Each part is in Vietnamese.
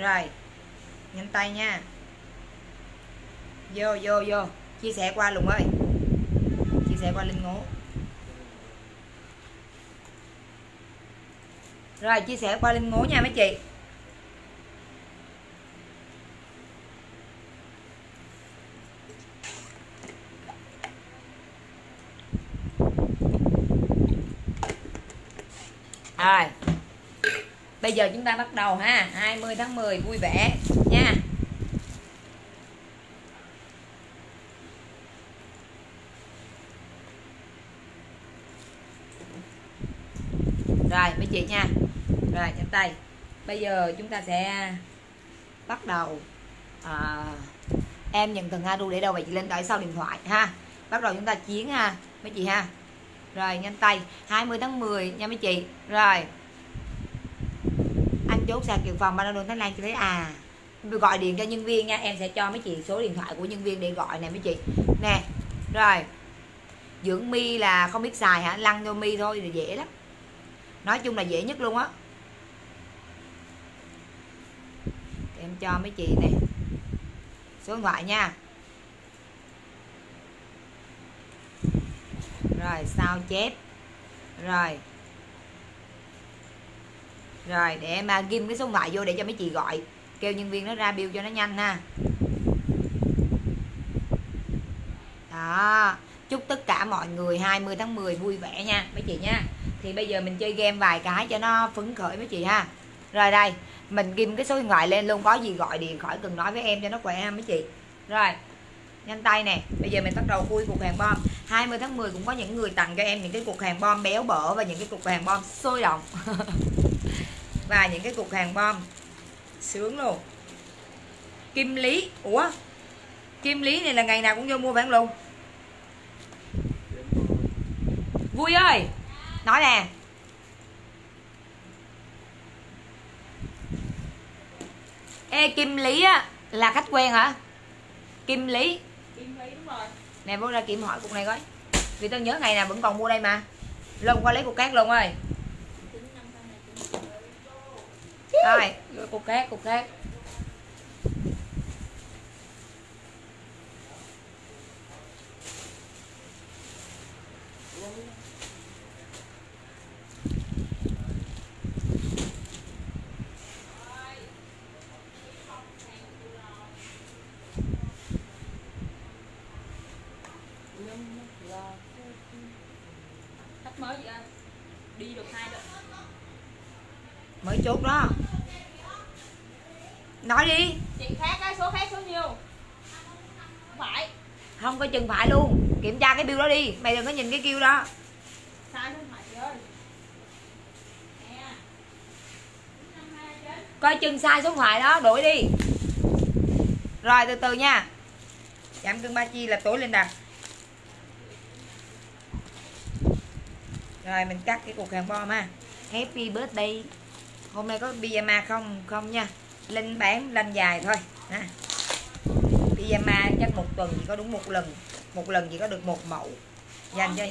rồi, nhanh tay nha. Vô vô vô. Chia sẻ qua lùng ơi. Chia sẻ qua linh ngố rồi, chia sẻ qua linh ngố nha mấy chị rồi bây giờ chúng ta bắt đầu ha. 20 tháng 10 vui vẻ. Nha. Rồi mấy chị nha. Rồi chắp tay. Bây giờ chúng ta sẽ bắt đầu. À, em nhận từng adu để đâu vậy? Chị lên đợi sau điện thoại ha. Bắt đầu chúng ta chiến ha mấy chị ha. Rồi nhanh tay. 20 tháng 10 nha mấy chị. Rồi chốt sang trường phòng Panadol Thái Lan, chị thấy à gọi điện cho nhân viên nha, em sẽ cho mấy chị số điện thoại của nhân viên để gọi nè mấy chị. Nè, rồi. Dưỡng mi là không biết xài hả? Lăn vô mi thôi thì dễ lắm. Nói chung là dễ nhất luôn á. Em cho mấy chị nè. Số điện thoại nha. Rồi, sao chép? Rồi rồi, để em à, ghim cái số điện thoại vô để cho mấy chị gọi. Kêu nhân viên nó ra bill cho nó nhanh ha. Đó, chúc tất cả mọi người 20 tháng 10 vui vẻ nha, mấy chị nha. Thì bây giờ mình chơi game vài cái cho nó phấn khởi mấy chị ha. Rồi đây, mình ghim cái số điện thoại lên luôn, có gì gọi điện khỏi cần nói với em cho nó khỏe ha, mấy chị. Rồi, nhanh tay nè. Bây giờ mình bắt đầu khui cục hàng bom. 20 tháng 10 cũng có những người tặng cho em những cái cục hàng bom béo bở và những cái cục hàng bom sôi động. và những cái cục hàng bom. Sướng luôn. Kim lý ủa? Kim lý này là ngày nào cũng vô mua bán luôn. Vui ơi! Nói nè. Ê kim lý á là khách quen hả? Kim lý. Kim Lý đúng rồi. nè vô ra kiểm hỏi cục này coi. Vì tao nhớ ngày nào vẫn còn mua đây mà. Lông qua lấy cục cát luôn ơi rồi rồi cục khác cục khác Thank you mới vậy anh? Đi được hai đợt mới chốt đó. Nói đi. Chị khác á, số khác số nhiêu? Không phải. không có chừng phải luôn. Kiểm tra cái bill đó đi. Mày đừng có nhìn cái kêu đó. Sai không phải chị ơi. Coi chừng sai số thoại đó đổi đi. Rồi từ từ nha. Giảm cân ba chi là tối lên đặt rồi mình cắt cái cục hàng bom ha. Happy birthday hôm nay có pyjama không? Không nha. Linh bán lanh dài thôi. Ha. Pyjama chắc một tuần chỉ có đúng một lần. Một lần chỉ có được một mẫu. Dành cho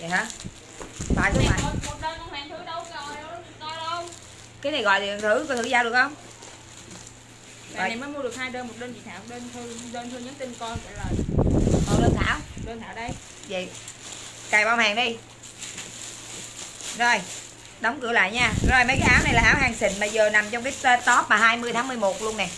vậy hả? Phải số Này, thoại một, một đơn con hàng thứ đâu coi đâu, coi đâu. cái này gọi điện thử coi thử giao được không? Ngày này mới mua được hai đơn, một đơn chị Thảo, đơn thư, đơn thư nhắn tin con trả lời. còn đơn thảo. Đơn Thảo đây. vậy cài bao hàng đi. Rồi đóng cửa lại nha. Rồi mấy cái áo này là áo hàng xịn mà giờ nằm trong cái top mà 20 tháng 11 luôn nè.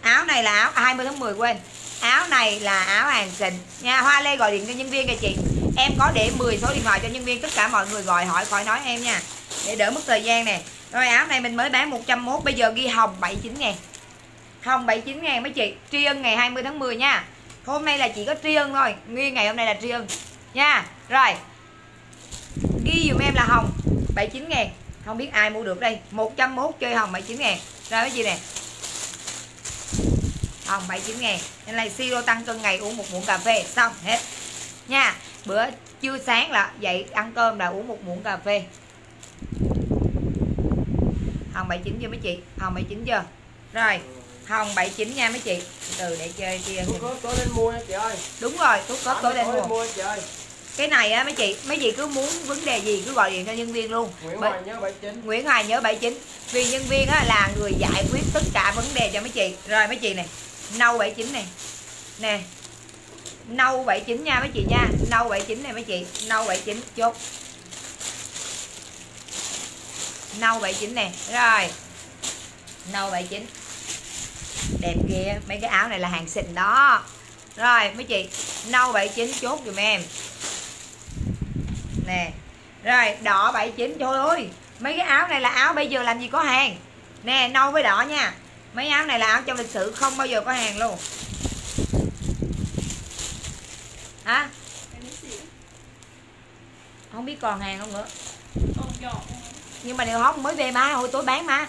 Áo này là áo à, 20 tháng 10 quên. Áo này là áo hàng xịn nha hoa lê gọi điện cho nhân viên kìa chị. Em có để 10 số điện thoại cho nhân viên tất cả mọi người gọi hỏi khỏi nói em nha. Để đỡ mất thời gian nè. Rồi áo này mình mới bán 101 bây giờ ghi hồng 79 ngàn. Hồng 79 ngàn mấy chị. Tri ân ngày 20 tháng 10 nha. Hôm nay là chỉ có tri ân thôi. Nguyên ngày hôm nay là tri ân. Nha rồi. Ghi dùm em là hồng. 79 ngàn. Không biết ai mua được đây. 101 chơi hồng 79 ngàn. Rồi cái gì nè? Hồng 79 ngàn. Nên là siro tăng cân ngày uống một muỗng cà phê. Xong hết. Nha bữa trưa sáng là dậy ăn cơm là uống một muỗng cà phê. Hồng 79 chưa mấy chị? Hồng 79 chưa rồi hồng 79 nha mấy chị. Từ để chơi kia. Có tối lên mua nha chị ơi. Đúng rồi thuốc có tối lên mua. mua chị ơi cái này á mấy chị mấy chị cứ muốn vấn đề gì cứ gọi điện cho nhân viên luôn. Nguyễn Hoài nhớ 79 Nguyễn Hoài nhớ 79 vì nhân viên á là người giải quyết tất cả vấn đề cho mấy chị. Rồi mấy chị này nâu 79 này. Nè nâu 79 nha mấy chị nha. Nâu 79 này mấy chị. Nâu 79 chốt. Nâu 79 nè rồi. Nâu 79 đẹp kia mấy cái áo này là hàng xịn đó. Rồi mấy chị nâu 79 chốt giùm em nè. Rồi đỏ 79 trời ơi. Mấy cái áo này là áo bây giờ làm gì có hàng? Nè nâu với đỏ nha. Mấy áo này là áo trong lịch sử không bao giờ có hàng luôn. Hả? Không biết còn hàng không nữa. Nhưng mà đều không mới về mà hồi tối bán mà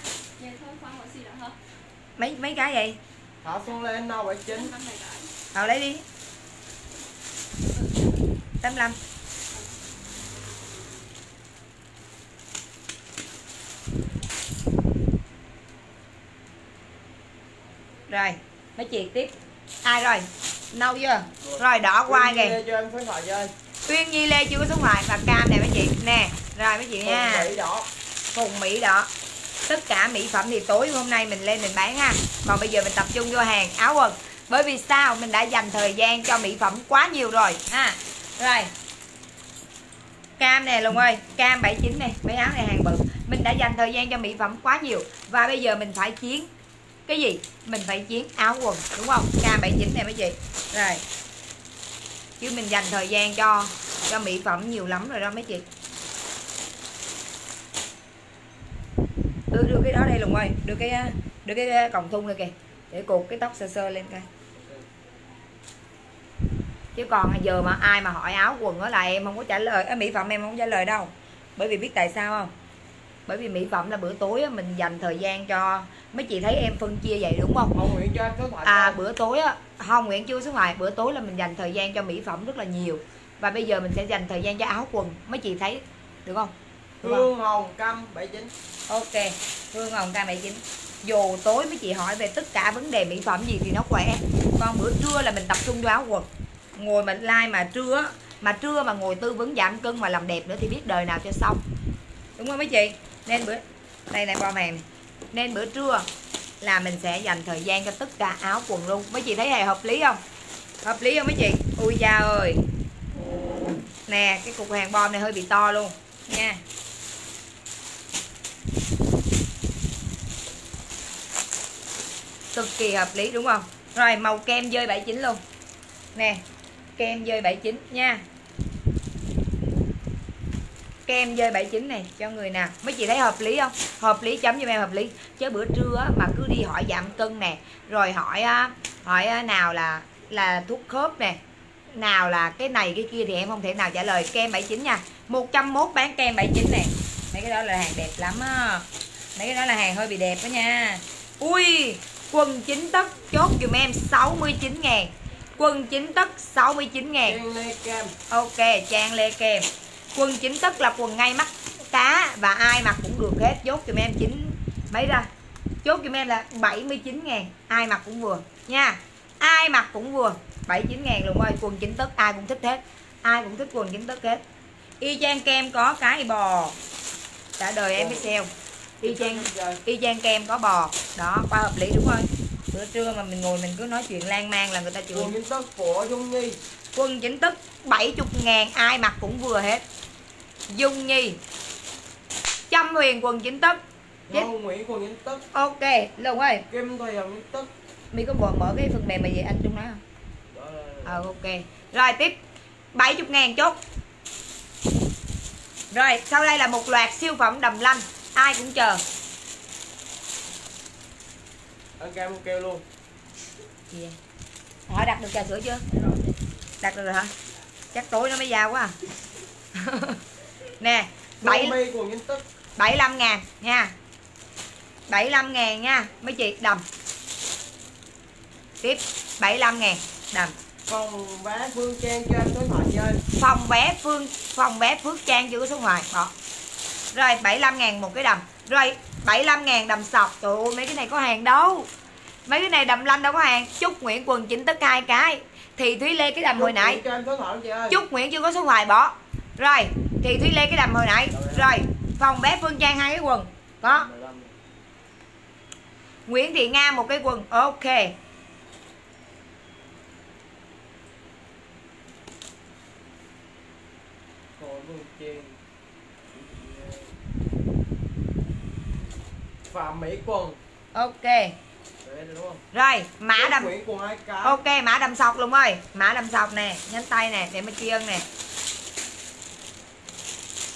mấy mấy cái vậy? Thả xuống lên nâu 79 Năm này cái. vào lấy đi. 85 rồi mấy chị tiếp. Ai rồi? Nâu chưa? Rồi đỏ qua kìa. Tuyên Nhi Lê chưa có số thoại và cam nè mấy chị. Nè rồi mấy chị nha Phùng Mỹ đỏ. Phùng mỹ đỏ. Tất cả mỹ phẩm thì tối hôm nay mình lên mình bán ha. Còn bây giờ mình tập trung vô hàng áo quần. Bởi vì sao? Mình đã dành thời gian cho mỹ phẩm quá nhiều rồi ha. Rồi. Cam nè lùng ơi. Cam 79 này mấy áo này hàng bự. Mình đã dành thời gian cho mỹ phẩm quá nhiều. Và bây giờ mình phải chiến cái gì? Mình phải chiến áo quần, đúng không? K 79 này mấy chị rồi. Chứ mình dành thời gian cho cho mỹ phẩm nhiều lắm rồi đó mấy chị. Đưa đưa cái đó đây lùng ơi. Đưa cái đưa cái còng thun đây kìa. Để cột cái tóc sơ sơ lên coi. Chứ còn giờ mà ai mà hỏi áo quần đó là em không có trả lời. Ở mỹ phẩm em không trả lời đâu. Bởi vì biết tại sao không? Bởi vì mỹ phẩm là bữa tối mình dành thời gian cho mấy chị thấy em phân chia vậy đúng không? Ông Nguyễn cho em số thoại à bữa tối á. Không Nguyễn chưa xuống ngoài. Bữa tối là mình dành thời gian cho mỹ phẩm rất là nhiều. Và bây giờ mình sẽ dành thời gian cho áo quần. Mấy chị thấy được không? Không? Hương Hồng Căm 79 ok hương hồng k79 dù tối mấy chị hỏi về tất cả vấn đề mỹ phẩm gì thì nó khỏe. Còn bữa trưa là mình tập trung cho áo quần. Ngồi mình like mà trưa mà trưa mà ngồi tư vấn giảm cân mà làm đẹp nữa thì biết đời nào cho xong. Đúng không mấy chị nên bữa đây này bom hàng nên bữa trưa là mình sẽ dành thời gian cho tất cả áo quần luôn. Mấy chị thấy này hợp lý không? Hợp lý không mấy chị? Ui da ơi. Nè, cái cục hàng bom này hơi bị to luôn. Nha. Cực kỳ hợp lý, đúng không? Rồi, màu kem dơi 79 luôn. Nè, kem dơi 79 nha kem dơi 79 này cho người nào. Mấy chị thấy hợp lý không? Hợp lý chấm cho em hợp lý. Chứ bữa trưa á, mà cứ đi hỏi giảm cân nè rồi hỏi á, hỏi nào là là thuốc khớp nè nào là cái này cái kia thì em không thể nào trả lời. Kem 79 nha. 101 bán kem 79 nè. Mấy cái đó là hàng đẹp lắm á. Mấy cái đó là hàng hơi bị đẹp đó nha. Ui quần chính tấc chốt dùm em 69 ngàn. Quần chính tấc 69 ngàn. Trang Lê Cam Ok, Trang Lê Kem Quần chính tức là quần ngay mắt cá Và ai mặc cũng được hết. Chốt cho em chín mấy ra? Chốt cho em là 79 ngàn. Ai mặc cũng vừa. Nha Ai mặc cũng vừa. 79 ngàn luôn ơi Quần chính tức ai cũng thích hết. Ai cũng thích quần chính tức hết. Y chang kem có cái bò. Cả đời em biết sale Y chang y chang kem có bò. Đó qua hợp lý đúng không? Bữa trưa mà mình ngồi mình cứ nói chuyện lan man là người ta chửi. Quần Kim Tất của Dung Nhi. Quần chính tức 70 ngàn ai mặc cũng vừa hết Dung Nhi. Trăm huyền quần chính Yes. Ngô Nguyễn Quần Kim Tất Ok Lùng ơi. Kim Thùy Hồng Kim Tất Mi có mở, mở cái phần mềm mà gì anh Trung nói không? Ờ ok. Rồi tiếp. 70 ngàn chốt. Rồi sau đây là một loạt siêu phẩm đầm lanh. Ai cũng chờ. Anh Cam kêu luôn. Gì vậy? Hỏi đặt được trà sữa chưa? Đặt được rồi hả? Chắc tối nó mới giao quá à. Nè bảy Bảy Mi Quần Kim Tất 75 ngàn nha. 75 ngàn nha mấy chị? Đầm. Tiếp 75 ngàn. Đầm. Phòng vé Phương Trang cho em số thoại chơi. Phòng vé phương phòng vé Phước Trang chưa có số ngoài đó. Rồi 75 ngàn một cái đầm. Rồi 75 ngàn đầm sọc. Trời ơi mấy cái này có hàng đâu. Mấy cái này đầm lanh đâu có hàng. Chúc Nguyễn quần chỉnh tất hai cái. Thì thúy lê cái đầm hồi nãy. Chúc nguyễn chưa có số hoài bỏ rồi thì thúy lê cái đầm hồi nãy. Rồi phòng bé phương trang hai cái quần. Có. 15. nguyễn thị nga một cái quần. Ok. Phạm Mỹ Quân ok. Rồi mã đầm. Ok mã đầm sọc luôn ơi mã đầm sọc nè nhánh tay nè để mà tri ân nè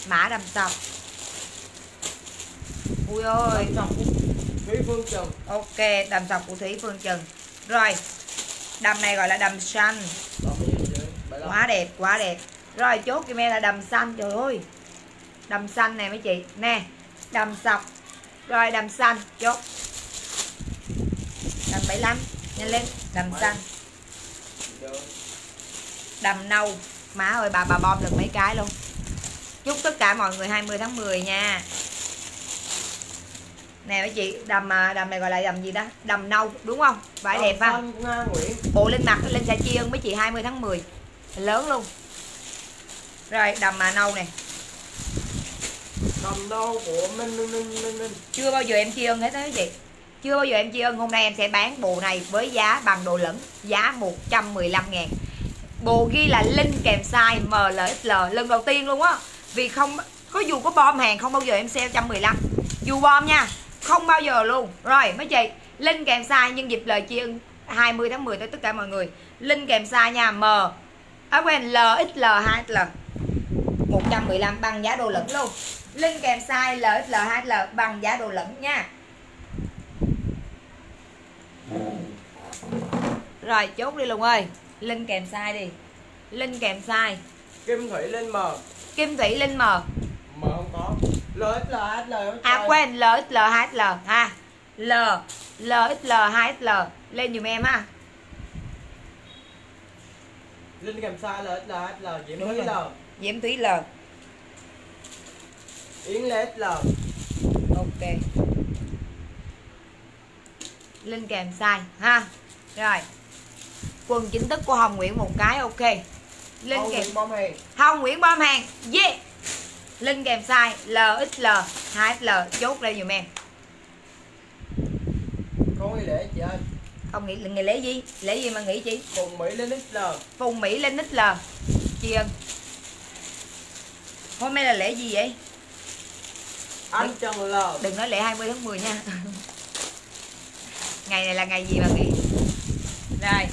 mã đầm sọc ui sọc Thúy Phương Trần ok đầm sọc của thủy phương trần rồi đầm này gọi là đầm xanh. Đó bao nhiêu chị ơi? 75. quá đẹp quá đẹp. Rồi chốt kim là đầm xanh trời ơi. Đầm xanh nè mấy chị. Nè đầm sọc. Rồi đầm xanh chốt. Đầm 75 nhanh lên đầm xanh. Đầm nâu. Má ơi bà bà bom được mấy cái luôn chúc tất cả mọi người 20 tháng 10 nha. Nè mấy chị đầm à, đầm này gọi là đầm gì đó đầm nâu đúng không? Vải đẹp ha. Bộ lên mặt lên sẽ ân mấy chị 20 tháng 10 lớn luôn. Rồi đầm mà nâu nè. Cầm đâu của Minh Minh Minh Minh Minh. Chưa bao giờ em ân hết mấy chị. Chưa bao giờ em ân hôm nay em sẽ bán bộ này với giá bằng đồ lẫn giá 115 ngàn. Bộ ghi là link kèm size MLXL lần đầu tiên luôn á vì không, có dù có bom hàng không bao giờ em sale 115 dù bom nha, không bao giờ luôn. Rồi, mấy chị linh kèm size nhân dịp lời tri 20 tháng 10 tới tất cả mọi người. Linh kèm size nha, M. Ở quên LXL 2L 115 bằng giá đồ lẫn luôn. Linh kèm size LXL 2L bằng giá đồ lẫn nha. Rồi, chốt đi luôn ơi. Linh kèm size đi. Linh kèm size. Kim Thủy lên M. Kim thủy linh M. M không có. LXL HL à quên LXL 2L ha. L LXL 2L lên dùm em ha. Linh kèm sai LXL HL Diễm Thúy. L. Diễm Thúy L. Yến Lê XL ok. Linh kèm size ha. Rồi. Quần chính thức của Hồng Nguyễn một cái ok linh Âu kèm. Nguyễn Bom Hàng Hồng Nguyễn bom hàng yeah. Linh kèm size LXL 2XL chốt lên dùm em. Không nghi lễ chị ơi. Không nghĩ ngày lễ gì? Lễ gì mà nghĩ chị? Cùng Mỹ lên XL Phùng Mỹ Linh XL Tri ân Hôm nay là lễ gì vậy? Anh Trần L. Đừng nói lễ 20 tháng 10 nha. Ngày này là ngày gì mà nghĩ? Rồi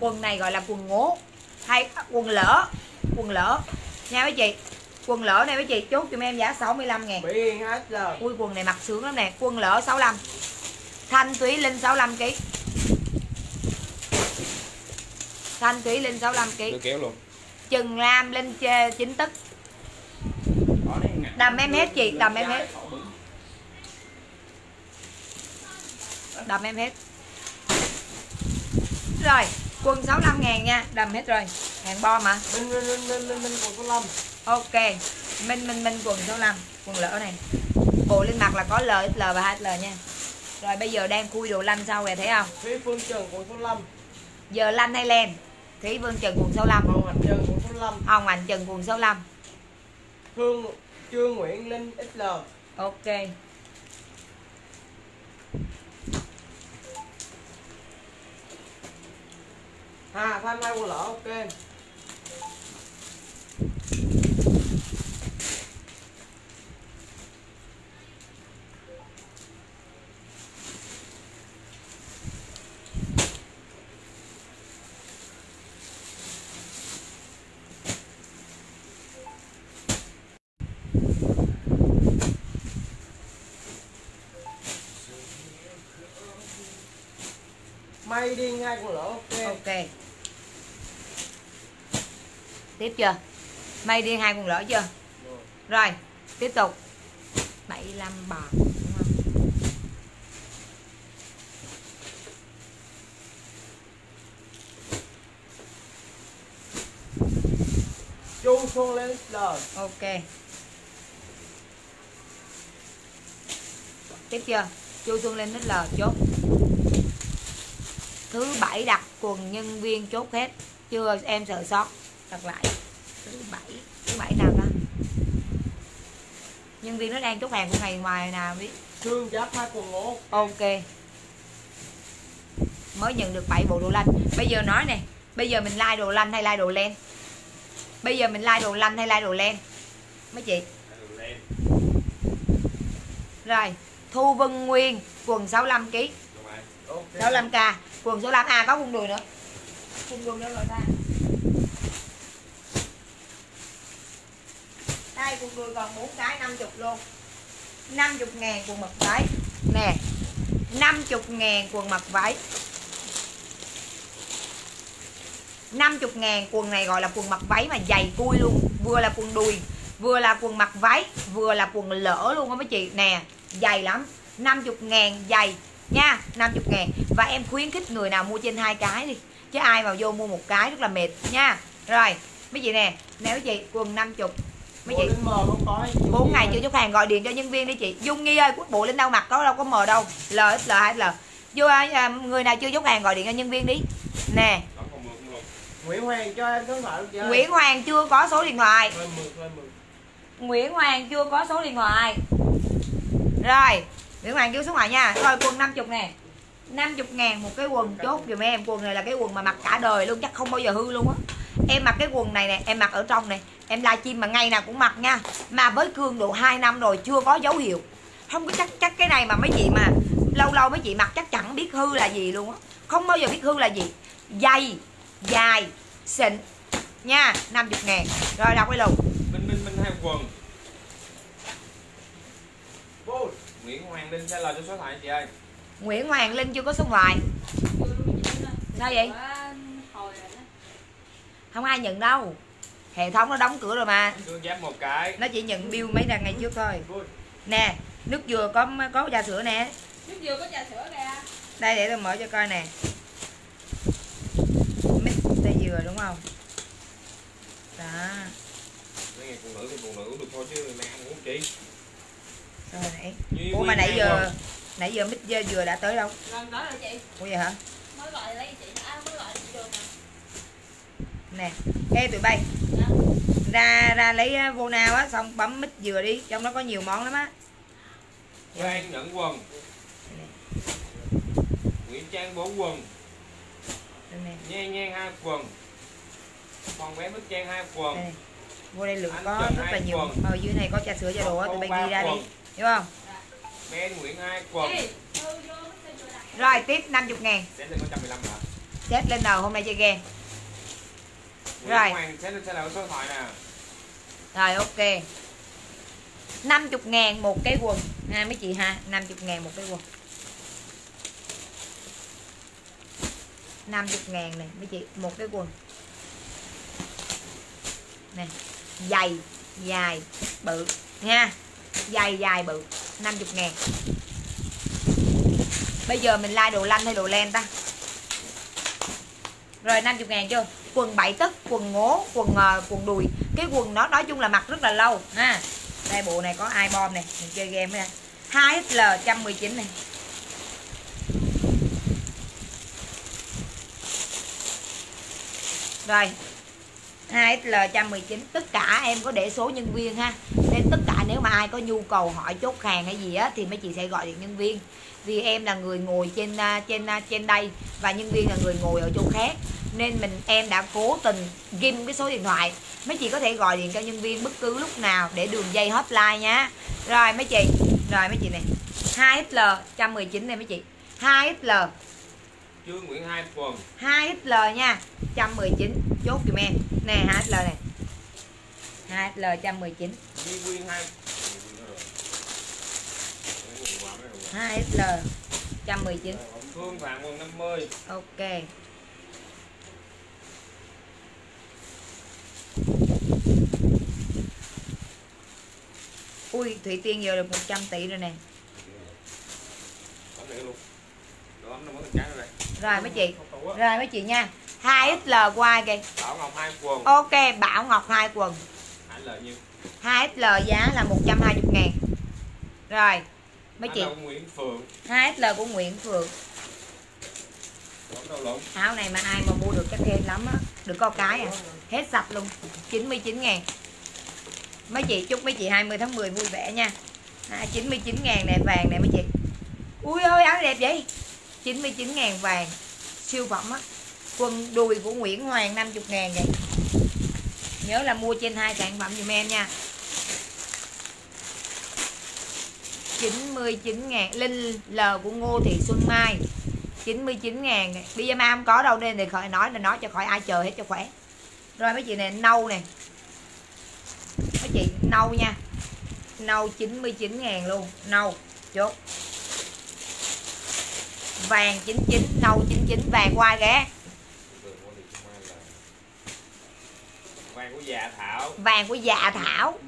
Quần này gọi là quần ngố. Hay à, quần lỡ. Quần lỡ. Nha mấy chị Quần lỡ này mấy chị chốt cho em giá 65 ngàn. Mỹ Hiền HL Ui quần này mặc sướng lắm nè. Quần lỡ 65 Thanh Thúy Linh 65 kg Thanh Thúy Linh 65 kg kéo luôn. Trừng Lam Linh chê chính tức. Đầm em hết chị, đầm em hết. Đầm em hết. Rồi Quần 65 ngàn nha Đầm hết rồi. Hàng bo mà. Minh Minh Minh Minh Minh Minh quần số 5 Ok Minh Minh Minh quần 65 Quần lỡ này. Bộ lên mặt là có LXL và HL nha. Rồi bây giờ đang khui đồ lanh sau kìa thấy không? Thúy Phương Trần quần số 5 Giờ lanh hay len Thúy Vương Trần quần 65 Hồng Hạnh Trần quần số 5 Hồng Hạnh Trần quần 65 Phương Trương Nguyễn Linh XL Ok Hà Thanh hai quần lỡ ok. May đi ngay con lỗ ok. Ok. Tiếp chưa? Mây đi hai quần lỡ chưa? Rồi. Tiếp tục. 75 bò đúng không? Chu Xuân Lên XL Ok. Tiếp chưa? Chu Xuân lên nít L chốt. Thứ bảy đặt quần nhân viên chốt hết. Chưa em sợ sót đặt lại. Thứ bảy thứ bảy nào đó nhân viên nó đang chốt hàng của ngày ngoài nào biết? Thương giáp hai quần một ok. Mới nhận được 7 bộ đồ lanh. Bây giờ nói nè bây giờ mình like đồ lanh hay like đồ len? Bây giờ mình like đồ lanh hay like đồ len? Mấy chị? Rồi thu vân nguyên quần 65 kg Ok. 65k quần số 5 à có quần đùi nữa. Quần đùi đâu rồi ta đây quần đùi còn 4 cái 50 luôn. 50 ngàn quần mặc váy. Nè. 50 ngàn quần mặc váy. 50 ngàn quần này gọi là quần mặc váy mà dày cui luôn. Vừa là quần đùi vừa là quần mặc váy vừa là quần lỡ luôn á mấy chị. Nè dày lắm. 50 ngàn dày. Nha 50 ngàn. Và em khuyến khích người nào mua trên hai cái đi chứ ai mà vô mua một cái rất là mệt. Nha rồi mấy chị nè. Nè mấy chị quần 50 mấy chị? Bốn ngày chưa chốt hàng gọi điện cho nhân viên đi chị. Dung nghi ơi quốc bộ lên đâu mặt có đâu có mờ đâu. Lxl hay l vô à, người nào chưa chốt hàng gọi điện cho nhân viên đi. Nè. Nguyễn Hoàng cho em số điện thoại ơi. Nguyễn hoàng chưa có số điện thoại. Mượt mượt. Nguyễn hoàng chưa có số điện thoại. Rồi nguyễn hoàng chưa số thoại nha. Rồi quần 50 nè. 50 ngàn một cái quần chốt giùm em. Quần này là cái quần mà mặc cả đời luôn chắc không bao giờ hư luôn á em mặc cái quần này nè em mặc ở trong này em livestream mà ngày nào cũng mặc nha. Mà với cường độ 2 năm rồi chưa có dấu hiệu. Không có chắc chắc cái này mà mấy chị mà lâu lâu mấy chị mặc chắc chẳng biết hư là gì luôn á. Không bao giờ biết hư là gì. Dày dài xịn. Nha 50 ngàn rồi đọc cái lùng Minh Minh Minh hai quần. Nguyễn Hoàng Linh sẽ lời cho số thoại chị ơi. Nguyễn Hoàng Linh chưa có số điện thoại. Sao vậy không ai nhận đâu. Hệ thống nó đóng cửa rồi mà. Một cái. Nó chỉ nhận bill mấy ngày trước thôi. Nè nước dừa có có trà sữa nè. Nước dừa có trà sữa kìa đây để tôi mở cho coi nè. Mix tây dừa đúng không? Đó. Mấy ngày phụ nữ thì phụ nữ uống được thôi chứ mẹ ăn uống chi. Rồi nãy? Ủa mà nãy giờ quần. nãy giờ mix dừa dừa đã tới đâu? Lần đó là chị. Ủa vậy hả? Mới gọi lấy chị. Đã mới gọi chị được nè nè ê tụi bay. Dạ. ra ra lấy vô nào á xong bấm mix dừa đi trong đó có nhiều món lắm á. Trang nhận quần. Nguyễn Trang bốn quần. Nhan Nhan hai quần. Còn bé Bích Trang hai quần. Đây vô đây lượng Anh có Trần rất là nhiều quần. ở dưới này có trà sữa trà đồ á tụi bay ghi ra đi. Quần. hiểu không? Ben Nguyễn hai quần. Rồi tiếp 50 ngàn. Sẽ lên có 115 hả? Xét lên đầu hôm nay chơi game nè. Rồi ok. 50 ngàn một cái quần. Ha mấy chị ha? 50 ngàn một cái quần. 50 ngàn này mấy chị một cái quần. Nè dày dài bự. Nha dày dài bự. 50 ngàn. Bây giờ mình like đồ lanh hay đồ len ta rồi 50 ngàn chưa? Quần bảy tấc quần ngố quần uh, quần đùi. Cái quần nó nói chung là mặc rất là lâu. Ha. Đây bộ này có ai bom này mình chơi game nè 2XL 119 này. Rồi. 2XL 119 tất cả em có để số nhân viên ha. Nên tất cả nếu mà ai có nhu cầu hỏi chốt hàng hay gì á thì mấy chị sẽ gọi điện nhân viên. Vì em là người ngồi trên à, trên à, trên đây và nhân viên là người ngồi ở chỗ khác. Nên mình em đã cố tình ghim cái số điện thoại. Mấy chị có thể gọi điện cho nhân viên bất cứ lúc nào để đường dây hotline nhá rồi mấy chị rồi mấy chị này. 2XL 119 này mấy chị. 2XL Trương Nguyễn hai quần 2XL nha. 119 chốt giùm em nè 2XL này 2XL 119 Duy Nguyên hai 2XL 119 Phương Phạm quần 50 ok. Ui thủy tiên giờ được 100 tỷ rồi nè. Rồi mấy chị. Rồi mấy chị nha 2XL của ai kìa? Bảo Ngọc hai quần. Ok Bảo Ngọc hai quần. Hai lời nhiêu? 2XL giá là 120 ngàn. Rồi mấy chị? Nguyễn Phượng. 2XL của Nguyễn Phượng. Áo này mà ai mà mua được chắc khen lắm á. Được có cái à. Hết sạch luôn. 99 ngàn. Mấy chị chúc mấy chị 20 tháng 10 vui vẻ nha. À, 99 ngàn nè vàng nè mấy chị. Ui ơi áo đẹp vậy. 99 ngàn vàng. Siêu phẩm á quần đùi của Nguyễn Hoàng 50 ngàn vậy. Nhớ là mua trên hai sản phẩm dùm em nha. 99 ngàn, Linh L của Ngô Thị Xuân Mai. 99 ngàn này. Bây không có đâu nên thì khỏi nói là nói cho khỏi ai chờ hết cho khỏe. Rồi mấy chị này nâu nè. Mấy chị, nâu nha. Nâu 99 ngàn luôn, Nâu, chốt. Vàng 99 Nâu 99 vàng qua ghé Từ mua thì không ai là- Vàng của già Thảo. Vàng của dạ Thảo.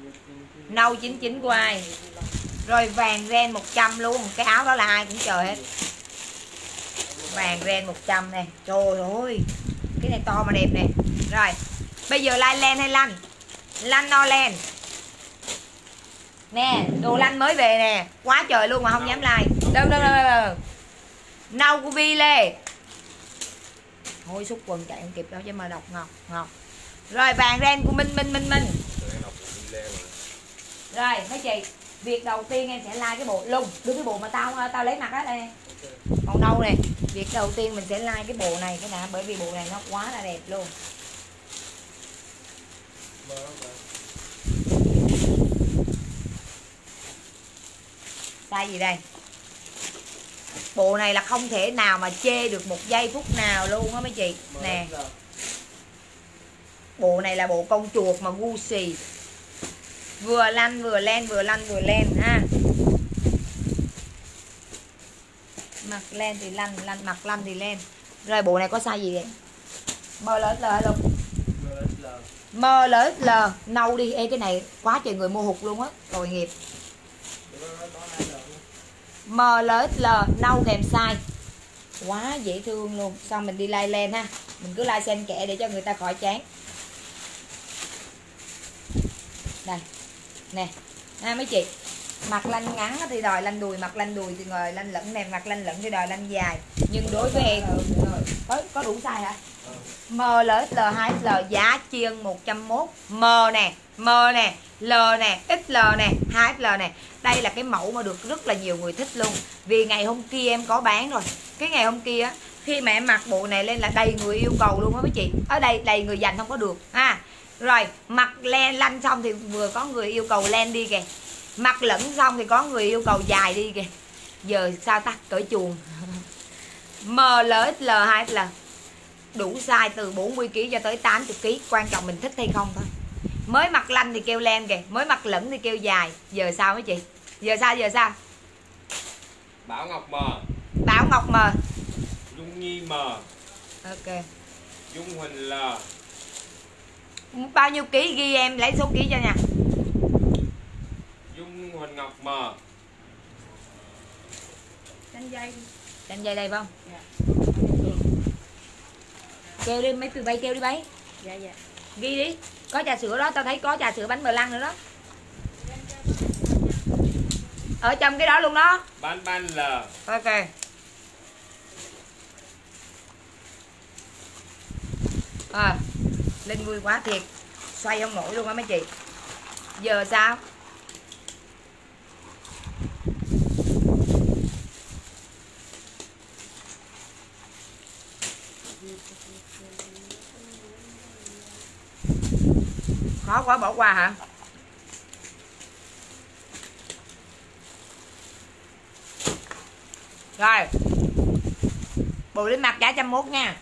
Nâu 99 quai Rồi vàng ren 100 luôn. Cái áo đó là ai cũng chờ hết. Vàng ren 100 nè. Trời ơi. Cái này to mà đẹp nè. Rồi, Bây giờ like len hay lanh Lanh no len. Nè, Đồ lanh mới về nè. Quá trời luôn mà không dám like Đâu đâu đâu đâu Nâu của Vi Lê. Thôi, xúc quần chạy không kịp đâu, chứ mà đọc ngọt ngọt. Rồi vàng ren của Minh Minh Minh Minh. Rồi. Mấy chị việc đầu tiên em sẽ like cái bộ lung đưa cái bộ mà tao tao lấy mặt á đây. Màu nâu này việc đầu tiên mình sẽ like cái bộ này cái nè bởi vì bộ này nó quá là đẹp luôn. Size gì đây? Bộ này là không thể nào mà chê được một giây phút nào luôn á mấy chị. Nè bộ này là bộ con chuột mà Gucci vừa lăn vừa len, vừa lăn vừa len, ha. Mặc len thì lăn lăn, mặc lăn thì len. Rồi bộ này có size gì vậy? Ml l luôn Mơ l. Nâu đi. Ê, cái này quá trời người mua hụt luôn á, tội nghiệp. Tụi nâu kèm size. Quá dễ thương luôn. Xong mình đi like len ha. Mình cứ like xem kẻ để cho người ta khỏi chán đây. Nè. Ha mấy chị? Mặt lanh ngắn thì đòi lanh đùi mặt lanh đùi thì ngồi lanh lẫn nè mặt lanh lẫn thì đòi lanh dài. Nhưng đối với em có có đủ size hả? M ML XL 2XL giá chiên 101 M nè M nè L nè XL nè 2XL nè. Đây là cái mẫu mà được rất là nhiều người thích luôn. Vì ngày hôm kia em có bán rồi. Cái ngày hôm kia á, khi mà em mặc bộ này lên là đầy người yêu cầu luôn á mấy chị. Ở đây đầy người dành không có được. Ha rồi mặc len lanh xong thì vừa có người yêu cầu len đi kìa. Mặc lẫn xong thì có người yêu cầu dài đi kìa. Giờ sao ta? Cởi chuồng. ML XL 2XL đủ size từ 40 kg cho tới 80 kg quan trọng mình thích hay không thôi. Mới mặc lanh thì kêu len kìa. Mới mặc lẫn thì kêu dài. Giờ sao mấy chị? Giờ sao giờ sao? Bảo Ngọc M. Bảo Ngọc M. Dung Nhi M. ok. Dung Huỳnh L. bao nhiêu ký ghi em lấy số ký cho nha Dung Huỳnh Ngọc M. Chanh dây. Chanh dây đây không Dạ. kêu đi mấy từ bay kêu đi bay Dạ dạ. ghi đi có trà sữa đó tao thấy có trà sữa bánh bờ lăng nữa đó ở trong cái đó luôn đó Ban Ban L. ok à, linh vui quá thiệt. Xoay không nổi luôn á mấy chị. Giờ sao? Khó quá, bỏ qua hả? Rồi. Bùi lên mặt giá trăm mốt nha.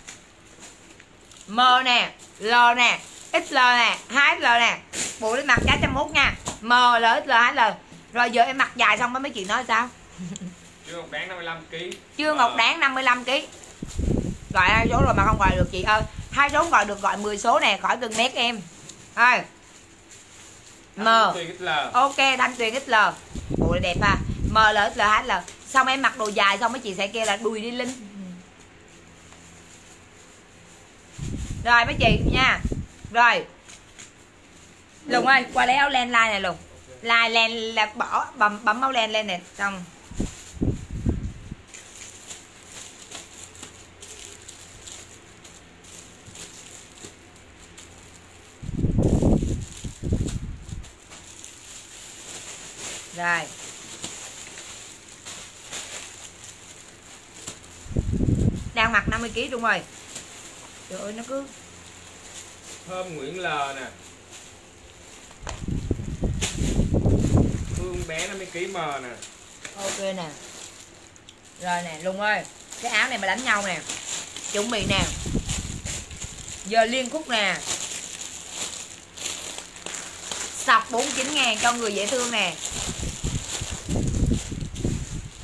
Mơ nè. L nè XL nè 2XL nè. Bộ lên mặt giá trăm mốt nha. M L XL 2L rồi giờ em mặc dài xong mới mấy chị nói sao? Trương Ngọc Đáng 55 kg. Trương Ngọc Đáng 55 kg gọi hai số rồi mà không gọi được chị ơi. Hai số gọi được gọi 10 số nè khỏi từng mét em. Rồi M. Ok thanh tuyền XL bộ này đẹp ha. ML XL HL xong em mặc đồ dài xong mấy chị sẽ kêu là đùi đi linh rồi mấy chị, nha. Rồi. Lùng ơi, qua lấy áo len like này lùng. Like len là bỏ, bấm bấm áo len lên nè xong. Rồi. Đang mặc 50 kg đúng rồi trời ơi nó cứ Thơm Nguyễn L nè. Hương bé 50 kg M nè. Ok nè. Rồi nè lùng ơi cái áo này mà đánh nhau nè. Chuẩn bị nè. Giờ liên khúc nè. Sọc 49 ngàn cho người dễ thương nè.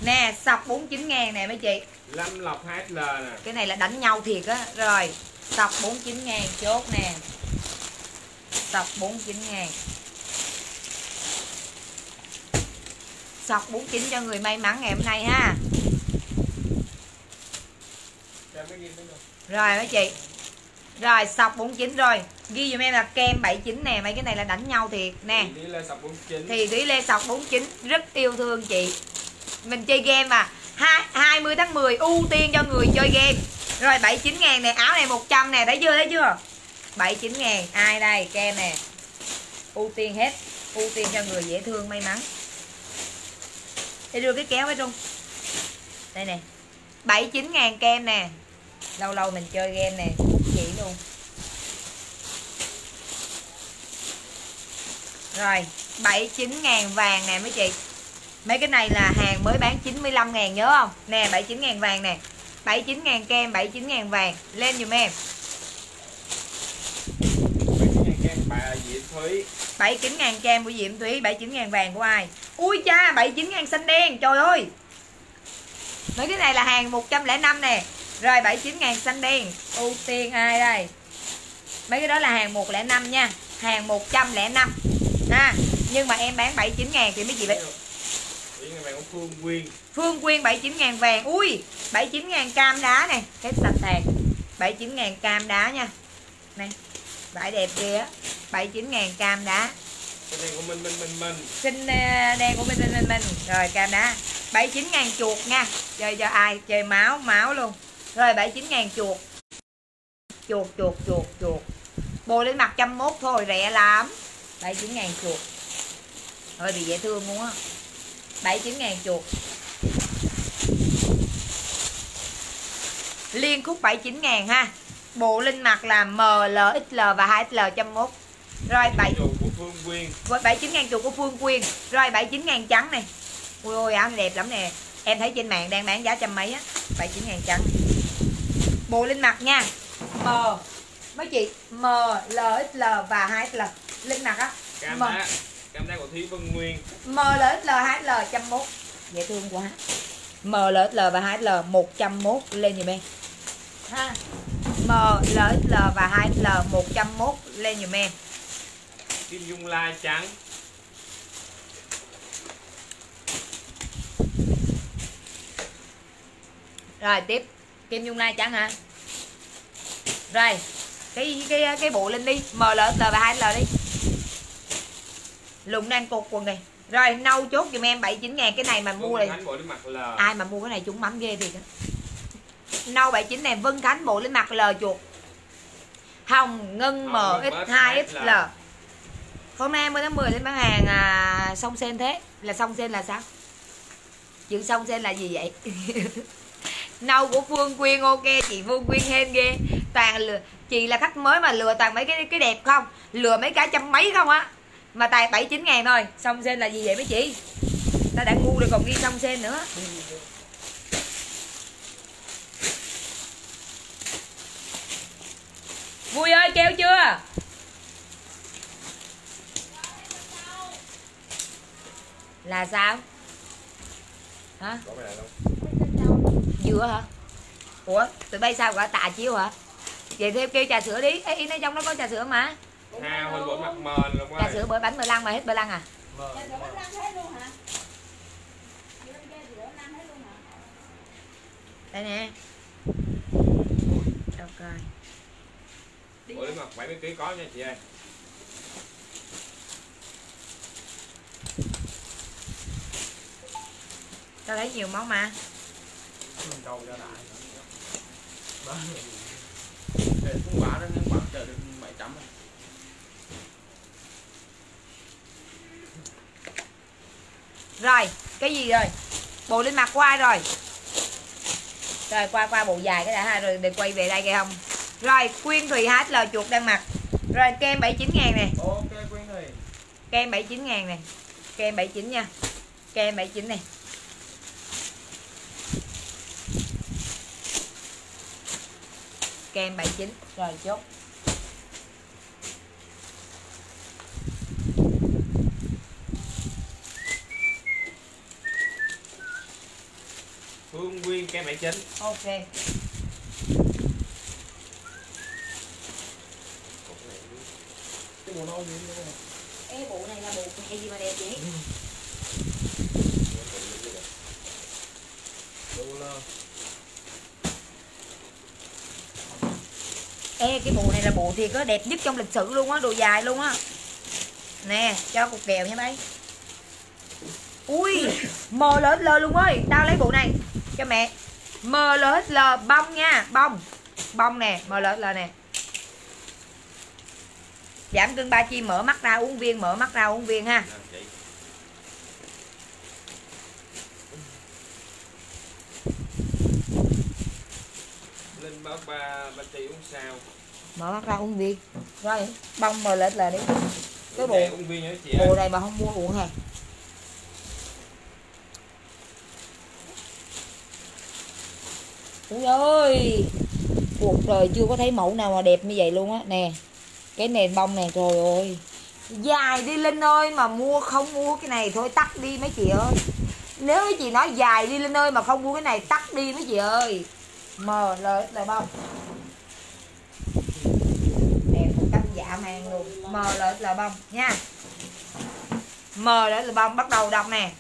Nè sọc 49 ngàn nè mấy chị. Lâm Lộc HL nè. Cái này là đánh nhau thiệt á. Rồi sọc 49 ngàn chốt nè. Sọc 49 ngàn. Sọc 49 cho người may mắn ngày hôm nay ha. Rồi mấy chị. Rồi sọc 49 rồi. Ghi dùm em là kem 79 nè. Mấy cái này là đánh nhau thiệt nè. Đi lên sọc 49 thì Thúy Lê Sọc 49 rất yêu thương chị. Mình chơi game mà. Hai- 20 tháng 10 ưu tiên cho người chơi game. Rồi 79 ngàn nè, áo này 100 nè, thấy chưa thấy chưa? 79 ngàn, ai đây, kem nè. Ưu tiên hết, ưu tiên cho người dễ thương may mắn. Để đưa cái kéo với Trung đây nè 79 ngàn kem nè. Lâu lâu mình chơi game nè chỉ luôn. Rồi 79 ngàn vàng nè mấy chị. Mấy cái này là hàng mới bán 95 ngàn nhớ không? Nè 79 ngàn vàng nè. 79 ngàn kem 79 ngàn vàng. Lên dùm em. Mấy cái ngàn kem bà Diệp Thúy. 79 ngàn kem của Diệm Thúy 79 ngàn vàng của ai? Ui cha 79 ngàn xanh đen Trời ơi. Mấy cái này là hàng 105 nè. Rồi 79 ngàn xanh đen. Ưu tiên ai đây? Mấy cái đó là hàng 105 nha. Hàng 105 ha Nhưng mà em bán 79 ngàn thì mấy chị phải Phương Quyên. Phương Quyên 79 ngàn vàng. Ui 79 ngàn cam đá nè. Hết sạch sàn. 79 ngàn cam đá nha. Nè Vải đẹp á. 79 ngàn cam đá. Cái này của mình mình mình mình Xin ờ, đen của mình mình mình mình Rồi cam đá. 79 ngàn chuột nha. Chơi cho ai Chơi máu máu luôn. Rồi 79 ngàn chuột. Chuột chuột chuột chuột. Bôi lên mặt trăm mốt thôi rẻ lắm. 79 ngàn chuột. Hơi bị dễ thương luôn á 79 ngàn chuột. Liên khúc 79 ngàn ha. Bộ linh mặt là MLXL và 2XL trăm mốt Rồi 7 Chuột của Phương Quyên. Với 79 ngàn chuột của Phương Quyên. Rồi 79 ngàn trắng này. Ui ôi áo này đẹp lắm nè. Em thấy trên mạng đang bán giá trăm mấy á. 79 ngàn trắng. Bộ linh mặt nha. M. Mấy chị? M, L, XL và 2XL Linh mặt á. Cam M, Cam đá của Thúy Vân Nguyên. M, L, XL, 2XL 101 Dễ thương quá. M, L, XL và 2XL 101 Lên giùm em. Ha. M, L, XL và 2XL 101 Lên giùm em. Kim Dung La trắng. Rồi tiếp. Kim Nhung Lai trắng hả? Rồi Cái cái cái bộ lên đi. ML và 2L đi Lụng đang cột quần này. Rồi nâu chốt giùm em 79 ngàn. Cái này mà mua này Khánh bộ đến mặt L Ai mà mua cái này chúng mắm ghê thiệt á. Nâu 79 này Vân Khánh bộ lên mặt L chuột. Hồng Ngân Hồng Ngân MX2XL Hôm nay 20 tháng 10 lên bán hàng à, sông sen thế. Là sông sen là sao? Chữ sông sen là gì vậy? Nâu của Phương Quyên ok chị Phương Quyên hên ghê. Toàn lừa chị là khách mới mà lừa toàn mấy cái cái đẹp không? Lừa mấy cái trăm mấy không á mà tài bảy chín ngàn thôi sông sen là gì vậy mấy chị? Ta đã ngu rồi còn ghi sông sen nữa. Vui ơi kêu chưa? Là sao? Hả? Dừa hả? Ủa? Tụi bay sao gọi tạ chiếu hả? Vậy theo kêu trà sữa đi. Ê, in ở trong đó có trà sữa mà Hà Huỳnh bộ mặt mền luôn trà sữa bữa bánh bữa lăng mà hết bữa lăng à? Rửa lăn hết luôn hả? Rửa da rửa lăn hết luôn hả? đây nè. Ok Bộ đến mặt 70 kg có nha chị ơi. Tao thấy nhiều món mà. Câu cho đại. Đó. Để cũng bán đó nhưng bán chờ được 700 rồi. Rồi cái gì rồi? Bộ lên mặt của ai rồi? Rồi qua qua bộ dài cái đã ha rồi để quay về đây kìa không rồi quyên thùy HL chuột đang mặc. Rồi kem 79 ngàn nè. Ok quyên thùy. Kem 79 ngàn nè. Kem 79 nha. Kem 79 này kem 79 rồi chốt Phương Nguyên kem 79 ok. Cái màu nâu gì nữa Ê, bộ này là bộ hay gì mà đẹp vậy? Là Ê, cái bộ này là bộ thì có đẹp nhất trong lịch sử luôn á đồ dài luôn á. Nè cho cục kèo nha mấy ui MLXL luôn ơi. Tao lấy bộ này cho mẹ. MLXL bông nha bông. Bông nè MLXL nè. Giảm cân ba chi mở mắt ra uống viên mở mắt ra uống viên ha. Linh báo ba ba uống sao? Mở mắt ra uống viên. Rồi bông MLXL đi. Cái bộ- bộ này mà không mua uống hả Ui ơi, Cuộc đời chưa có thấy mẫu nào mà đẹp như vậy luôn á. Nè, Cái nền bông này, trời ơi. Dài đi Linh ơi, mà mua không mua cái này thôi, tắt đi mấy chị ơi. Nếu mấy chị nói dài đi Linh ơi mà không mua cái này, tắt đi mấy chị ơi. Mờ lời là bông. Đẹp một cách dạ màng luôn. Mờ lời là bông nha. Mờ lời là bông, bắt đầu đọc nè.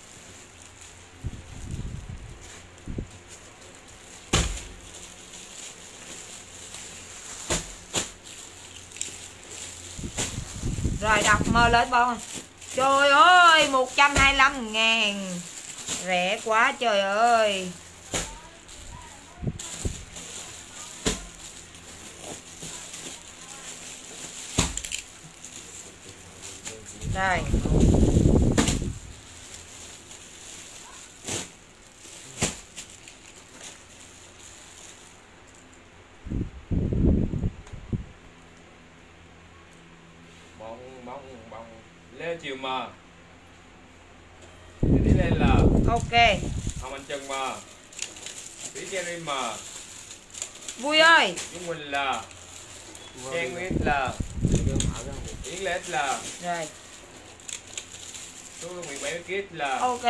Rồi đọc mơ lên bông. Trời ơi 125 ngàn. Rẻ quá trời ơi. Rồi Bông bông bông Lê Chiều mờ Đi lên L ok. Hồng Anh Trần mờ Thủy Cherry mờ Vui ơi. Dung Quỳnh L Trang Nguyễn L Yến Lê L Rồi. Tú Nguyễn Bảy Kít L ok.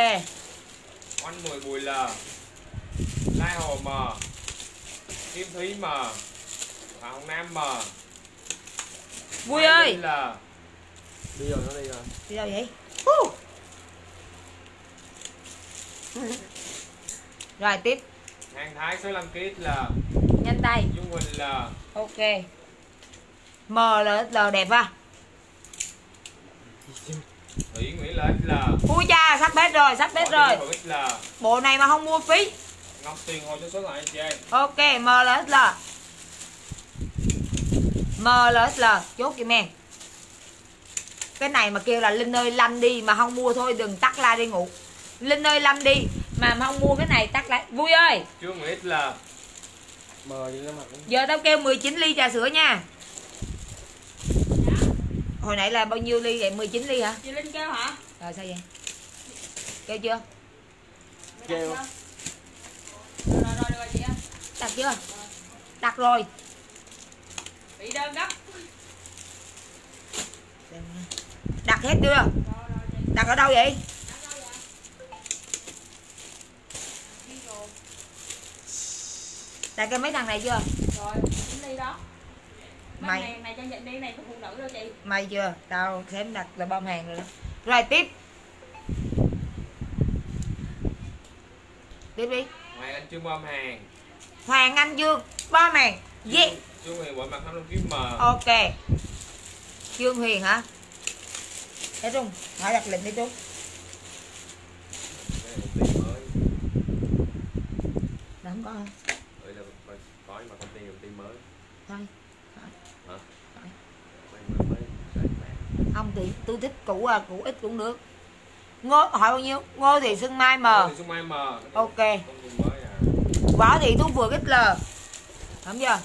Oanh Mười Bùi L Lai Hồ M Kim Thúy M Hoàng Nam M Vui Mai ơi đi rồi nó đi rồi. Đi đâu vậy. Rồi tiếp. Hàng Thái số 5 Kít L Nhanh tay. Dung Quỳnh L. Ok. MLL đẹp à Thủy Nguyễn L L. Ui cha sắp hết rồi sắp hết rồi. L Bộ này mà không mua phí. Ngọc Tuyền Hồ cho số lại chị ơi. Ok MLL MLL chốt giùm em Cái này mà kêu là Linh ơi lanh đi Mà không mua thôi đừng tắt la đi ngủ. Linh ơi lanh đi Mà không mua cái này tắt lại. Vui ơi! Trương Nguyễn L mờ đi nó mặt Giờ tao kêu 19 ly trà sữa nha. Hồi nãy là bao nhiêu ly vậy? 19 ly hả? Chị linh kêu hả? Rồi sao vậy? Kêu chưa? Kêu. chưa? rồi rồi rồi được rồi chị ơi Đặt chưa? Đặt rồi. Bị đơn gấp Đặt hết chưa? Đặt ở đâu vậy? Đặt đâu vậy đi rồi Đặt cái mấy thằng này chưa? Rồi đó. Mày- mày này nhận đi này phụ nữ đâu chị. May chưa? Tao xem đặt là bom hàng rồi đó. Rồi tiếp. Tiếp đi. Hoàng Anh Trương bom hàng. Hoàng Anh Dương bom hàng. Yeah Trương Huyền bội mặt 5 kiếm M Ok. Dương Huyền hả Thế Trung hỏi đặt lệnh đi là mới Là không có hả Đây là có nhưng mà công ty công ty mới. Thôi. Không thì tôi thích cũ à cũ ít cũng được. Ngô hỏi bao nhiêu? Ngô thì xương mai m. Thì số mai M. Ok. À. Võ thị thuốc vừa XL đúng chưa?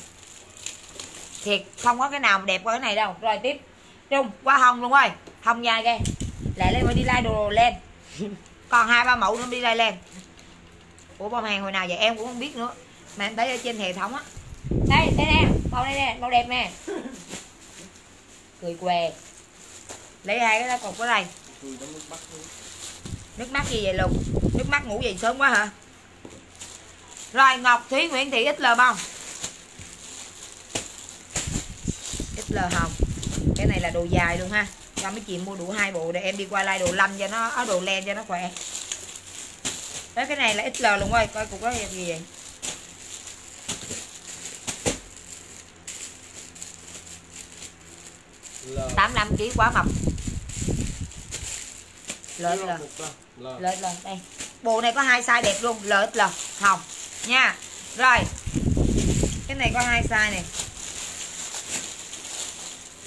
Thiệt không có cái nào đẹp qua cái này đâu. Rồi tiếp. Trung qua hồng luôn ơi hồng dài kìa lại lên mà đi like đồ lên. Còn hai ba mẫu nữa đi like lên. Ủa bao hàng hồi nào vậy? Em cũng không biết nữa. Mà em thấy ở trên hệ thống á. Đây đây nè. Màu đây nè màu đẹp nè. Cười què. Lấy hai cái đó cột ở đây. Nước mắt gì vậy lục? Nước mắt ngủ dậy sớm quá hả? Rồi ngọc thúy nguyễn thị xl bông. Xl hồng. Cái này là đồ dài luôn ha cho mấy chị mua đủ hai bộ để em đi qua like đồ lanh cho nó ở đồ len cho nó khỏe. Đó cái này là xl luôn ơi coi cục đó là gì vậy? L. 85 kg quá mập. Lên L. Là một cơ. L. lên lên đây. Bộ này có hai size đẹp luôn LXL hồng nha. Rồi. Cái này có hai size này.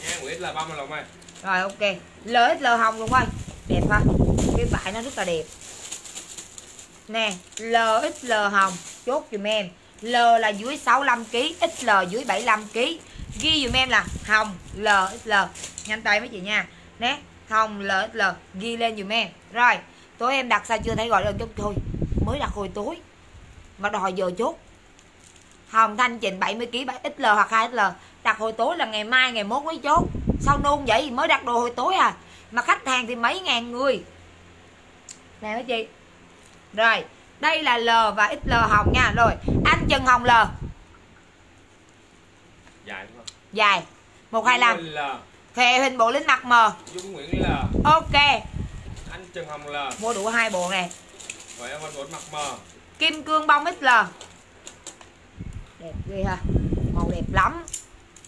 Nha Nguyễn là 30 lòng ơi rồi, ok. LXL hồng luôn anh đẹp ha cái vải nó rất là đẹp. Nè LXL hồng chốt dùm em. L là dưới 65 kg XL dưới 75 kg ghi dùm em là hồng LXL nhanh tay mấy chị nha. Nè hồng LXL ghi lên dùm em. Rồi, tối em đặt sao chưa thấy gọi đơn chút thôi. Mới đặt hồi tối. Mà đòi giờ chốt. Hồng thanh trình 70 kg XL hoặc 2XL đặt hồi tối là ngày mai, ngày mốt mới chốt sao nôn vậy? Mới đặt đồ hồi tối à? Mà khách hàng thì mấy ngàn người. Nè mấy chị. Rồi đây là L và XL hồng nha. Rồi anh Trần Hồng L. Dài đúng không? dài. 125 Nguyễn Là thể hình bộ lính mặt M. Dung Nguyễn là ok. Anh Trần Hồng là mua đủ hai bộ nè. Vậy em còn mặt mờ kim cương bông XL đẹp ghê ha. Màu đẹp lắm.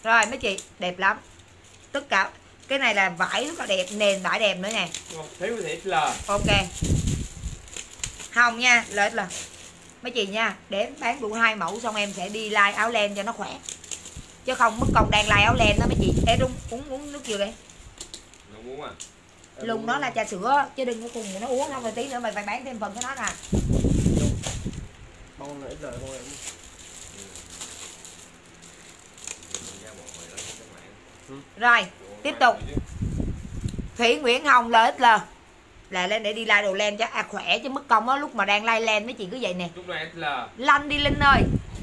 Rồi mấy chị đẹp lắm tất cả cái này là vải rất là đẹp nền vải đẹp nữa nè. Ngọc Thúy Nguyễn Thị là. Ok. Hồng nha lợi là. Mấy chị nha để em bán đủ hai mẫu xong em sẽ đi like áo len cho nó khỏe. Chứ không mất công đang like áo len đó mấy chị. Ê đúng uống uống nước dừa đi. Nó muốn à Em lùng nó là trà sữa chứ đừng có cùng nó uống. Không rồi tí nữa mày phải bán thêm phần cho nó nè Bông này L, bông này. Ra bộ mày lên trên mạng. Rồi Tiếp tục. thủy nguyễn hồng lsl là lên để đi like đồ len cho à khỏe chứ mất công á lúc mà đang like len mấy chị cứ vậy nè. Lúc này là lanh đi linh ơi.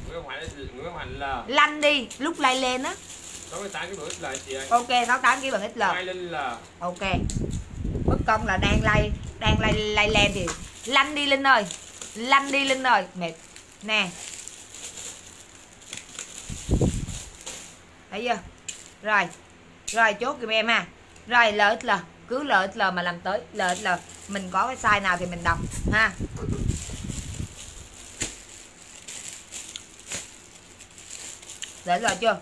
Nguyễn Hoàng lanh đi lúc like len á. 68 cái bữa là chị ơi. Ok 68 kg bằng xl Linh là ok. Mất công là đang lay đang lay lay len thì lanh đi linh ơi. Lanh đi linh ơi. Mệt. Nè. Thấy chưa rồi rồi chốt giùm em ha. Rồi LXL cứ LXL mà làm tới LXL mình có cái size nào thì mình đọc, ha. Để rồi chưa?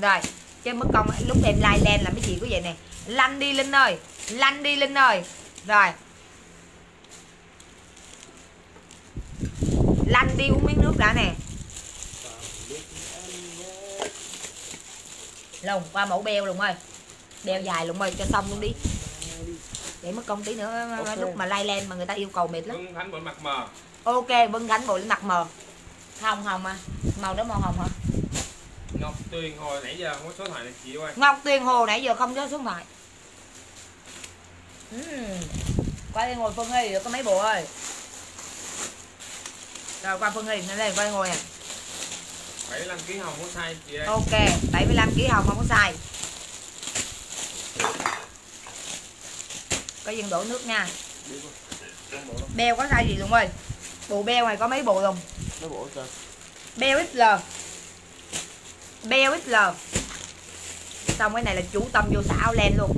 Rồi chứ mất công, lúc em like lên là mấy chị có vậy nè. Lanh đi linh ơi, lanh đi linh ơi. Rồi. Lanh đi uống miếng nước đã nè. Lùng qua mẫu beo lùng ơi. Beo dài lùng ơi cho xong luôn đi. Để mất công tí nữa Ok. lúc mà like lên mà người ta yêu cầu mệt lắm. Hưng Khánh bộ mặt mờ. Ok vân khánh bộ mặt mờ. Hồng hồng à. Màu đó màu hồng hả? Ngọc Tuyền hồi nãy giờ không có số thoại này chị ơi. Ngọc Tuyền Hồ nãy giờ không nhớ số thoại. Uhm. Qua đây ngồi phân hy được có mấy bộ ơi? Rồi qua phân hy lên qua đây ngồi nè 75 kg hồng có sai chị ơi. Ok 75 kg hồng không có sai. Có dừng đổ nước nha. Beo có sai gì luôn ơi? Bộ beo này có mấy bộ luôn Nó bộ cho. Beo XL Beo XL Xong cái này là chủ tâm vô xã áo len luôn.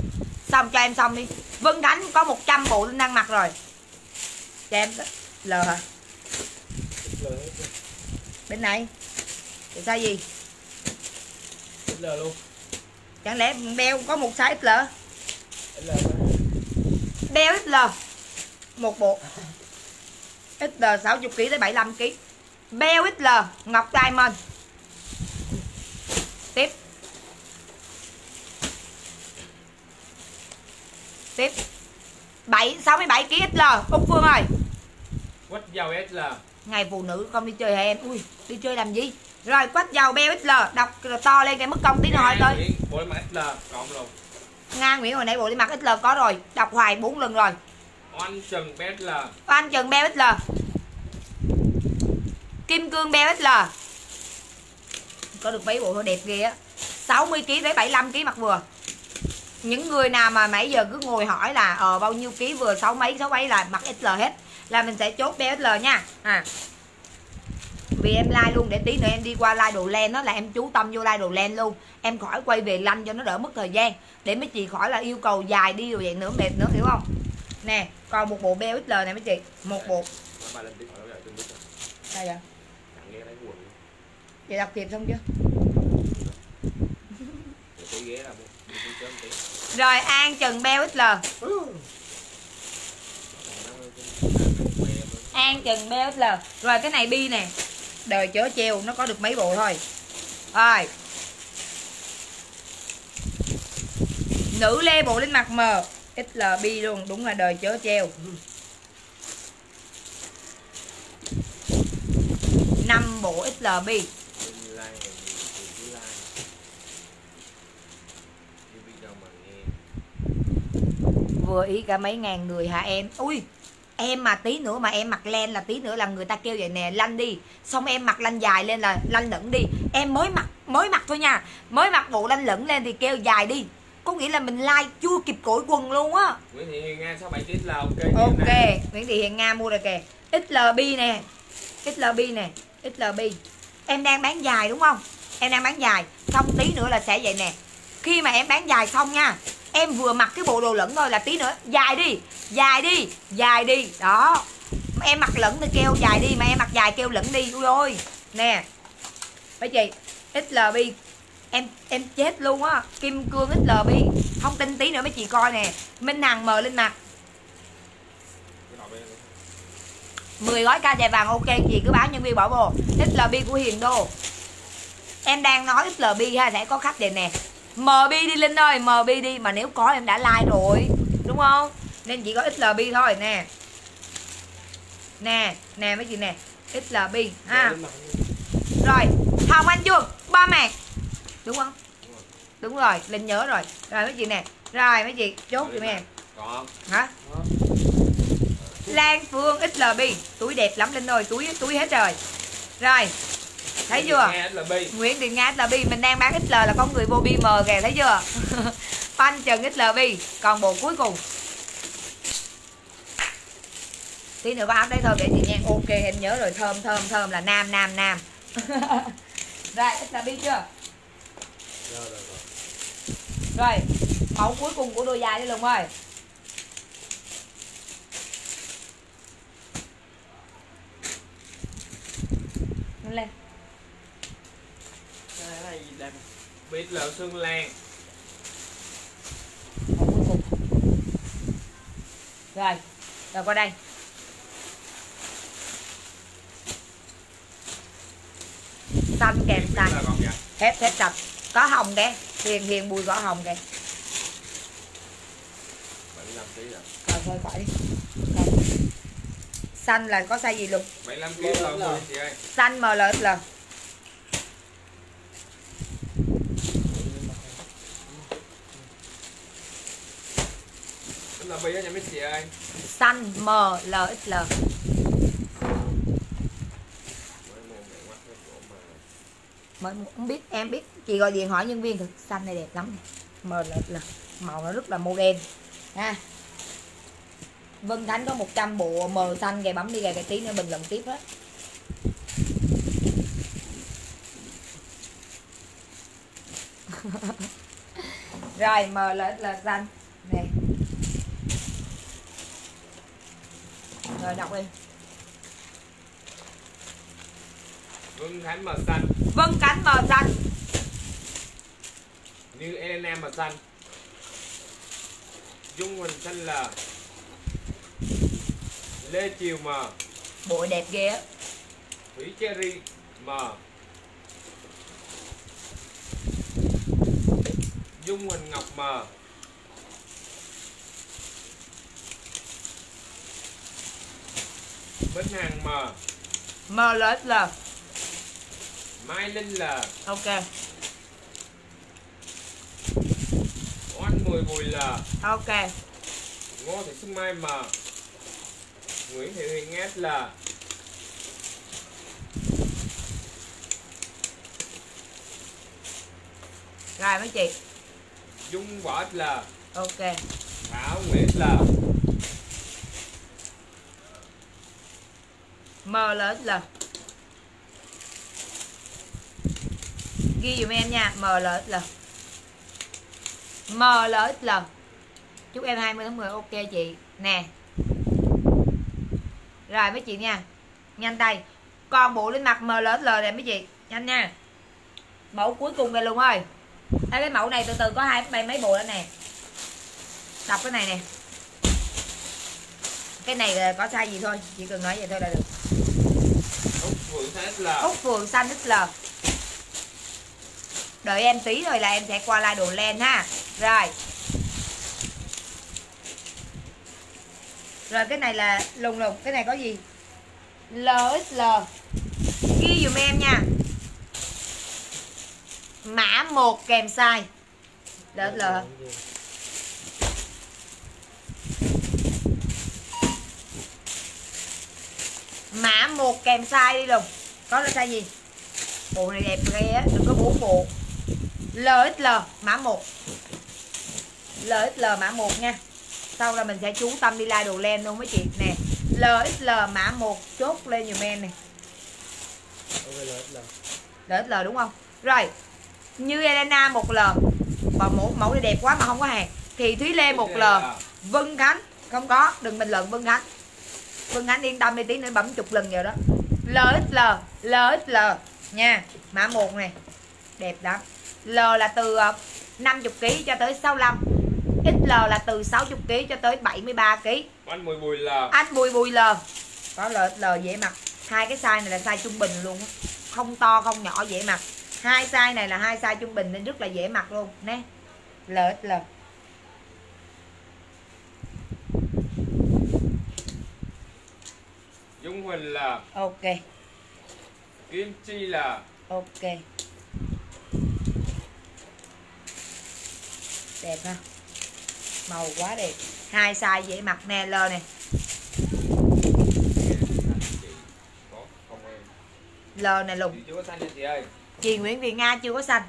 Xong cho em xong đi. Vân Khánh có 100 bộ linh năng mặc rồi. Cho em L hả. Bên này Thì sao gì? L luôn. Chẳng lẽ beo có một size XL L mà. Beo XL Một bộ. XL 60kg tới 75kg Beo XL Ngọc Diamond. Tiếp. Tiếp. 7 67 kg XL Úc Phương ơi. Quất dầu SL ngày phụ nữ không đi chơi hả em? Ui đi chơi làm gì rồi quách dầu beo XL đọc to lên cái mức công tí nữa tới Nguyễn, bộ mặt SL còn luôn. Nga Nguyễn hồi nãy bộ đi mặc XL có rồi đọc hoài bốn lần rồi. Oanh trần BSL Anh Trần beo XL Kim Cương beo XL Có được mấy bộ thôi đẹp ghê á. 60kg tới 75kg mặc vừa. Những người nào mà nãy giờ cứ ngồi hỏi là Ờ bao nhiêu ký vừa sáu mấy sáu mấy là mặc XL hết. Là mình sẽ chốt XL nha. À. Vì em like luôn để tí nữa em đi qua like đồ len đó là em chú tâm vô like đồ len luôn. Em khỏi quay về lanh cho nó đỡ mất thời gian. Để mấy chị khỏi là yêu cầu dài đi rồi vậy nữa mệt nữa hiểu không? Nè còn một bộ beo XL này mấy chị. Một bộ. Sao vậy? Vậy đọc kịp xong chưa? Rồi An Trần beo XL An Trần beo XL Rồi cái này bi nè Đời chớ treo, nó có được mấy bộ thôi. Rồi. Nữ lê bộ lên mặt mờ. Xlb luôn, Đúng là đời chớ treo. Năm bộ XLB vừa ý cả mấy ngàn người hả em? Ui em mà tí nữa mà em mặc len là tí nữa là người ta kêu vậy nè lanh đi. Xong em mặc lanh dài lên là lanh lửng đi. Em mới mặc mới mặc thôi nha. Mới mặc bộ lanh lửng lên thì kêu dài đi. Có nghĩa là mình like chưa kịp cởi quần luôn á. Nguyễn Thị Hiền Nga 67 XL ok ok nguyễn thị hiền nga mua rồi kìa. Xlb nè. Xlb nè. Xlb em đang bán dài đúng không? Em đang bán dài. Xong tí nữa là sẽ vậy nè. Khi mà em bán dài xong nha em vừa mặc cái bộ đồ lẫn thôi, là tí nữa, dài đi dài đi dài đi. Đó. Em mặc lẫn thì kêu dài đi, mà em mặc dài kêu lẫn đi. Ui ôi. Nè. Mấy chị xlb em em chết luôn á. Kim cương xlb không tin tí nữa mấy chị coi nè. Minh hằng mờ lên mặt. 10 gói ca dài vàng, ok, chị cứ báo nhân viên bỏ vô XLB của Hiền Đô. Em đang nói XLB ha sẽ có khách về nè. MB đi Linh ơi MB đi. Mà nếu có em đã like rồi đúng không? Nên chỉ có XLB thôi nè. Nè nè mấy chị nè. XLB ha. Rồi Hồng Anh Chuông ba mạc. Đúng không? Đúng rồi. Linh nhớ rồi. Rồi mấy chị nè. Rồi mấy chị chốt giùm em hả? Lan Phương XLB túi đẹp lắm Linh ơi túi túi hết rồi. Rồi thấy chưa? Nguyễn Thị Nga XLB mình đang bán XL là có người vô BM kìa thấy chưa? Pan Trần XLB còn bộ cuối cùng. Tí nữa có áo đấy thôi để chị nha ok em nhớ rồi thơm thơm thơm là nam nam nam. Rồi XLB chưa? Rồi mẫu cuối cùng của đôi dài đi Lùng ơi. Lên này gì đẹp BSL Xuân Lan rồi rồi qua đây. Xanh kèm xanh hết hết sạch có hồng kìa. Hiền hiền bùi có hồng kìa. 75 kg rồi rồi thôi khỏi đi. Xanh là có size gì luôn? 75 kg rồi chị ơi. Xanh MLXL SLB đó nha mấy chị ơi xanh m, l, x, l. Mới không biết, em biết. Chị gọi điện hỏi nhân viên thực xanh này đẹp lắm. M, l l. Màu nó rất là modern ha. Vân Thánh có 100 bộ mờ xanh, gài bấm đi, gài cái tí nữa bình luận tiếp hết. Rồi MLXL xanh này rồi đọc đi. Vân Khánh màu xanh Vân Cánh mờ xanh như Elena màu xanh Dung Huỳnh xanh L Lê Triều mờ bộ đẹp ghê á. Thủy Cherry mờ Dung Huỳnh Ngọc mờ Bến hàng M. MLXL Mai Linh L ok. Oanh 10 Bùi L ok. Ngô Thị Xuân Mai M. Nguyễn Thị Huyền S L rồi mấy chị? Dung Võ L ok. Thảo Nguyễn L MLL ghi dùm em nha MLL MLXL chúc em 20 tháng 10 ok chị. Nè. Rồi mấy chị nha. Nhanh tay. Còn bộ lên mặt MLXL này mấy chị. Nhanh nha. Mẫu cuối cùng này luôn ơi. Đây, cái mẫu này từ từ có hai bay mấy bộ lên nè. Đọc cái này nè. Cái này là có sai gì thôi chỉ cần nói vậy thôi là được. Phượng L úc phường xanh XL đợi em tí rồi là em sẽ qua like đồ len ha. Rồi. Rồi cái này là lùng lùng cái này có gì? LXL ghi dùm em nha. Mã 1 kèm size. LXL mã 1 kèm size đi luôn. Có là size gì? Bộ này đẹp ghê á đừng có bốn bộ. LXL mã 1 LXL mã 1 nha. Sau là mình sẽ chú tâm đi like đồ len luôn mấy chị. Nè LXL mã 1 chốt lên dùm em này LXL đúng không? Rồi như Elena 1L và mẫu mẫu này đẹp quá mà không có hàng. Thì Thúy Lê 1L Vân Khánh không có đừng bình luận Vân Khánh Vân Khánh yên tâm đi tí nữa bấm chục lần vào đó. LXL LXL nha mã 1 này. Đẹp lắm. L là từ ờ, 50 kg cho tới 65 XL là từ 60 kg cho tới 73 kg Oanh 10 Bùi L. Anh bùi bùi L. Có LXL dễ mặc. Hai cái size này là size trung bình luôn không to không nhỏ dễ mặc. Hai size này là hai size trung bình nên rất là dễ mặc luôn. Nè. LXL Dung Huỳnh L ok. Kim Chi L ok. Đẹp ha. Màu quá đẹp. Hai size dễ mặc nè L này Có không em. L này lùng. Chị chưa có xanh nha chị ơi chị Nguyễn Việt Nga chưa có xanh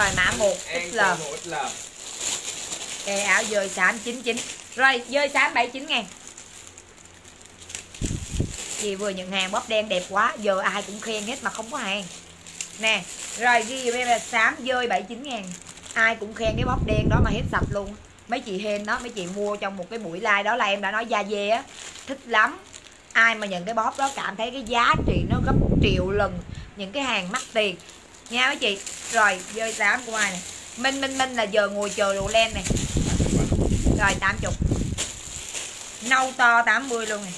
rồi mã 1 An XL Sơn 1 XL Cây áo dơi xám 99 Rồi dơi xám 79 ngàn. Chị vừa nhận hàng bóp đen đẹp quá Giờ ai cũng khen hết mà không có hàng. Nè Rồi ghi giùm em là xám dơi 79 ngàn. Ai cũng khen cái bóp đen đó mà hết sạch luôn. Mấy chị hên đó Mấy chị mua trong một cái buổi live đó là em đã nói da dê á Thích lắm. Ai mà nhận cái bóp đó cảm thấy cái giá trị nó gấp triệu lần. Những cái hàng mắc tiền Nha mấy chị? Rồi dơi tám của ai này? Minh Minh Minh là giờ ngồi chờ đồ len này. Rồi 80 Nâu to 80 luôn này.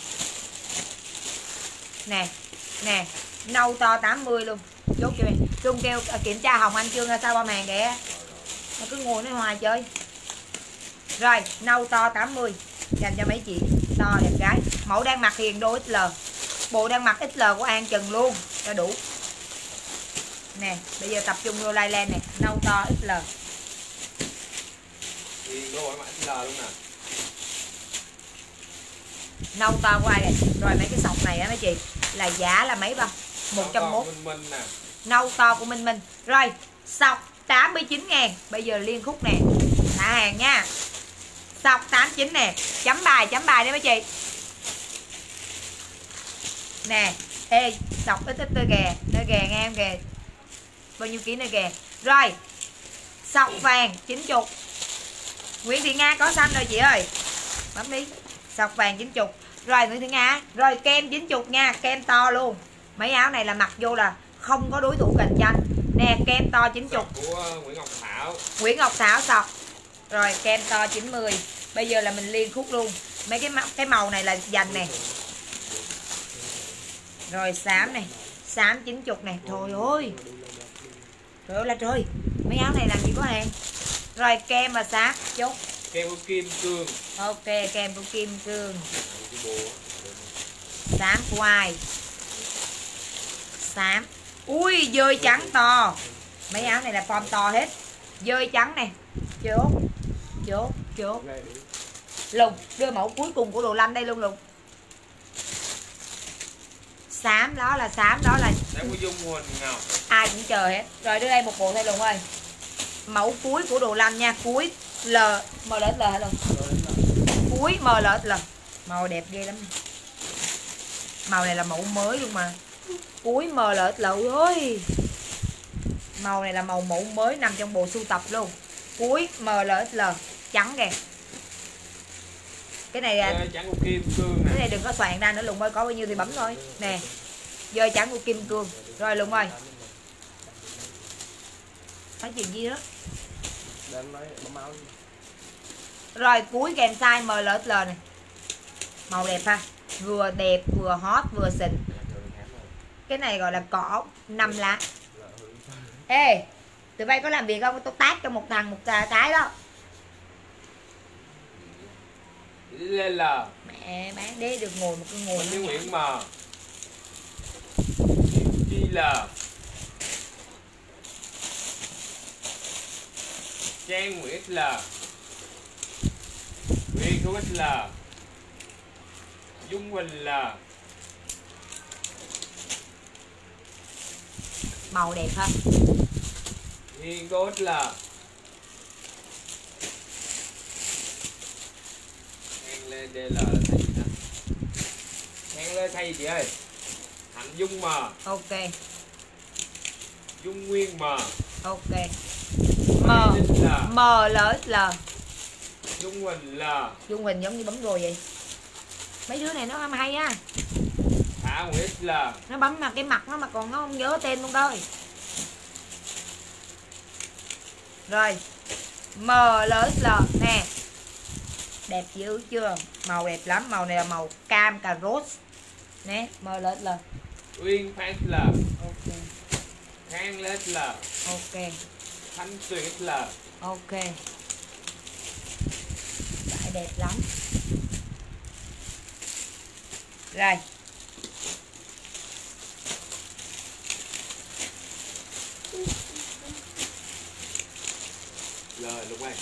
Nè Nè, Nâu to 80 luôn. Chốt cho em chung kêu à, kiểm tra Hồng Anh chưa? Ra sao ba màn kìa? Nó cứ ngồi nói hoài chơi. Rồi, nâu to 80 Dành cho mấy chị. To, đẹp gái. Mẫu đang mặc hiền đô XL Bộ đang mặc XL của An Trần luôn. Cho đủ. Nè bây giờ tập trung vô lai len nè Nâu to XL Thì luôn nè. Nâu to của ai này rồi mấy cái sọc này á mấy chị là giá là mấy bao? Một trăm mốt. nâu to của Minh Minh. Rồi sọc 89 ngàn. Bây giờ liên khúc nè. Thả hàng nha. Sọc 89 nè. Chấm bài chấm bài đấy mấy chị. Nè ê sọc ít ít tơ kìa. Nơi kìa nghe em kìa bao nhiêu ký nơi kìa. Rồi sọc vàng 90 Nguyễn Thị Nga có xanh rồi chị ơi. Bấm đi. Sọc vàng 90 rồi Nguyễn Thị Nga rồi kem 90 nha kem to luôn. Mấy áo này là mặc vô là không có đối thủ cạnh tranh. Nè kem to 90 Sọc của Nguyễn Ngọc Thảo. Nguyễn Ngọc Thảo sọc. Rồi kem to 90 bây giờ là mình liên khúc luôn. Mấy cái màu, cái màu này là dành nè. Rồi xám này xám 90 này thôi ơi trời ơi là trời mấy áo này làm gì có hàng? Rồi kem và sáp chốt kem của kim cương. Ok kem của kim cương. Xám white xám. Ui dơi trắng to. Mấy áo này là form to hết. Dơi trắng này. Chốt chốt chốt. Lùng đưa mẫu cuối cùng của đồ lanh đây luôn lùng xám đó là xám đó là dung ngọc ai cũng chờ hết. Rồi đưa đây một bộ thay lùng ơi. Mẫu cuối của đồ lanh nha. Cuối l ml hả lùng cuối ml màu đẹp ghê lắm. Màu này là mẫu mới luôn mà. Cuối ml ơi. Màu này là màu mẫu mới nằm trong bộ sưu tập luôn. Cuối ml trắng kìa cái này à, chẳng kim cương cái này đừng có soạn ra nữa lùng ơi có bao nhiêu thì bấm thôi. Nè dơi trắng của kim cương. Rồi lùng ơi. Nói chuyện gì đó? Rồi cuối kèm size MLXL này. Màu đẹp ha. Vừa đẹp vừa hot vừa xịn. Cái này gọi là cỏ năm lá. Ê tụi bay có làm việc không? Tôi tát cho một thằng một cái đó lên là mẹ má đế được ngồi một cái ngồi Nguyễn Nguyễn mà chi là Trang Nguyễn là Nguyên Thu Ích là Dung Huỳnh là màu đẹp ha. Hiền Cô Ích là lên đây là thay gì ta Hang lên thay gì chị ơi Hạnh Dung mà. Ok. Dung Nguyên mà. Ok. M Linh là. MLXL Dung Huỳnh là. Dung Huỳnh giống như bấm rồi vậy. Mấy đứa này nó không hay á. Thả Nguyễn là. Nó bấm mà cái mặt nó mà còn nó không nhớ tên luôn thôi. Rồi. MLXL nè đẹp dữ chưa? Màu đẹp lắm màu này là màu cam cà rốt. Nè MLXL Uyên Phan là ok. Khang lên là ok. Thanh Tuyền là ok. Vải đẹp lắm. Rồi. Lời lúc này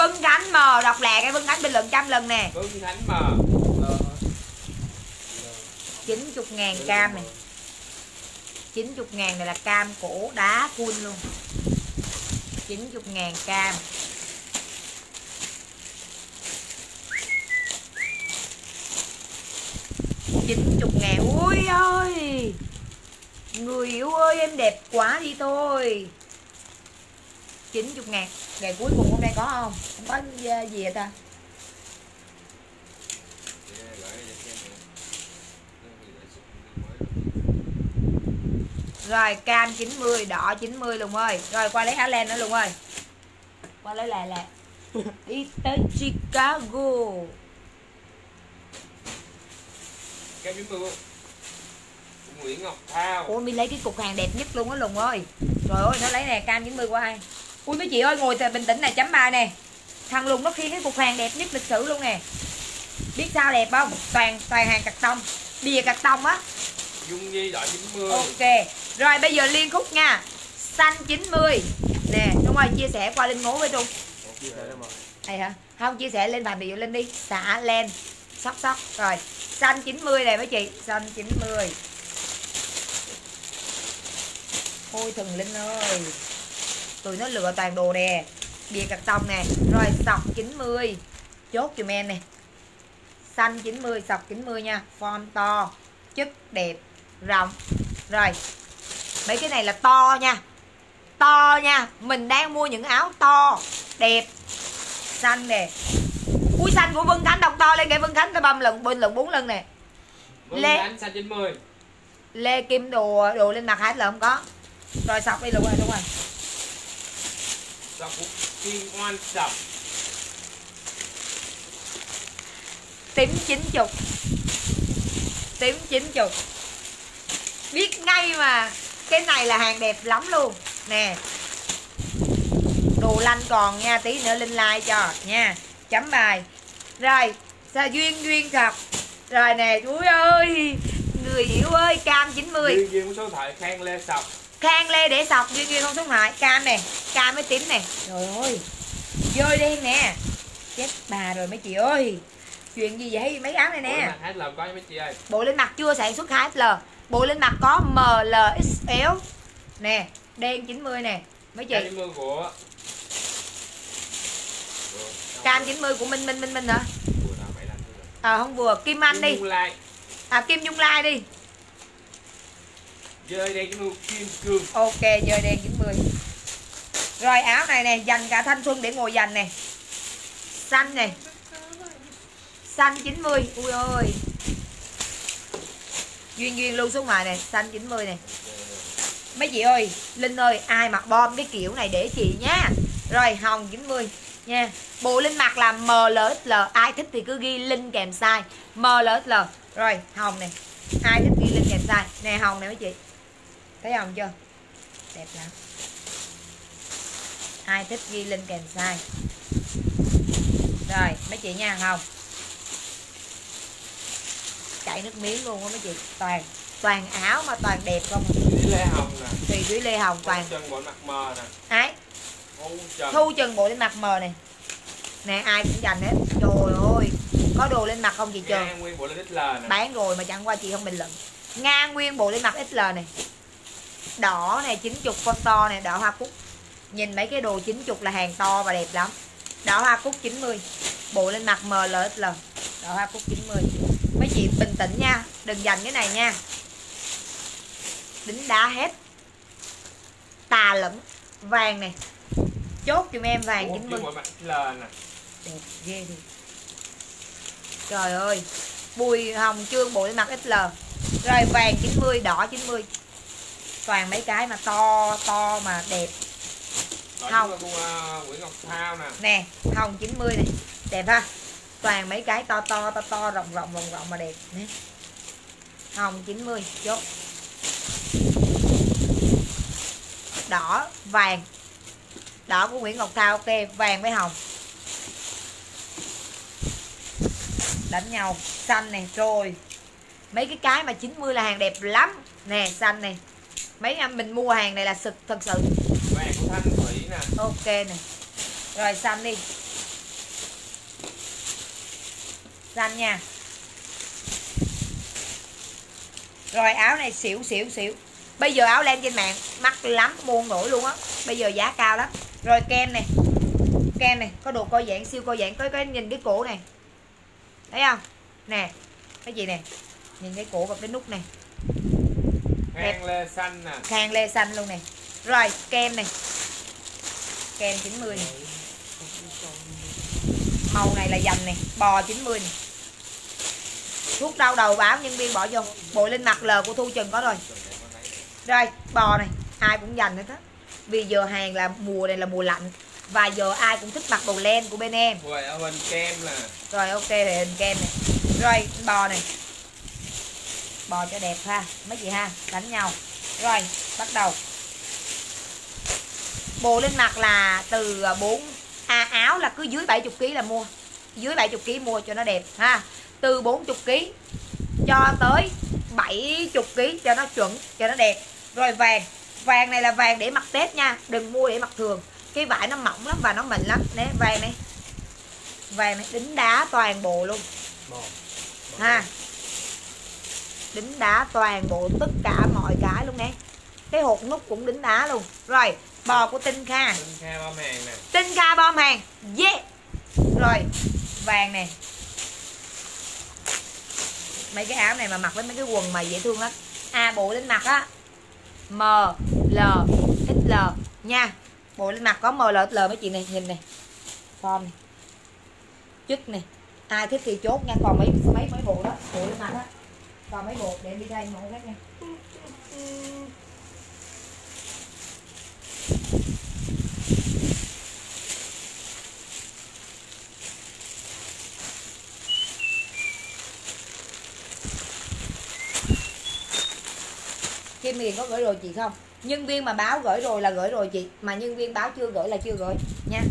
Vân Khánh mờ đọc lẹ cái Vân Khánh bình luận trăm lần nè. Vân Thánh mà. 90 ngàn cam này. 90 ngàn này là cam cổ đá full luôn. 90 ngàn cam. chín chục ngàn ui ơi. Người yêu ơi em đẹp quá đi thôi. chín chục ngàn ngày cuối cùng nay có không? Không có gì vậy ta? Rồi cam 90, đỏ 90 luôn ơi. Rồi qua lấy Ireland nữa luôn ơi. Qua lấy lại lại. Đi tới Chicago bí mưu Nguyễn Ngọc Thao. Ủa mình lấy cái cục hàng đẹp nhất luôn á Lùng ơi. Trời ơi nó lấy nè cam 90 của ai Ui mấy chị ơi ngồi bình tĩnh này chấm ba nè. Thằng Lùng nó khiêng cái cục hàng đẹp nhất lịch sử luôn nè. Biết sao đẹp không? Toàn toàn hàng cạc tông. Bìa cạc tông á. Dung Nhi đỏ 90 Ok. Rồi bây giờ liên khúc nha. Xanh 90 Nè đúng rồi chia sẻ qua Linh Ngố với Trung Hay hả? Không chia sẻ lên bàn biểu lên đi. Xả lên. Sóc sóc. Rồi Xanh 90 này mấy chị. Xanh 90 Ôi thần Linh ơi Tụi nó lựa toàn đồ nè Bìa cạc tông nè Rồi sọc 90 Chốt dùm em nè. Xanh 90 sọc 90 nha Form to Chất đẹp Rộng. Rồi Mấy cái này là to nha. To nha Mình đang mua những áo to Đẹp. Xanh nè. Ui xanh của Vân Khánh đọc to lên kìa Vân Khánh ta bầm lần bình lần bốn lần nè. Vân Lê- xanh 90 Lê Kim đồ đồ lên mặt hết là không có. Rồi sọc đi luôn rồi đúng rồi Sọc của Kim Oan Sọc Tím chín chục. Tím chín chục. Biết ngay mà cái này là hàng đẹp lắm luôn. Nè. Đồ lanh còn nha tí nữa linh like cho nha. Chấm bài. Rồi sao duyên duyên thật. Rồi nè chúi ơi người hiểu ơi cam 90 duyên duyên số thoại khang lê sọc khang lê để sọc duyên duyên không số thoại cam nè cam với tím nè. Trời ơi dơi đen nè. Chết bà rồi mấy chị ơi. Chuyện gì vậy? Mấy áo này nè. Mặt hết lần có mấy chị ơi. Bộ lên mặt chưa? Sản xuất HL bộ lên mặt có MLXL nè đen 90 nè. Mấy chị? Của cam 90 của Minh Minh Minh Minh hả? À không vừa. Kim Anh đi. À Kim Dung Lai đi Dơi đen cái kim cương. Ok dơi đen 90 rồi, áo này nè, dành cả thanh xuân để ngồi dành nè. Xanh nè. Xanh 90 ui ơi. Duyên duyên luôn xuống ngoài nè, xanh 90 nè. Mấy chị ơi, linh ơi, ai mặc bom cái kiểu này để chị nha rồi, hồng 90 nha. Bộ linh mặc là MLXL ai thích thì cứ ghi linh kèm size. MLXL rồi, hồng này ai thích ghi linh kèm size? Nè, hồng này mấy chị thấy hồng chưa? Đẹp lắm. Ai thích ghi linh kèm size rồi mấy chị nha hồng chảy nước miếng luôn á mấy chị. Toàn toàn áo mà toàn đẹp không. Đi Lê Hồng nè. Tùy dưới lê hồng toàn. Chân bộ mặt mờ nè. Ấy Thu trần bộ lên mặt mờ này nè ai cũng dành hết. Trời ơi có đồ lên mặt không chị trường? Ngang nguyên bộ lên XL nè. Bán rồi mà chẳng qua chị không bình luận. Ngang nguyên bộ lên mặt XL này đỏ này 90 con to này đỏ hoa cúc. Nhìn mấy cái đồ 90 là hàng to và đẹp lắm. Đỏ hoa cúc 90 bộ lên mặt MLXL đỏ hoa cúc 90 mấy chị bình tĩnh nha đừng dành cái này nha. Đính đá hết. Tà lẫn vàng này. Chốt giùm em vàng Ủa, 90 Kim bộ mặt XL nè. Đẹp ghê đi. Trời ơi bùi hồng trương bộ lên mặt XL rồi vàng 90 đỏ 90 toàn mấy cái mà to to mà đẹp. Đó Hồng. uh, Nguyễn Ngọc Thao nè. Nè hồng 90 này đẹp ha? Toàn mấy cái to to to to rộng rộng rộng rộng mà đẹp. Nè. Hồng 90 chốt. Đỏ vàng. Đỏ của Nguyễn Ngọc Thao ok vàng với hồng. Đánh nhau xanh này rồi. Mấy cái cái mà 90 là hàng đẹp lắm. Nè xanh này mấy anh mình mua hàng này là sực thật sự. Vàng của Thanh Thủy nè. Ok nè. Rồi xanh đi. Xanh nha. Rồi áo này xỉu xỉu xỉu. Bây giờ áo len trên mạng mắc lắm mua nổi luôn á. Bây giờ giá cao lắm. Rồi kem này kem này có đồ co giãn siêu co giãn có cái nhìn cái cổ này. Thấy không? Nè cái gì nè? Nhìn cái cổ và cái nút này Khang Lê Xanh nè khang lê xanh luôn nè. Rồi kem này. Kem 90 này màu này là dành này bò 90 này thuốc đau đầu báo nhân viên bỏ vô. Bội lên mặt lờ của thu trần có rồi. Rồi bò này ai cũng dành hết á. Vì giờ hàng là mùa này là mùa lạnh. Và giờ ai cũng thích mặc đồ len của bên em. Rồi ở bên kem nè rồi ok thì hình kem này. Rồi bò này bò cho đẹp ha. Mấy chị ha đánh nhau. Rồi bắt đầu. Bộ lên mặt là từ 4 à, áo là cứ dưới 70 kg là mua. Dưới 70 kg mua cho nó đẹp ha. Từ 40 kg cho tới 70 kg cho nó chuẩn cho nó đẹp. Rồi vàng. Vàng này là vàng để mặc tết nha đừng mua để mặc thường. Cái vải nó mỏng lắm và nó mịn lắm. Nè vàng này. Vàng này đính đá toàn bộ luôn. Ha đính đá toàn bộ tất cả mọi cái luôn nè. Cái hột nút cũng đính đá luôn. Rồi bò của tinh kha. Tinh Kha bom hàng nè. Tinh kha bom hàng. Yeah. Rồi vàng nè. Mấy cái áo này mà mặc với mấy cái quần mà dễ thương lắm. A bộ lên mặt á. M l x l. Nha. Bộ lên mặt có m l l mấy chị này. Nhìn này form này chức này ai thích thì chốt nha. Còn mấy mấy mấy bộ đó bộ lên mặt á còn mấy bộ để em đi thay mẫu khác nha. Kim Hiền có gửi rồi chị không? Nhân viên mà báo gửi rồi là gửi rồi chị mà nhân viên báo chưa gửi là chưa gửi nha.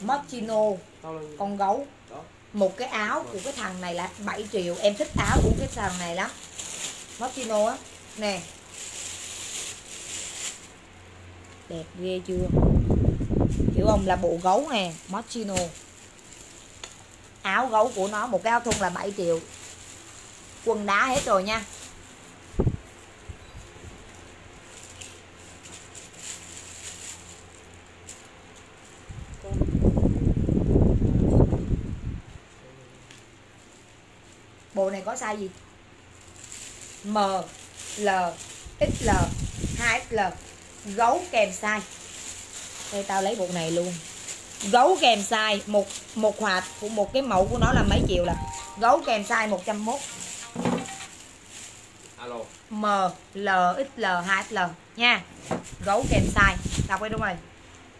Lên con gấu một cái áo của cái thằng này là 7 triệu. Em thích áo của cái thằng này lắm. Moschino á. Nè. Đẹp ghê chưa? Hiểu không là bộ gấu nè Moschino áo gấu của nó, một cái áo thun là 7 triệu. Quần đá hết rồi nha. Bộ này có size gì? M L XL 2XL gấu kèm size. Đây tao lấy bộ này luôn. Gấu kèm size một một hoạt của một cái mẫu của nó là mấy triệu là gấu kèm size 101 alo. M L XL 2XL nha. Gấu kèm size. Đọc đây đúng rồi.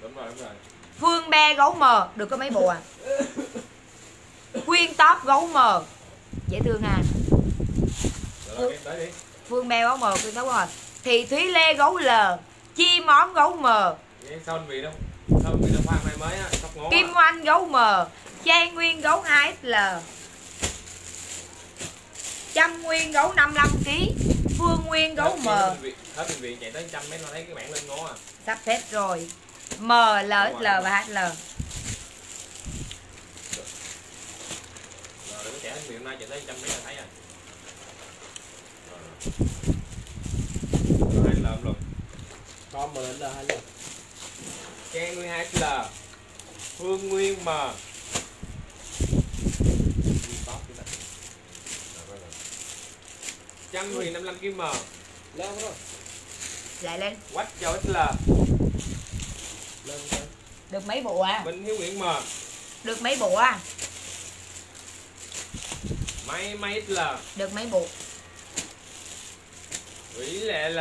Đúng rồi đúng rồi. Phương Be gấu mờ được có mấy bộ à? Quyên top gấu mờ dễ thương tới đi. Phương Be gấu mờ Quyên top rồi thì Thúy Lê gấu L Chi món gấu mờ sao anh vì đâu sao vì đâu khoan mai mới á? Kim à. Oanh gấu mờ Trang Nguyên gấu 2XL Trâm Nguyên gấu 55kg Phương Nguyên gấu viện- hết bệnh viện chạy tới trăm mét nó thấy cái bản lên ngố à. Sắp hết rồi. M, L, XL và HL bệnh viện nay chạy tới trăm mét là thấy à. Rồi. Rồi hai lợm rồi con mà lên là hai lần Trang Nguyên 2 là Phương Nguyên M. Trăm Huyền 55 kim M. Lên rồi. Lại lên. Quách Châu XL lên lên Được mấy bộ à? Bình Hiếu Nguyễn M. Được mấy bộ à May May XL Được mấy bộ Vĩ Lệ L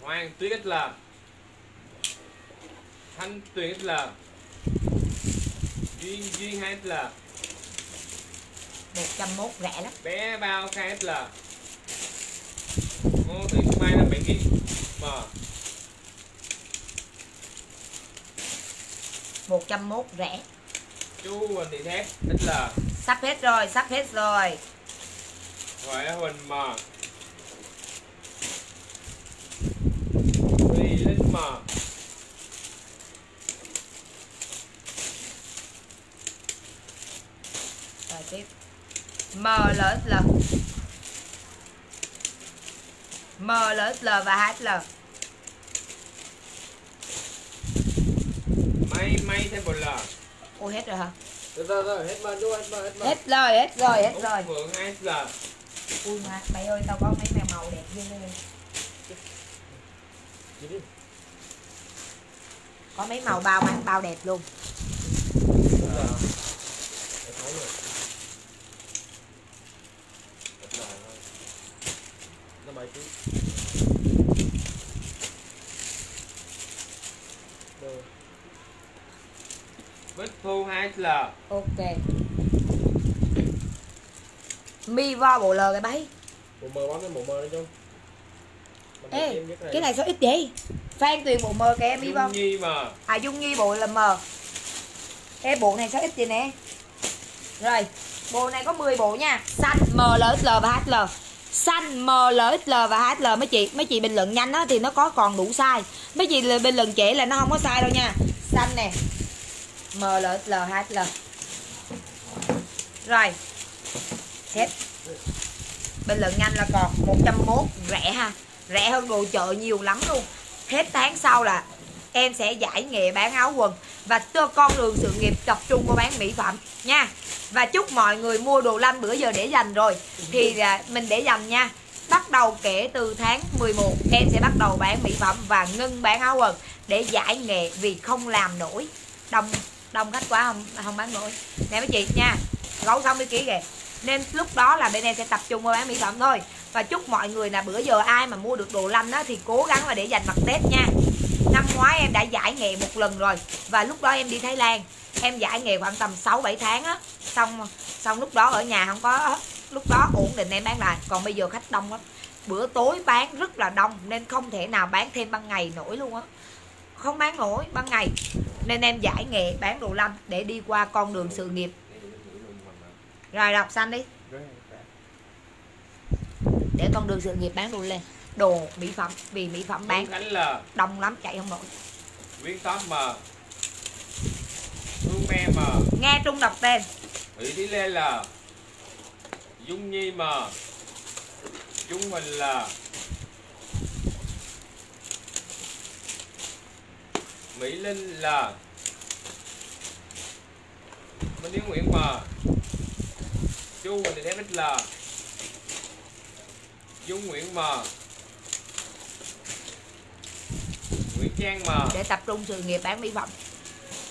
Hoàng Tuyết XL Thanh Tuyền XL Duyên Duyên 2 XL 101 rẻ lắm. Bé bao khai SL ngô thị mai là bảy kg m 101 rẻ. Chu huỳnh thị thép SL Sắp hết rồi Sắp hết rồi. Huệ huỳnh m thùy linh m Rồi tiếp. M, L, XL M, L, XL và HL may may thêm một l Ôi hết rồi hả? Rồi rồi rồi hết màn chú hết màn hết Hết rồi hết rồi hết rồi. phượng 2 SL Ui mà mày ơi tao có mấy mèo màu đẹp ghê. Đi? Có mấy màu bao mang bao đẹp luôn. Dạ. Em thấy rồi nó bảy ký rồi bích thu 2 SL Ok. Mi vo bộ L cái bấy. Bộ mờ bấm cái bộ mờ đi chung Ê cái này. sao ít vậy? Phan Tuyền bộ M kìa em Mi vo. Dung nhi m À Dung Nhi bộ là M. Ê bộ này sao ít vậy nè? Rồi Bộ này có 10 bộ nha. Xanh M, L, XL và HL Xanh M, L, XL và HL Mấy chị mấy chị bình luận nhanh á thì nó có còn đủ size. Mấy chị bình luận trễ là nó không có size đâu nha. Xanh nè M, L, Rồi. Hết. Bình luận nhanh là còn 101 Rẻ ha. Rẻ hơn đồ chợ nhiều lắm luôn. Hết tháng sau là em sẽ giải nghệ bán áo quần và cho con đường sự nghiệp tập trung vào bán mỹ phẩm nha. Và chúc mọi người mua đồ lanh bữa giờ để dành rồi. Thì à, mình để dành nha. Bắt đầu kể từ tháng 11 em sẽ bắt đầu bán mỹ phẩm và ngưng bán áo quần để giải nghệ vì không làm nổi. Đông đông khách quá không không bán nổi nè mấy chị, nha, gấu 60 kg kìa. Nên lúc đó là bên em sẽ tập trung vào bán mỹ phẩm thôi. Và chúc mọi người là bữa giờ ai mà mua được đồ lanh á, thì cố gắng là để dành mặt tết nha. Năm ngoái em đã giải nghề một lần rồi, và lúc đó em đi Thái Lan. Em giải nghề khoảng tầm 6 7 tháng á. Xong xong lúc đó ở nhà không có, lúc đó ổn định em bán lại. Còn bây giờ khách đông lắm. Bữa tối bán rất là đông, nên không thể nào bán thêm ban ngày nổi luôn á không bán nổi ban ngày. Nên em giải nghệ bán đồ lâm để đi qua con đường sự nghiệp. Rồi đọc xanh đi. Để con đường sự nghiệp bán đồ lên. Đồ mỹ phẩm vì mỹ phẩm bán. Đông lắm chạy không nổi. Nguyễn Top M. Hương Me M. Nghe trung đọc tên. Thủy Thí Lê là Dung Nhi M. Dung Mình là Mỹ Linh là Minh Yến Nguyễn M Chu Quỳnh Thị Thép là Dung Nguyễn M Nguyễn Trang M để tập trung sự nghiệp bán mỹ phẩm.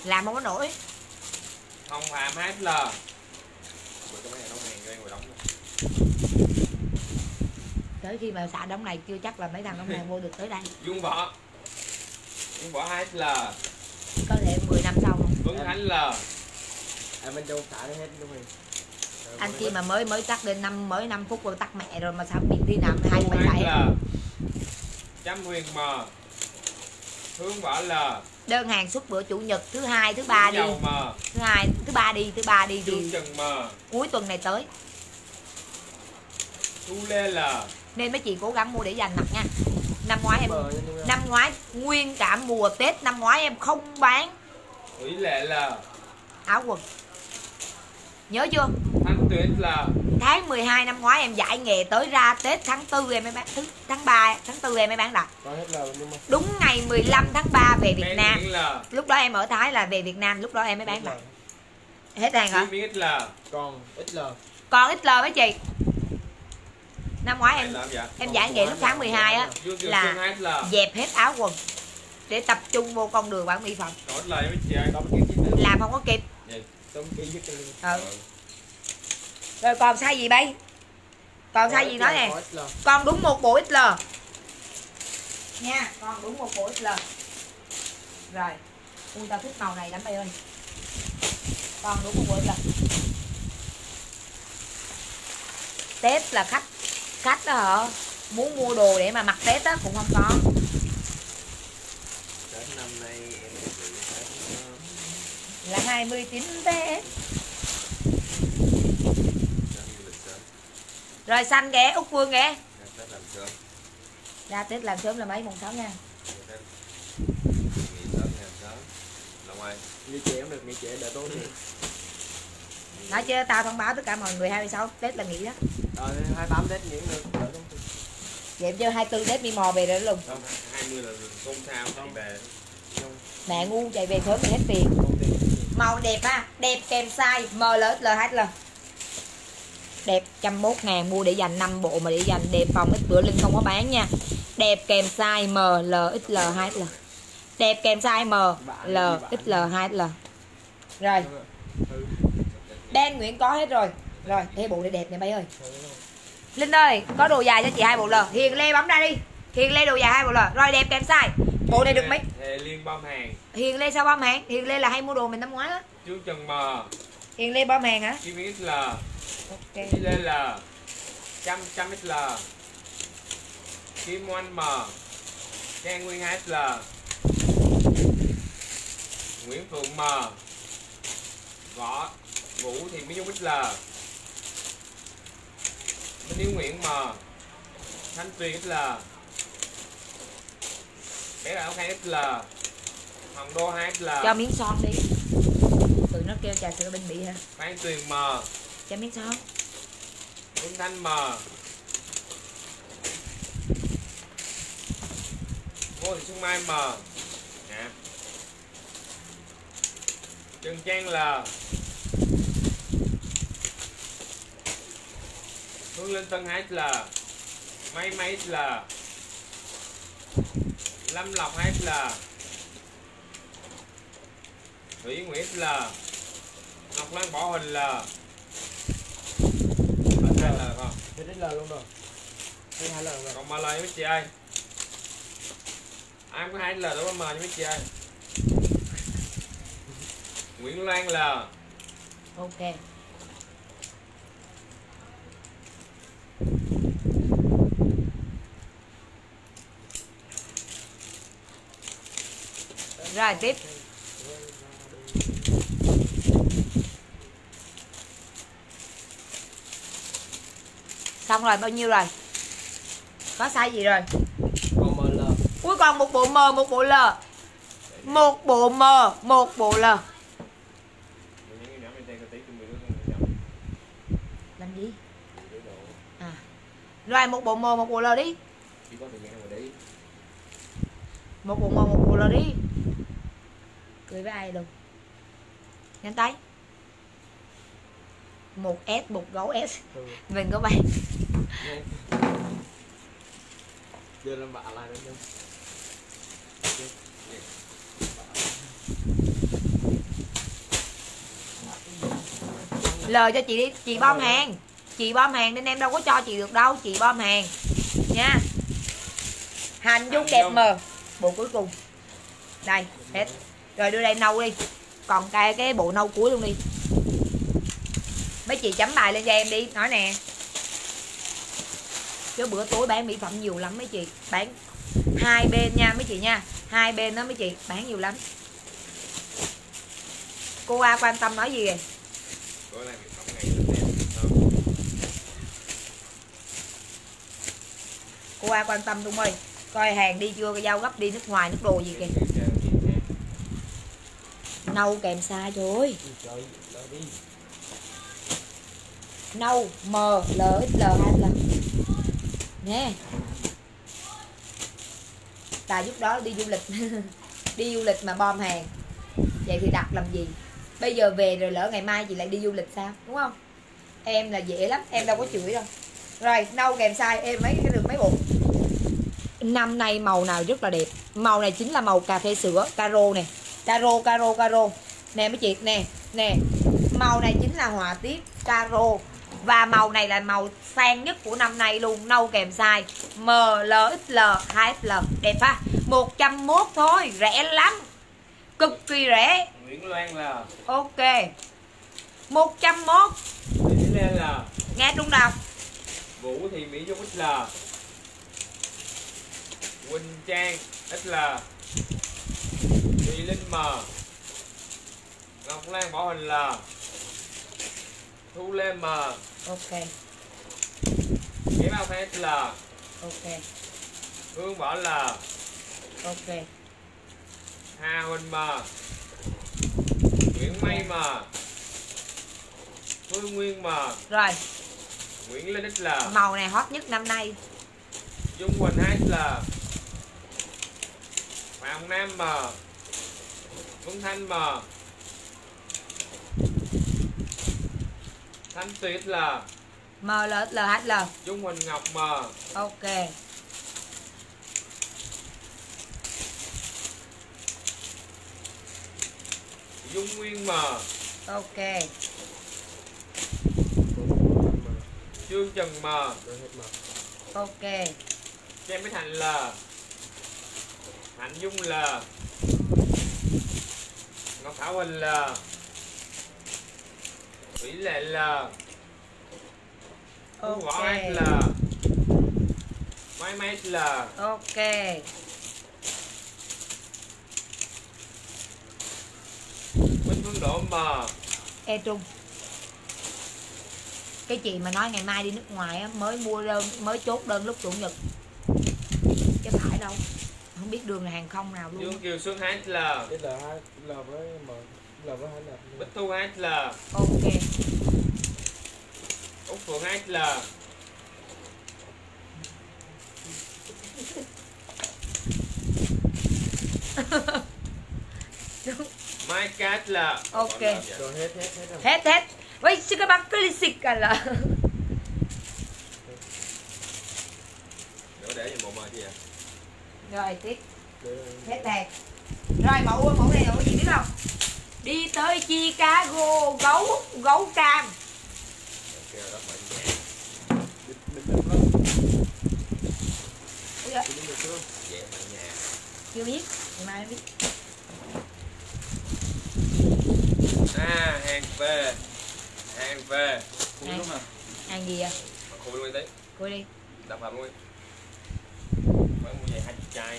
Làm không có nổi. Hồng Phạm HL đóng đóng tới khi mà xả đống này chưa chắc là mấy thằng đống này mua được tới đây. Dung Võ Dung Võ HL có thể 10 năm sau. Không Tuấn Khánh L. Em bên châu xả hết đúng không? Anh kia mà mới mới tắt đến năm mới 5 phút rồi tắt mẹ rồi mà sao biết đi làm hai HL lại Trăm Huyền M. Hương Võ L. Đơn hàng xuất bữa chủ nhật thứ hai thứ ba đi. M. Thứ hai thứ ba đi thứ ba đi thì Trần M. Cuối tuần này tới. Thu Lê L. Nên mấy chị cố gắng mua để dành mặt nha năm ngoái em năm ngoái nguyên cả mùa tết năm ngoái em không bán. Thủy Lệ L áo quần. Nhớ chưa? Thanh Tuyết L tháng 12 năm ngoái em giải nghề tới ra Tết tháng 4 em mới bán thứ tháng 3 tháng 4 em mới bán là mà đúng ngày 15 tháng 3 về Việt Nam. lúc đó em ở Thái là về Việt Nam lúc đó em mới bán đặt hết hàng hả? Còn XL còn XL mấy chị năm ngoái em em giải nghề lúc tháng 12 á là dẹp hết áo quần để tập trung vô con đường bán mỹ phẩm. Làm không có kịp. Ừ. rồi còn sai gì bay? Còn sai gì nói nè? con đúng một bộ XL nha con đúng một bộ XL rồi ui tao thích màu này lắm bay ơi. Con đúng một bộ XL Tết là khách khách đó hả? Muốn mua đồ để mà mặc Tết á cũng không có. Tết năm nay là 29 Tết rồi xanh ghé Úc Phương ghé ra Tết làm sớm là mấy mùng 6 nha. Nghỉ trễ không được nghỉ trễ đợi tối đi. Nói chứ tao thông báo tất cả mọi người 26 Tết là nghỉ đó Ờ 28 Tết nghỉ được vậy em chơi 24 Tết đi mò về rồi đó luôn Không, 20 là công sao chị về mẹ ngu chạy về sớm thì hết tiền. Màu đẹp ha đẹp kèm size ML HL đẹp trăm mốt ngàn mua để dành 5 bộ mà để dành đẹp phòng ít bữa linh không có bán nha. Đẹp kèm size ML XL 2L đẹp kèm size ML XL 2L rồi. Đen Nguyễn có hết rồi rồi thế bộ này đẹp nè bay ơi. Linh ơi có đồ dài cho chị hai bộ L Hiền Lê bấm ra đi. Hiền Lê đồ dài hai bộ L rồi đẹp kèm size. Bộ này được mấy? Liên bom hàng. Hiền Lê sao bom hàng? Hiền Lê là hay mua đồ mình năm ngoái á. Trương Trần M Hiền Lê bom hàng hả? Kim Miến L. Ok. Đi lên là trăm trăm XL Kim Oanh M Trang Nguyên 2 XL Nguyễn Phượng M Võ Vũ Thị Mỹ Dung XL Minh Hiếu Nguyễn M Thanh Tuyền XL Bé Bảo Khang XL Hồng Đô 2 XL cho miếng son đi. Tụi nó kêu trà sữa bên bị hả Phan Tuyền M cho miếng son. Phương Thanh M Ngô Thị Xuân Mai M Nè Trần Trang L Hương Linh Tân Hải L May May L Lâm Lộc Hải L Thủy Nguyễn L Ngọc Lan Bỏ Hình L. Hai L không? Thế đến L luôn rồi. Hai lần rồi. Còn mà lời với chị ơi ai có hai L đâu mà cho mấy chị ơi Nguyễn Loan L. Ok rồi tiếp. Xong rồi bao nhiêu rồi? Có sai gì rồi? Còn cuối còn một bộ m một bộ l một bộ m một bộ l làm gì? À. Rồi một bộ m một bộ l đi. Một bộ m một bộ l đi cười với ai đâu nhanh tay. Một s một gấu s. Ừ. mình có bay giờ làm bạ lại được không lời cho chị đi. Chị bom hàng. Chị bom hàng nên em đâu có cho chị được đâu. Chị bom hàng. Nha. Hành dung đẹp mờ. Bộ cuối cùng. Đây hết rồi đưa đây nâu đi. Còn cái cái bộ nâu cuối luôn đi. Mấy chị chấm bài lên cho em đi. Nói nè. Chứ bữa tối bán mỹ phẩm nhiều lắm mấy chị. Bán hai bên nha mấy chị nha. Hai bên đó mấy chị. Bán nhiều lắm. Cô A quan tâm nói gì vậy? Cô A quan tâm Trung ơi. Coi hàng đi chưa? Giao gấp đi nước ngoài nước đồ gì kìa Người cha gì nè nâu kèm xa rồi, nâu m l x l hai l. Nè. Tại lúc đó đi du lịch. Đi du lịch mà bom hàng. Vậy thì đặt làm gì? Bây giờ về rồi lỡ ngày mai chị lại đi du lịch sao? Đúng không? Em là dễ lắm em đâu có chửi đâu. Rồi nâu kèm sai em mấy cái đường mấy bộ? Năm nay màu nào rất là đẹp. Màu này chính là màu cà phê sữa caro này caro caro caro. Nè mấy chị nè nè. Màu này chính là họa tiết caro. Và màu này là màu sang nhất của năm nay luôn nâu kèm size M, L, XL, 2XL đẹp ha? 101 thôi rẻ lắm. Cực kỳ rẻ. Nguyễn Loan là ok. 101 Lý Lê là nghe trung đọc Vũ Thị Mỹ Dung X là Quỳnh Trang X là Thùy Linh M Ngọc Lan Bảo Hình là Thu Lê M ok. Nghĩa Bao X là ok. Hương Bảo là ok. Hà Huỳnh M Nguyễn May M Phương Nguyên M rồi. Nguyễn Linh là màu này hot nhất năm nay. Dung Quỳnh 2 là Phạm Nam M Vân Thanh M Thanh Tuyết là M, L, XL, 2XL Dung Quỳnh Ngọc M. Ok. Dung Nguyên M. Ok. Trương Trần M. Ok. Trang Bích Thành là Hạnh Dung là Ngọc Thảo là Thủy Lệ là Thu ok. Võ là Mai Mai là ok. Minh Phương Độ M e trung. Cái chị mà nói ngày mai đi nước ngoài á, mới mua đơn mới chốt đơn lúc chủ nhật. Chứ phải đâu biết đường là hàng không nào luôn. Dương Kiều Xuân 2 là cái l hai l với m l với hai l. Bích Thu 2 là ok. Úc Phượng 2 là Mai Cát là Ok. rồi hết hết hết rồi. Hết hết. Vậy sư các bác cứ xịt cả là Đỡ để cho một mà chứ vậy rồi tiếp. Hết hàng rồi mẫu mẫu này mẫu gì biết không? Đi tới Chicago gấu gấu cam. Được chưa biết ngày mai biết. À hàng về. Hàng về. Cúi đúng hả? hàng gì à khui luôn tí. Coi đi. Đập hộp luôn mới mua về hai chục chai.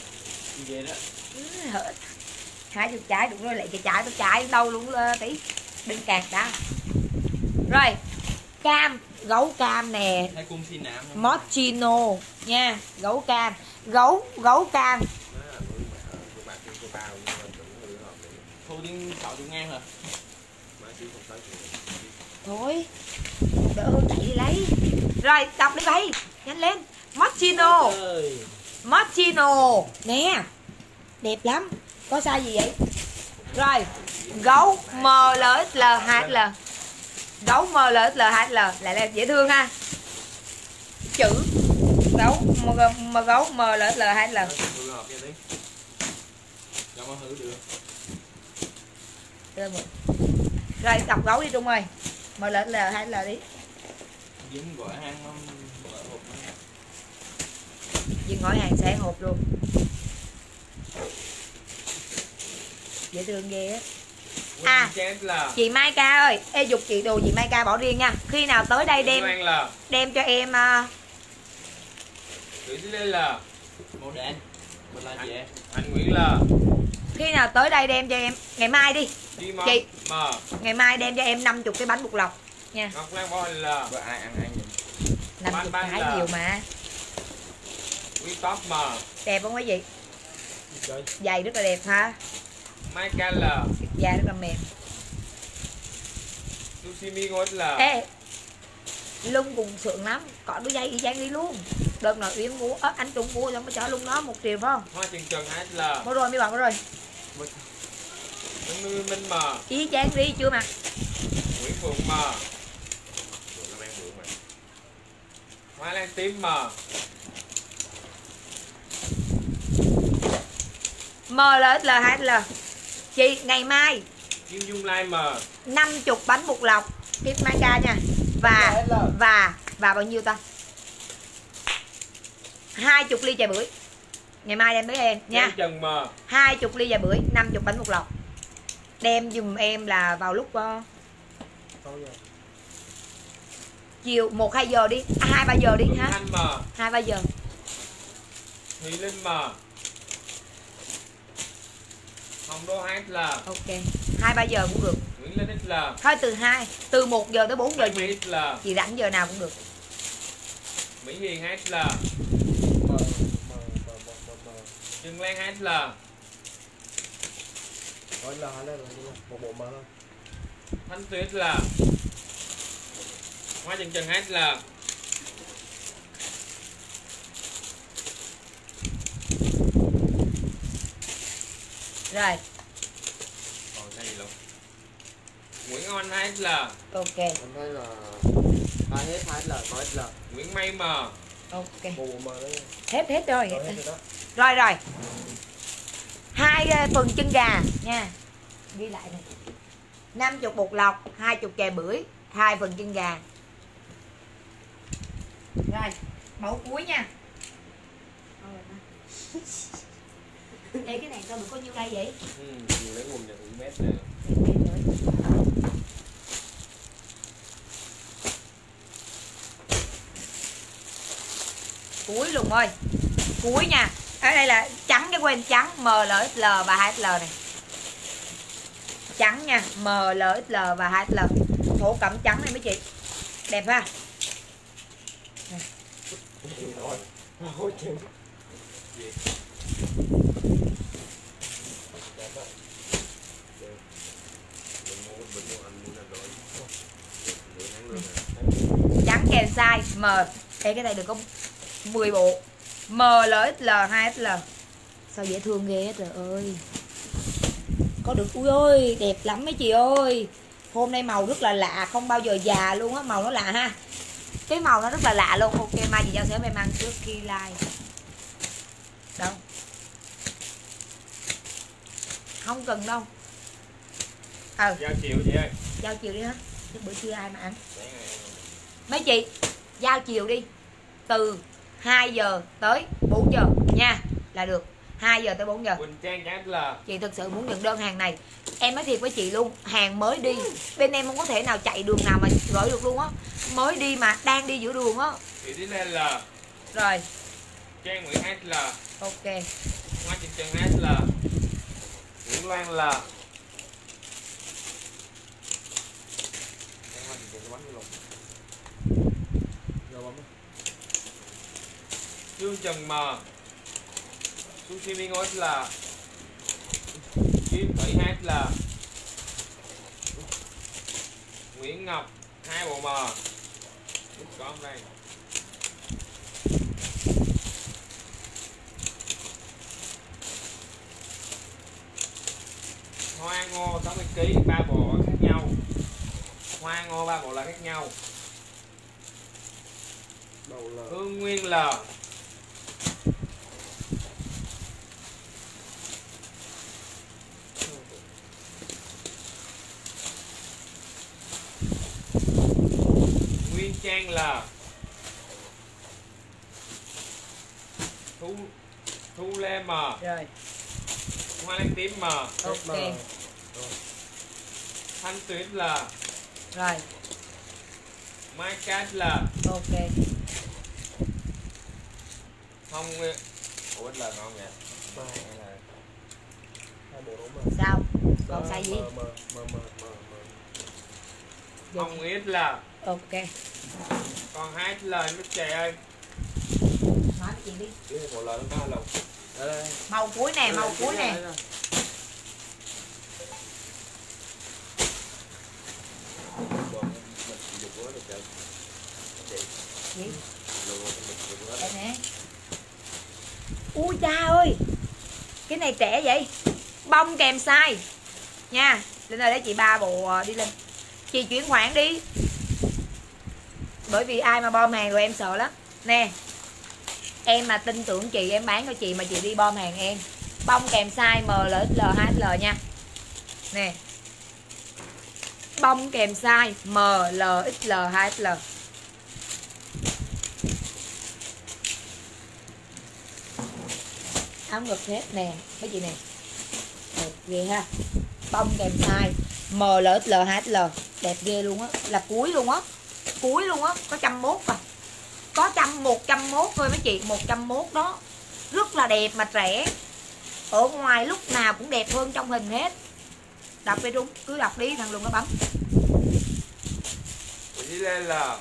Như vậy đó. Ừ, hai chục trái đúng rồi lại cái trái tôi trái đâu luôn tí. Đừng cạt đã. Rồi cam gấu cam nè. Mochino nha gấu cam. Gấu gấu cam. Thôi đỡ hơn chạy đi lấy. Rồi đọc đi bay nhanh lên. Mochino Martino. Nè đẹp lắm. Có sai gì vậy? Rồi gấu m l l 2 l. Gấu m l l 2 l. Lại là dễ thương ha. Chữ gấu m, gấu m l l 2 l. Rồi đọc gấu đi trung ơi. M l l 2 l đi. Dính gọi ăn không dừng ngồi hàng xe hộp luôn dễ thương ghê á À. chị Mai Ca ơi ê dục chị đồ chị Mai Ca bỏ riêng nha khi nào tới đây đem đem cho em gửi dưới đây là Màu đen. Mình là gì em? anh Nguyễn là khi nào tới đây đem cho em ngày mai đi Chị. mà ngày mai đem cho em 50 cái bánh bột lọc nha ngọc lan bao hình là Vợ ai ăn ăn vậy? 50 bánh cái nhiều mà top mà. Đẹp không quý vị? Giày rất là đẹp ha. Mai can là da rất là mềm. Sushi ngon là. Ê lung cùng sượng lắm. Có đôi giày y chang đi luôn. Đợt nào uyên mua ớ, anh trung mua xong mới chở lung nó một triệu phải không? Hoa trần trần là. Mua rồi mấy bạn mua rồi. Minh Minh Minh mà. Y chang đi chưa mà? Nguyễn Phượng mà. Hoa lan tím mà MLXL 2L chị ngày mai. Kim Dung Lai mà 50 bánh bột lọc. Tiếp mai ca nha. Và và và bao nhiêu ta? 20 ly trà bưởi. Ngày mai đem tới em nha. Trần mà 20 ly trà bưởi 50 bánh bột lọc. Đem dùm em là vào lúc giờ? chiều 1 2 giờ đi à, 2 3 giờ đi ha. Thanh mà 2 3 giờ. Thùy Linh mà Hồng Đô 2XL. Ok. 2 3 giờ cũng được. Nguyễn Linh XL. Thôi từ 2, từ 1 giờ tới 4 giờ. Mỹ XL. Chị rảnh giờ nào cũng được. Mỹ Hiền 2XL. Trừng Lan 2XL. Hỏi là lên là một bộ mờ. Thanh Tuyết XL. Hoa Trần Trần 2XL. Rồi. Còn cái gì luôn Nguyễn Oanh Hát là ok. Anh thấy là hai hết hai là có hết là Nguyễn May mà ok hết hết rồi. Hết rồi rồi rồi. Hai ờ, phần chân gà nha. Ghi lại này 50 bột lọc 20 chè bưởi hai phần chân gà. Rồi mẫu cuối nha Ê cái này tao được có nhiêu đây vậy? ừ, lấy nguồn nhà thủ mét nè Cuối luôn ơi. Cuối nha. Ở đây là trắng cái quên trắng. MLXL và 2XL này. Trắng nha. MLXL và 2XL Thổ cẩm trắng này mấy chị. Đẹp ha. Rồi. Ôi trời. Đẹp đó. trắng kèm size M. Ê cái này được có 10 bộ. MLXL 2XL Sao dễ thương ghê trời ơi. Có được Ui ơi đẹp lắm mấy chị ơi. Hôm nay màu rất là lạ Không bao giờ già luôn á Màu nó lạ ha. Cái màu nó rất là lạ luôn. Ok mai chị giao sớm em ăn trước khi like Đâu? Không cần đâu. Ờ Giao chiều chị ơi. Giao chiều đi hết Chứ bữa trưa ai mà ăn? Đấy, mấy chị? Giao chiều đi. Từ 2 giờ tới 4 giờ. Nha là được. 2 giờ tới 4 giờ. Quỳnh Trang chán là chị thực sự muốn nhận đơn hàng này. Em nói thiệt với chị luôn hàng mới đi. Bên em không có thể nào chạy đường nào mà gửi được luôn á. Mới đi mà đang đi giữa đường á. Thị Lý Lên là rồi. Trang Nguyễn Hát là ok. Hoa Trình Trần Hát là Nguyễn Loan là Trang Hoa Trình Trần bắn luôn Rồi bấm đi. Dương Trần M Sushi Mingos là Kim Thủy Hát là Nguyễn Ngọc hai bộ mờ Ít có nay Hoa ngô 60 kg ba bộ khác nhau. Hoa ngô ba bộ là khác nhau. Hương Nguyên là Nguyên Trang là Thu Thu Lê M. Rồi. Hoa Lan Tím M. Ok. Thanh Tuyết là rồi. Mai Cát là ok Nguyên Ủa ít là ngon vậy sao? Còn sai gì. Hồng Ít là ok. Còn hai lời mấy trẻ ơi. Nói với chị đi. Một lời nó Đây đây. màu cuối nè màu cuối nè. gì? Đây nè ui cha ơi, cái này trẻ vậy? Bông kèm size nha, lên đây để chị ba bộ ờ, đi lên. Chị chuyển khoản đi. Bởi vì ai mà bom hàng rồi em sợ lắm. Nè, em mà tin tưởng chị, em bán cho chị mà chị đi bom hàng em. Bông kèm size MLXL 2XL nha. Nè, bông kèm size MLXL 2L áo ngực hết nè, mấy chị nè. Đẹp ghê ha. Bông kèm size MLXL 2XL đẹp ghê luôn á, là cuối luôn á, cuối luôn á, có trăm mốt à. Có trăm, một trăm mốt thôi mấy chị, một trăm mốt đó. Rất là đẹp mà trẻ. Ở ngoài lúc nào cũng đẹp hơn trong hình hết. Đọc đi đúng, cứ đọc đi, thằng luôn nó bấm. Quỳnh Lê là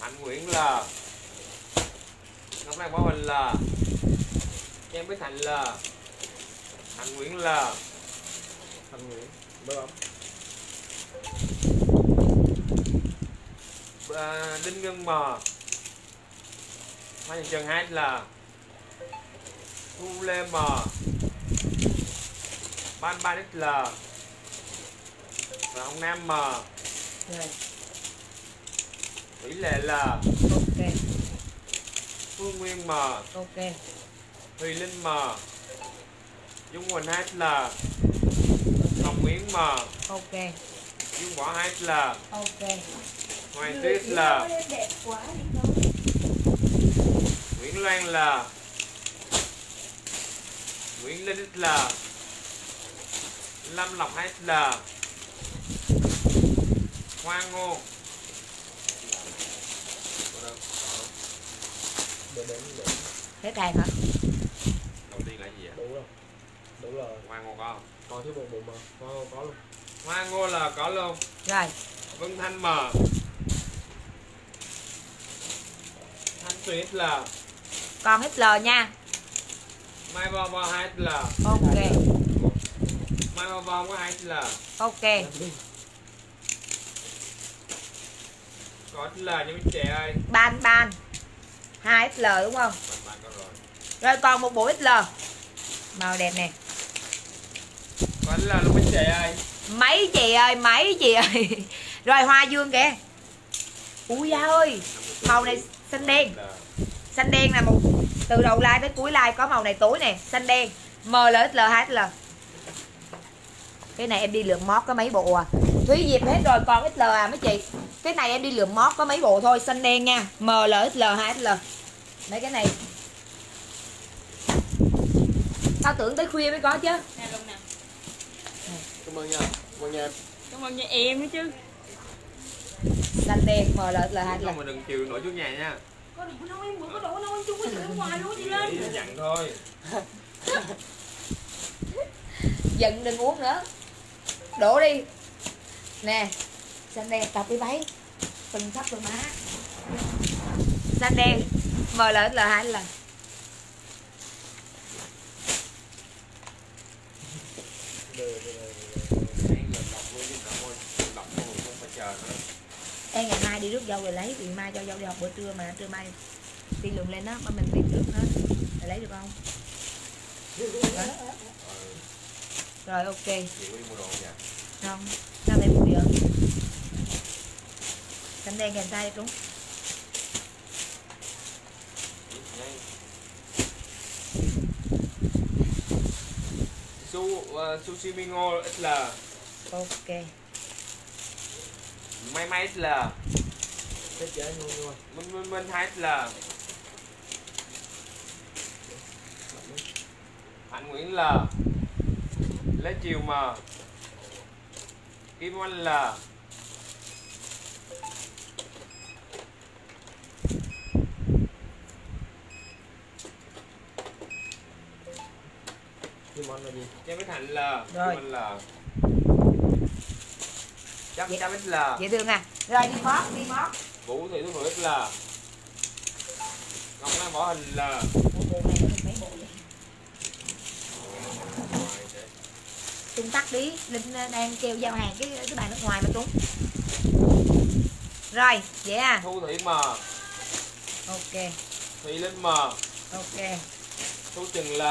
Hạnh Nguyễn là Ngọc Lan Bảo Hình là Trang Bích Thành là Hạnh Nguyễn là Thanh Nguyễn. Bấm. à, Đinh Ngân Mò Hoa Trần Trần Hát là Thu Lê Mò Ban Ba Đích là Và ông Nam Mò rồi. Thủy Lệ là ok. Phương Nguyên Mò ok Thùy Linh Mò Dung Quỳnh là Hồng Nguyễn Mò ok. Dương Võ là ok. Hoàng Tuyết thôi Nguyễn Loan là Nguyễn Linh là Lâm Lộc là Hoa Ngô. Hết hàng hả Đầu tiên là gì vậy? Đủ rồi. Đủ rồi. Hoa Ngô có không? Còn thiếu một bộ mà. Có có luôn. Hoa Ngô là có luôn. Rồi. Vân Thanh Mờ Thanh Tuyết là còn hết l nha. Mai Bo Bo Hát là ok. Mai Bo Bo có Hát là ok. Có là những trẻ ơi. Ban ban. 2 XL đúng không? Có rồi. Rồi còn một bộ XL màu đẹp nè Có là lúc mấy trẻ ơi. Mấy chị ơi mấy chị ơi. Rồi hoa dương kìa. Ui da ơi màu này xanh đen. Xanh đen là một từ đầu like tới cuối like có màu này tối nè xanh đen. MLXL 2XL cái này em đi lượm mót có mấy bộ à. Thúy Diệp hết rồi còn XL à mấy chị. Cái này em đi lượm mót có mấy bộ thôi xanh đen nha. MLXL 2XL mấy cái này. Tao tưởng tới khuya mới có chứ. Nè luôn nè cảm ơn nha. Cảm ơn nha em. Cảm ơn nha em nữa chứ. Xanh đen mờ lợt là hai không lần. mà đừng chiều nổi chút nhà nha. Có đủ nấu em có đủ nấu em chung với sự ở ngoài luôn chị lên dặn thôi. Giận đừng uống nữa. Đổ đi. Nè xanh đen tập đi bấy. Từng thấp từng má. Xanh đen mờ lợt là hai lần. Được, được, Ê, ngày mai đi rước dâu rồi lấy, vì mai cho dâu đi học bữa trưa mà, trưa mai đi lượng lên đó, mà mình tìm trước hết. Để lấy được không? Hả? rồi, ok. Không sao phải một giờ cánh đen kèm tay đúng Su, uh, sushi mingo XL ok. May may XL Thích dễ luôn luôn Minh Minh Minh 2 XL Hạnh Nguyễn L. Lê Triều M. Kim Oanh L Kim Anh là gì? Trang Bích Hạnh L. Rồi. Kim L Chắc Dạ. Chắc XL dễ thương à rồi đi mót đi mót Vũ Thị Thu Hữu XL Ngọc Lan Võ Hình L. Tung tắt đi. Linh đang kêu giao hàng cái cái bàn nước ngoài mà tuấn. Rồi vậy à. Thu Thị M. Ok. Thùy Linh M. Ok. Thu Trừng L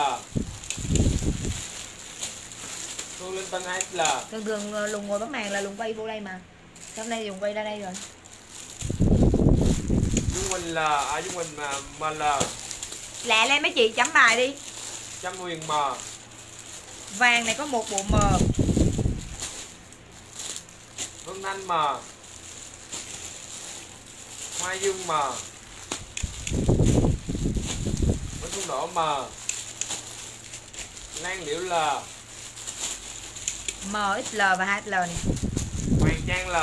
Thu Linh Tân 2 XL thường thường ờ, lùng ngồi bán hàng là lùng quay vô đây mà. Hôm nay dùng quay ra đây rồi. Dung Quỳnh L À Dung Quỳnh mà M L lẹ lên mấy chị chấm bài đi. Trăm Huyền M vàng này có một bộ mờ. Vân Thanh M Hoa Dương M Nguyễn Xuân Đỏ M Lan Liễu L MXL và HL này. Hoàng Trang L.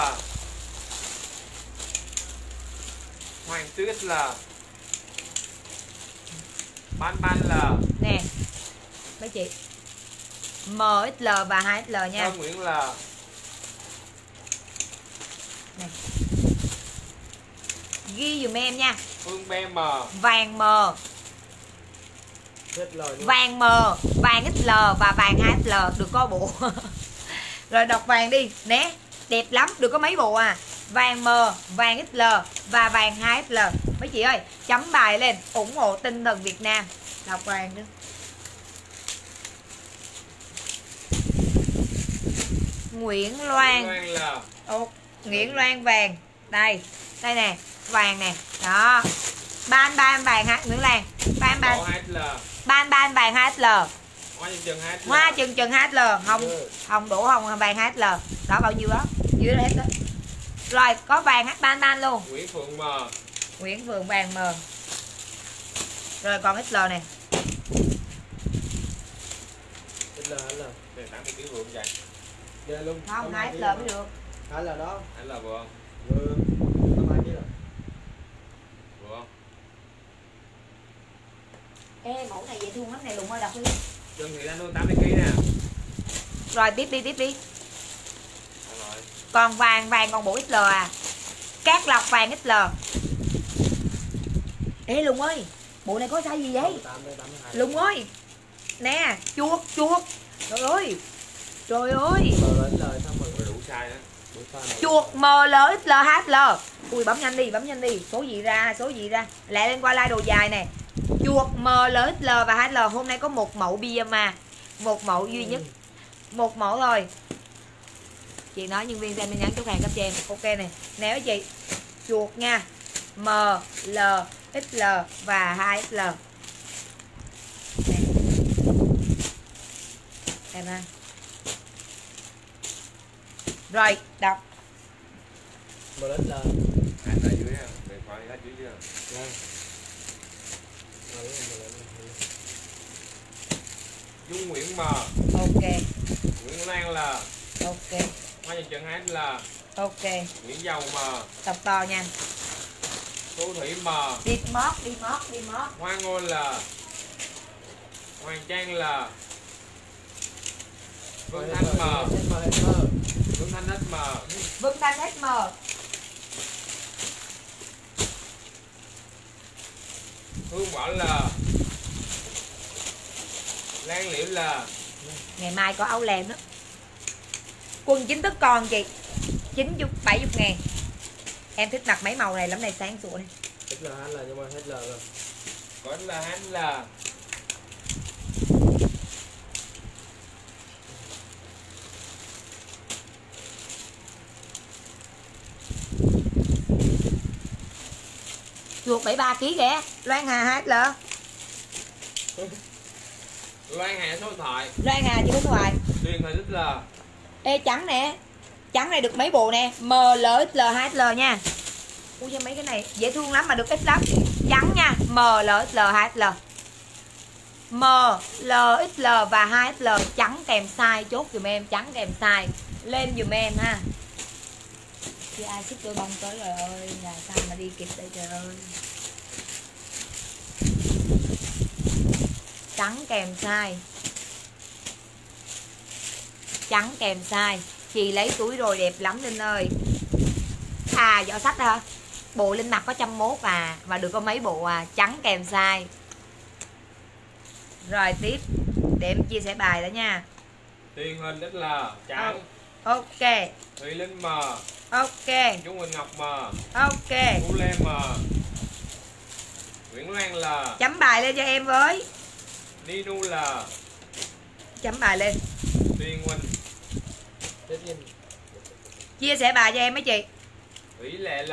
Hoàng Tứ XL Ban Ban L. Nè mấy chị? MXL và 2XL nha. Thơ Nguyễn L. Ghi dùm em nha. Phương B M. Vàng luôn. Vàng mờ vàng XL và vàng 2XL được có bộ rồi đọc vàng đi. Né đẹp lắm được có mấy bộ à? Vàng mờ vàng XL và vàng 2XL mấy chị ơi chấm bài lên ủng hộ tinh thần Việt Nam. Đọc vàng nữa Nguyễn Loan. Loan Ồ, Nguyễn Loan vàng. Đây đây nè vàng nè. Đó. Ban ban vàng ha Nguyễn Lan ban ban. Độ 2 XL ban ban vàng HL Hoa Nhân Trần 2 XL hoa chừng chừng HL hồng hồng đổ hồng vàng HL đó bao nhiêu đó? Dưới đó hết đó. Rồi có vàng H ban ban luôn. Nguyễn Phượng M. Nguyễn Phượng vàng mờ rồi còn XL lời hả là Để tặng cái tiếng vượng vậy. Ghê luôn. Không hai 2XL ký mới được. Hai là đó. Anh là vừa không? Vừa hai rồi Vừa không? ê mẫu này dễ thương lắm này lùng ơi đọc đi Trần Thị Lan Hương 80kg nè. Rồi tiếp đi tiếp đi. Còn vàng vàng còn bộ XL à. Cát lọc vàng XL ê lùng ơi bộ này có size gì vậy? 88 đến 82 lùng ơi nè chuột chuột. Trời ơi trời ơi. Chuột MLXLHL ui bấm nhanh đi bấm nhanh đi. Số gì ra số gì ra. Lại lên qua like đồ dài nè chuột MLXL và HL hôm nay có một mẫu pyjama một mẫu duy nhất. Một mẫu thôi. Chị nói nhân viên xem tin nhắn chốt hàng cấp cho em ok này nếu chị, chuột nha. M, L XL và 2XL Nè. em ha rồi, đọc. MLXL lên lời Anh ở dưới nè Điện thoại hết dưới chưa Dung Nguyễn M. Ok. Nguyễn Lan L ok. Hoa nhà Trần H L ok. Nguyễn Dầu M. Đọc to nha. Thu Thủy M. Đi mót đi mót đi mót. Hoa Ngô L Hoàng Trang L Vương Thanh M. Vương Thanh M. Vân Thanh mờ Hương Võ L Lan Liễu L ngày mai có áo len đó quần chính thức còn chị chín chục bảy chục ngàn. Em thích mặc mấy màu này lắm này sáng sủa này Hết là hết là nhưng mà hết là rồi. Có L H L chuột 73 kg kìa. Loan Hà hát lỡ Loan Hà số điện thoại. Loan Hà chị bên ngoài. Truyền hình XL Ê trắng nè. Trắng này được mấy bộ nè? M, L, X, L, H, L nha. Ui mấy cái này dễ thương lắm mà được ít lắm. Trắng nha. M, L, X, L, H, L. M, L, X, L và 2XL trắng kèm size chốt dùm em. Trắng kèm size. Lên dùm em ha. Chứ ai ship đôi bông tới rồi ơi. Là sao mà đi kịp đây trời ơi Trắng kèm size. Trắng kèm size. Chị lấy túi rồi đẹp lắm Linh ơi. À giỏ sách hả Bộ Linh mặc có trăm mốt à Mà được có mấy bộ à Trắng kèm size. Rồi tiếp Để em chia sẻ bài đó nha. Truyền hình XL Trắng. Ok. Thùy Linh M Ok. Trung Quỳnh Ngọc M. Ok. U Lê M. Nguyễn Loan L. Chấm bài lên cho em với Ninu L Chấm bài lên. Hết nhiên Chia sẻ bài cho em mấy chị. Thủy Lệ L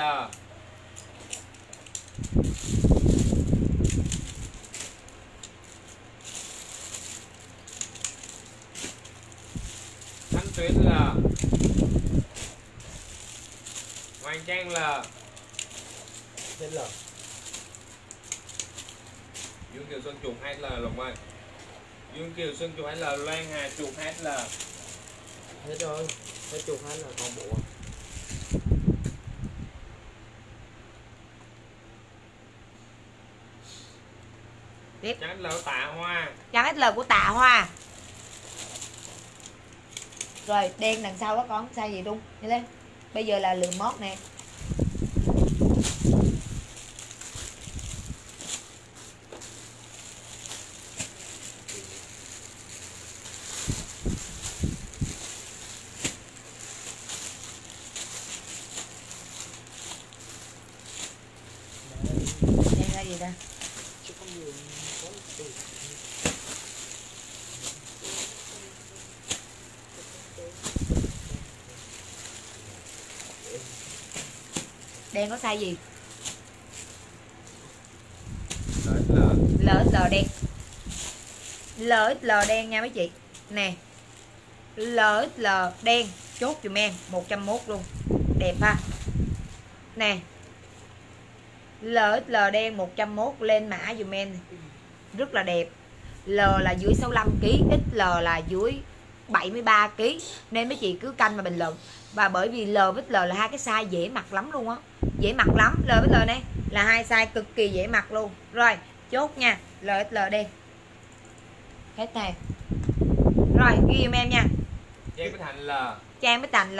Thanh Tuyến L Hoàng Trang L Hết là Dương Kiều Xuân trùng HL Lục ơi Dương Kiều Xuân trùng HL Loan Hà trùng HL Hết rồi Hết chục hết là còn bộ Trắng L Tạ Hoa. Trắng XL của tạ hoa. Rồi đen đằng sau đó con size gì luôn Đi lên. Bây giờ là lượng mót nè Đen ra gì ta Chứ không nhiều có đủ Đen có size gì? LXL đen. LXL đen nha mấy chị. Nè LXL đen Chốt dùm em 101 luôn. Đẹp ha? Nè LXL đen 101 lên mã dùm em Rất là đẹp. L là dưới 65kg XL là dưới 73kg Nên mấy chị cứ canh mà bình luận và bởi vì L với L là hai cái size dễ mặc lắm luôn á. Dễ mặc lắm. L với L này là hai size cực kỳ dễ mặc luôn. Rồi chốt nha. L L đi. Hết này rồi ghi em em nha. Trang với Thành L. Trang với Thành L.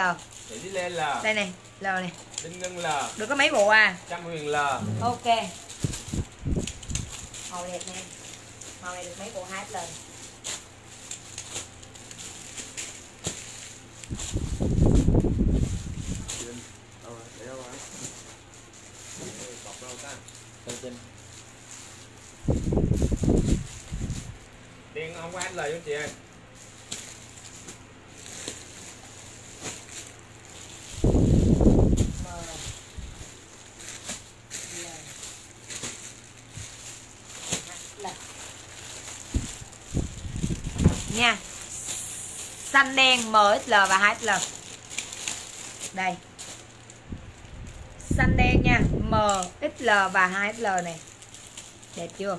Chị với L. Đây này L này Đinh Ngân L. Được có mấy bộ à? Trăm Huyền L. Ok. Màu đẹp nè. Màu này được mấy bộ hai L Tên trên Đen không có HL cho chị ơi. M L L nha. Xanh đen MXL và HL đây. Xanh đen M, XL và 2XL này. Đẹp chưa?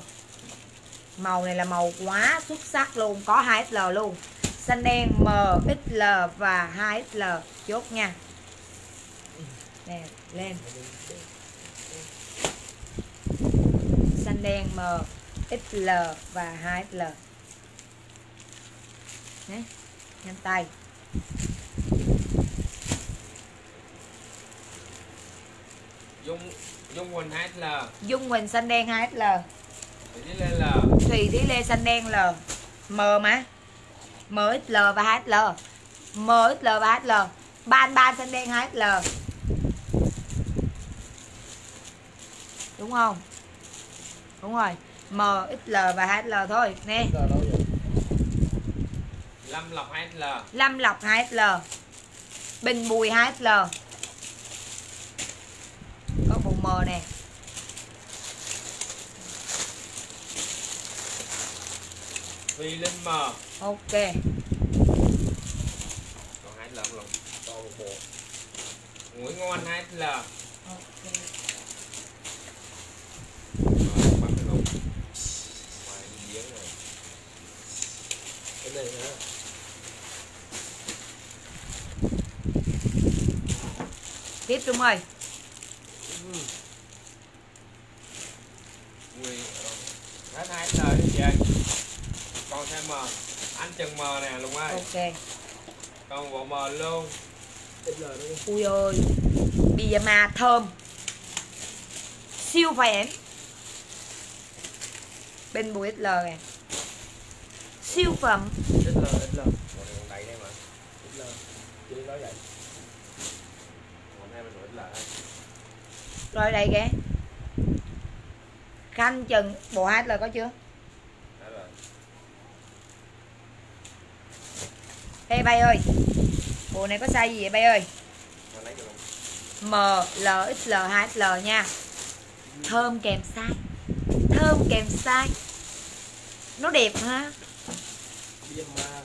Màu này là màu quá xuất sắc luôn có 2XL luôn. Xanh đen M XL và 2XL chốt nha. Nè lên. Xanh đen M XL và 2XL Đấy, nhanh tay. Dung dung quỳnh hát là Dung Quỳnh xanh đen 2XL Thì đi lên là Thùy Thí Lê xanh đen L. M mà MXL và 2XL MXL và 2XL Ban ban xanh đen 2XL Đúng không? Đúng rồi. MXL và 2XL thôi. Nè. Lâm lộc hát là Lâm Lộc 2XL Bình Bùi 2XL Có bộ M nè. Thùy Linh M Ok. Còn hát là không lộc To một bộ. Nguyễn Ngoan hát là Ok. Cái này hả? Tiếp Trung ơi. Nguyễn hát hát là đi về còn thêm M anh Trần M nè Lùng ơi. Ok. Còn bộ M luôn. XL. Ui ơi. Pyjama thơm. Siêu phèn Bên Bùi XL nè. Siêu phẩm. XL, XL, còn này còn đầy đây mà. XL. Chị nói vậy. còn thêm mình nữa là Rồi đây kìa canh chừng Bộ 2XL có chưa? Ê hey, bay ơi Bộ này có size gì vậy bay ơi? M l x l M, L, XL, 2XL nha. Thơm kèm size Thơm kèm size. Nó đẹp ha Pyjama.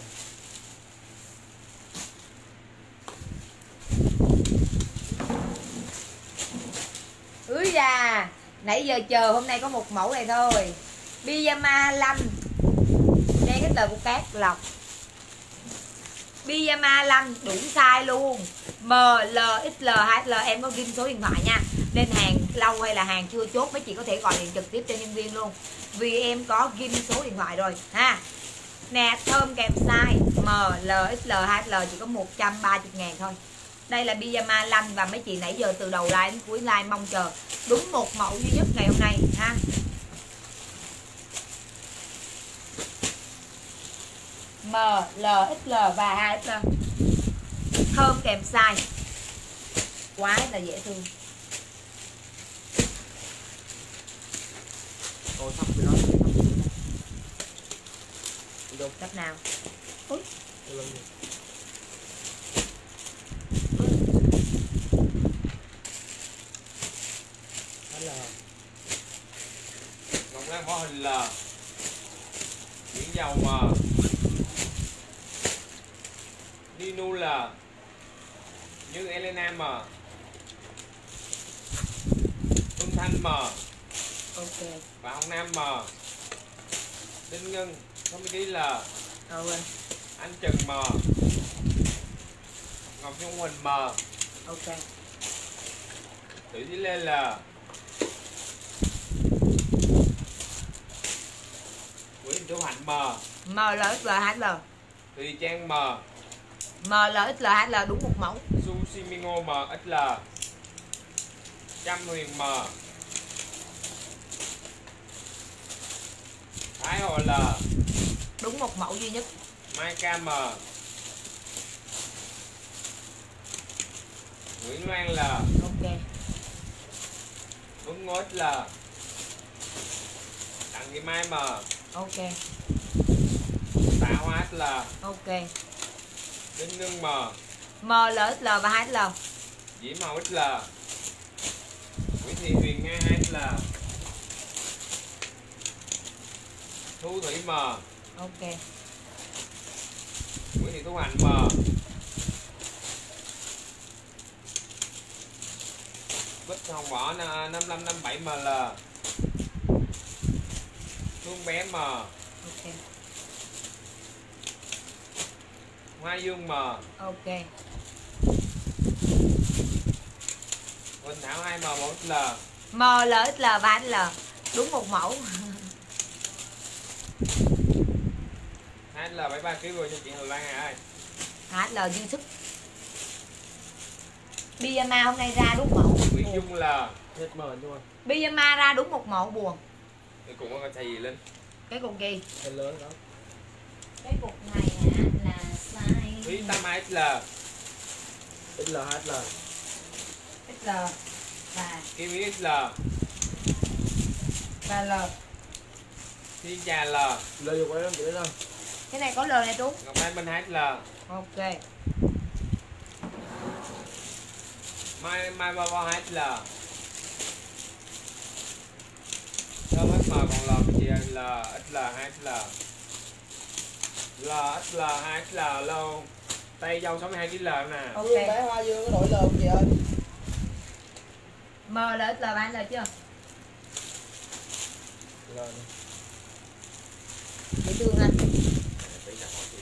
Úi da Nãy giờ chờ hôm nay có một mẫu này thôi. Pyjama lanh Đây cái tờ của Cát lọc. Pyjama lanh đủ size luôn. M, L, XL, 2L Em có ghi số điện thoại nha. Nên hàng lâu hay là hàng chưa chốt Mấy chị có thể gọi điện trực tiếp cho nhân viên luôn. Vì em có ghi số điện thoại rồi ha. Nè thơm kèm size M, L, XL, 2L chỉ có 130 ngàn thôi đây là pyjama lanh và mấy chị nãy giờ từ đầu live đến cuối live mong chờ đúng một mẫu duy nhất ngày hôm nay ha. M, L, XL và 2XL Thơm kèm size Quá là dễ thương. Ôi. Đi đâu? Cách nào? Cái là Ngọc Lan có hình là Nguyễn Dầu mà Ninu là Như Elena mà Hương Thanh mà Ok. Và Hồng Nam mà Đinh Ngân Không ký là Ok Anh Trần mà Ngọc Nhung Huỳnh mà Ok. Thủy Thí Lê là Nguyễn Thu Hạnh mà M, L, XL, 2XL Thùy Trang mà M, L, XL, 2XL đúng một mẫu. Sushimino mà ít là Trăm Huyền mà Thái Hồ là Đúng một mẫu duy nhất. Mai mà Nguyễn Loan là Ok. Tuấn Ngốt là Đặng Thị Mai mà Ok. Tạ Hoa là Ok. Đinh Ngân mà M, L, XL và 2XL Diễm Hậu ít là Nguyễn Thị Huyền Nga hai ít là Thu Thủy mà Ok. Nguyễn Thị Thu Hạnh mà Bích Hồng Võ năm năm Phương bé M. Ok. Hoa Dương M. Ok. Quỳnh Thảo 2M 1L M L L và L. Đúng một mẫu. HL 73 kg rồi cho chị Hồng Lan ơi. HL dư sức. Biyama hôm nay ra đúng mẫu. Nguyễn. Dung L. Hết mờn luôn. Biyama ra đúng một mẫu buồn Cũng có con xài gì lên cái cục gì? Hết lớn đó. Cái cục này là Thúy size Tâm 2XL XL HL XL và Kim Yến XL và L. Thiên Trà L. Lợi dụng em chị đâu cái này có L này Trú Ngọc Anh Minh 2XL ok. Mai Mai Bo Bo 2XL XM còn L chị ơi L XL 2XL L XL 2XL lâu Tay dâu 62 kg nè. Ok. Dương bé Hoa Dương có đổi không chị ơi M L X L và L chưa? Lờ dễ thương ha Bây giờ hỏi chị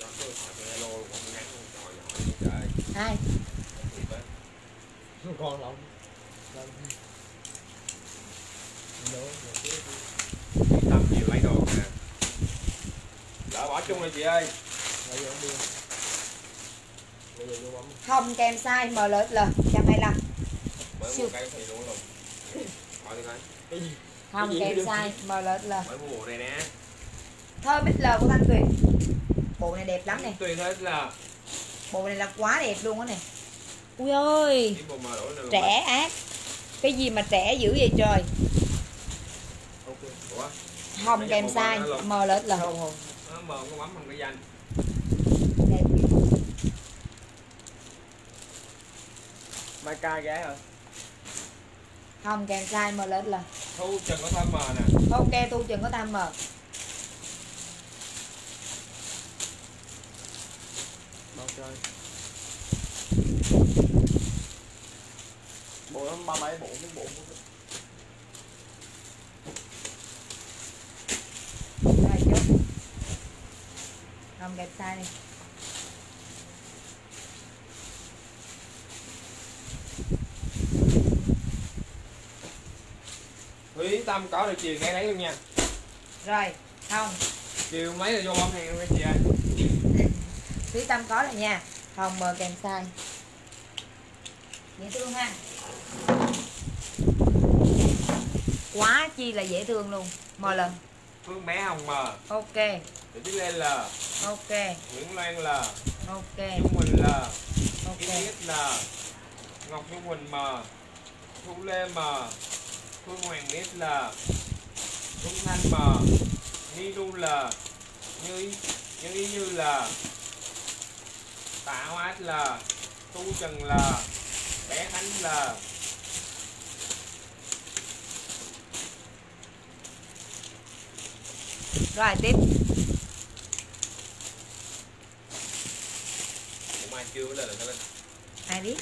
Cho tôi hỏi cái alo con ngắn con trời hỏi trời hai Thiệt á con lòng Yên tâm chị lấy đồ nè Lỡ bỏ chung rồi chị ơi. Bây giờ đi Bây giờ vô bấm không kèm size M L X L 125 Mới Siêu. rồi không kèm size M L X L Mới mua bộ này nè. Thơm XL của Thanh Tuyền. Bộ này đẹp lắm nè. Bộ này là quá đẹp luôn á nè. Ui ơi. Trẻ ác cái gì mà trẻ dữ vậy trời? Giờ kèm size luôn. M L không Nó mờ có bấm bằng cái danh Mai ca gái hả? Không kèm size M L X L Thu trần có thơm mờ nè. Ok tu chừng có tam M Bao chơi. Bộ ba mấy bộ mấy bộ rồi chốt không kèm size đi. Thúy Tâm có được chiều ngay lấy luôn nha. Rồi không. Chiều mấy là vô bấm hàng luôn nha chị ơi. Thúy Tâm có rồi nha. Hồng mờ kèm size Dễ thương ha. Quá chi là dễ thương luôn. Mờ lần Phương bé hồng mờ Ok. Để biết lên là Ok. Nguyễn Loan L. Ok. Dung Quỳnh L. Ok. Yết L. Ngọc Dung Quỳnh M. Thu Lê M. Phương Hoàng Nít L. Dung Thanh M. Ni Du L. Như Như Y Như L. Tạ Hoa L. Tu Trần L. Bé Khánh L Rồi tiếp. Ai lên là sao lên. Ai biết?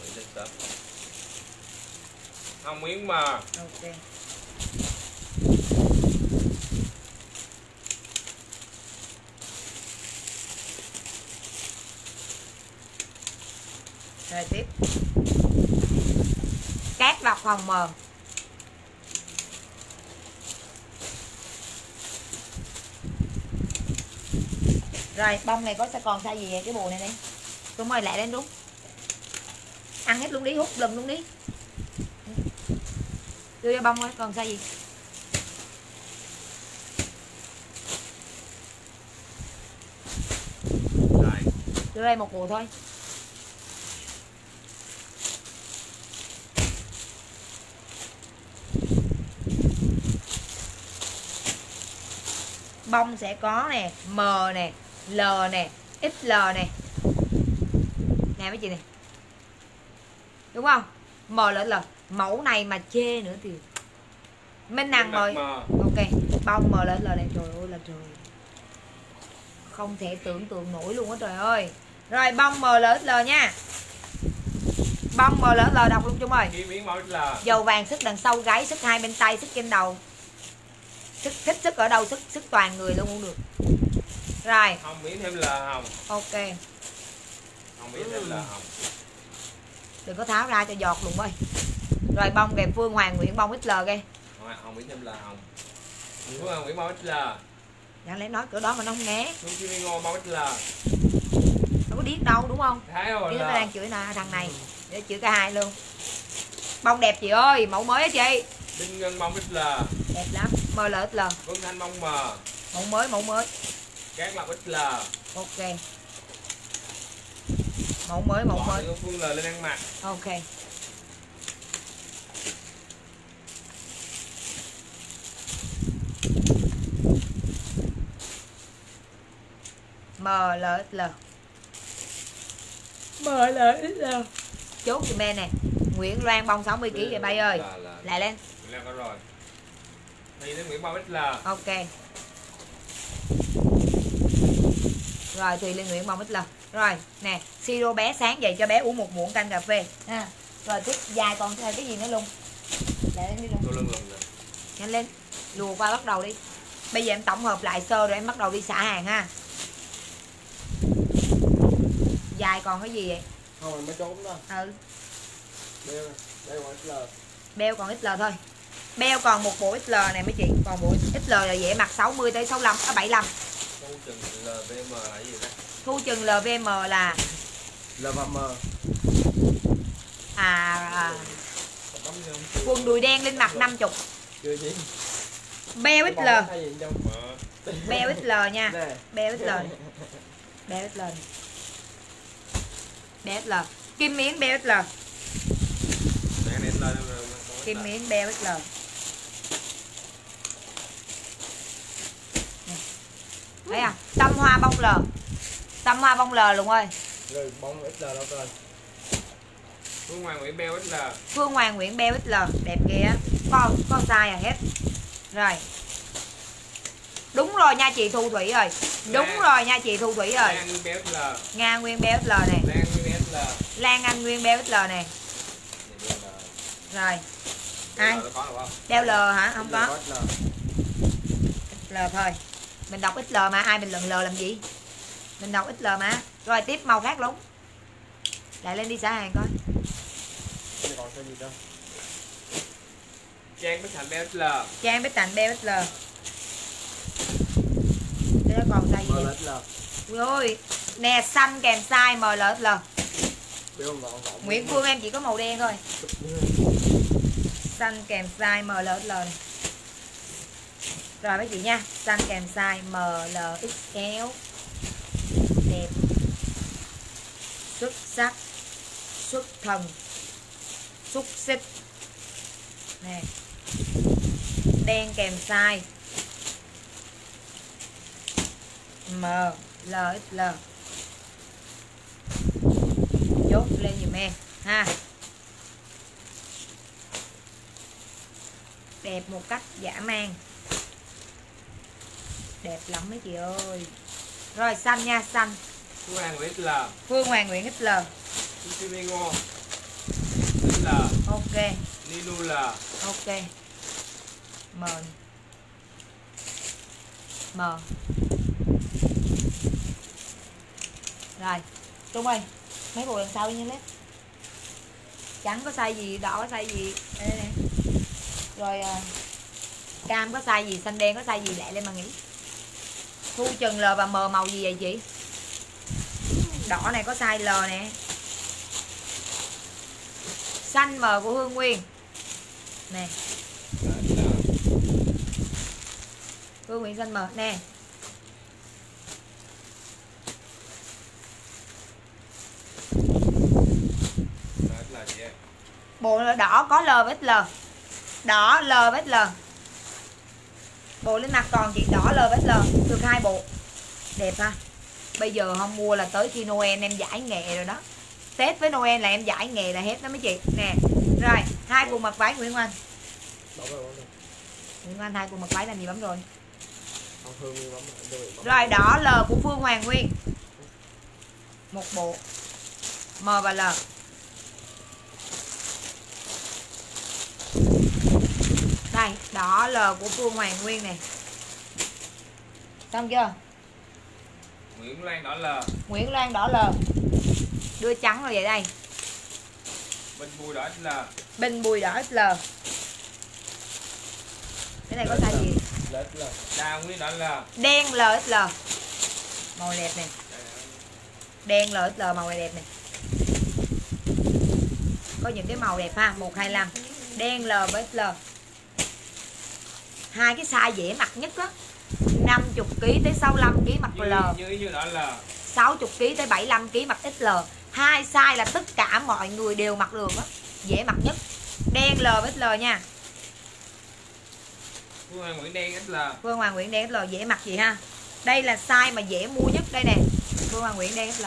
Mình lên sớm. Hồng Yến M Ok. Rồi tiếp. Cát lọc hồng mờ Rồi bông này có sẽ còn size gì vậy? Cái bù này đi. Tôi mời lại lên đúng Ăn hết luôn đi hút lùm luôn đi. Đưa cho bông ơi còn size gì? Rồi. Đưa đây một bộ thôi. Bông sẽ có nè M nè L nè XL nè. Nè mấy chị này Đúng không? M L L. Mẫu này mà chê nữa thì Minh Năng mời. M Ok Bông M L L này trời ơi là trời. Không thể tưởng tượng nổi luôn á trời ơi. Rồi bông M L L nha. Bông mờ lỡ lờ đọc luôn chung là dầu vàng sức đằng sau gáy sức hai bên tay sức trên đầu. Sức thích sức ở đâu sức sức toàn người luôn cũng được rồi. Hồng Yến thêm là hồng ok. Hồng Yến thêm là hồng đừng có tháo ra cho giọt luôn ơi. Rồi bông kèm phương hoàng nguyễn bông xl kìa Hồng- Yến thêm là hồng Phương Hồng Yến màu là chẳng lẽ nói cửa đó mà nó không nghe. Phương Kim Ngô màu là nó có điếc đâu đúng không? Thái rồi chứ nó đang chửi nè thằng này. Để chửi cả hai luôn. Bông đẹp chị ơi mẫu mới á chị. Đinh Ngân mong là đẹp lắm mlxl Vân Thanh mong mờ. Mẫu mới mẫu mới Cát Lộc là ok. Mẫu mới mẫu mới. Phương L lên ăn mặc ok. MLXL MLXL chốt giùm em nè. Nguyễn Loan bông 60 kg vậy bay ơi. Là là. Lại lên. Có rồi. Thì đến Nguyễn Bao là ok rồi tùy lên Nguyễn bông XL rồi nè siro bé sáng dậy cho bé uống một muỗng canh cà phê. Ha. Rồi tiếp dài còn thêm cái gì nữa luôn? Lại lên đi luôn. Nhanh lên lùa qua bắt đầu đi. Bây giờ em tổng hợp lại sơ rồi em bắt đầu đi xả hàng ha. Dài còn cái gì vậy? Không rồi mới trốn đó. Ừ. Đây gọi là beo còn XL thôi. Beo còn một bộ XL này mấy chị. Còn bộ XL là dễ mặc 60 tới 65 à, 75 Câu chừng LVM là gì đó thu chừng LVM là LVM à, à. Quần đùi đen lên mặt 50 chưa gì beo XL beo XL nha. Nè. Beo XL này. beo XL beo XL kim miếng beo XL kim miếng beo XL thấy à tâm hoa bông lờ. Tâm hoa bông lờ luôn ơi. Rồi bóng XL đâu rồi Phương Hoàng Nguyễn Beo là phương hoàng nguyễn beo XL đẹp kìa. Con con sai à hết. Rồi. Đúng rồi nha chị thu thủy rồi đúng Nè. rồi nha chị thu thủy rồi Lan Nguyên Beo là nga nguyên beo XL này Lan Nguyên Beo là lan anh nguyên beo XL này rồi. Ai? đeo L hả? Không có. XL L thôi mình đọc XL mà ai bình luận L làm gì? Mình đọc XL mà. Rồi tiếp màu khác luôn. Lại lên đi xả hàng coi. Đây còn cái gì đâu? Trang Bích Thành là trang bích beo XL Thế còn size gì? MLXL Ui ôi Nè xanh kèm size gọn Nguyễn Phương em chỉ có màu đen thôi. Xanh kèm size MLXL này rồi mấy chị nha, Xanh kèm size MLXL Đẹp. Xuất sắc. Xuất thần. Xuất xích. Nè. Đen kèm size. M, L, X, L. Chốt lên dùm em, ha. Đẹp một cách dã man đẹp lắm mấy chị ơi. Rồi xanh nha xanh Phương Hoàng Nguyễn là Phương Hoàng Nguyễn XL Ngô. Là ok. Nilu là ok. M. M rồi Trung ơi mấy bộ đằng sau nhanh lên trắng có size gì đỏ có size gì? Đây nè. Rồi à, cam có size gì xanh đen có size gì? Lẹ lên mà nghĩ thu trần L và M màu gì vậy chị? Đỏ này có size L nè. Xanh M của Hương Nguyên. Nè. Hương Nguyên xanh M nè. Bộ đỏ có L với L. Đỏ L với L bộ lên mặt còn chị đỏ L với L được hai bộ. Đẹp ha. Bây giờ không mua là tới khi Noel em giải nghệ rồi đó. Tết với Noel là em giải nghề là hết đó mấy chị. Nè rồi hai cùng mặc váy Nguyễn Oanh. Nguyễn Oanh hai cùng mặc váy làm gì bấm rồi? Rồi đỏ L của Phương Hoàng Nguyên. Một bộ. M và L đây đỏ L của Phương Hoàng Nguyên này. Xong chưa? Nguyễn Loan đỏ là Nguyễn Loan đỏ L. Đưa trắng rồi vậy đây. Bình Bùi đỏ là Bình Bùi đỏ XL cái này có size gì? Là Đa Nguyên đỏ là đen LXL màu đẹp này. Đen LXL màu này đẹp này. Có những cái màu đẹp ha 125 đen L với XL hai cái size dễ mặc nhất á. 50 kg tới 65 kg mặc như, L. như, như đỏ là 60 kg tới 75 kg mặc XL hai size là tất cả mọi người đều mặc được á. Dễ mặc nhất. Đen L với XL nha. Phương Hoàng Nguyễn đen là Phương Hoàng Nguyễn đen XL dễ mặc gì ha? Đây là size mà dễ mua nhất đây nè. Phương Hoàng Nguyễn đen XL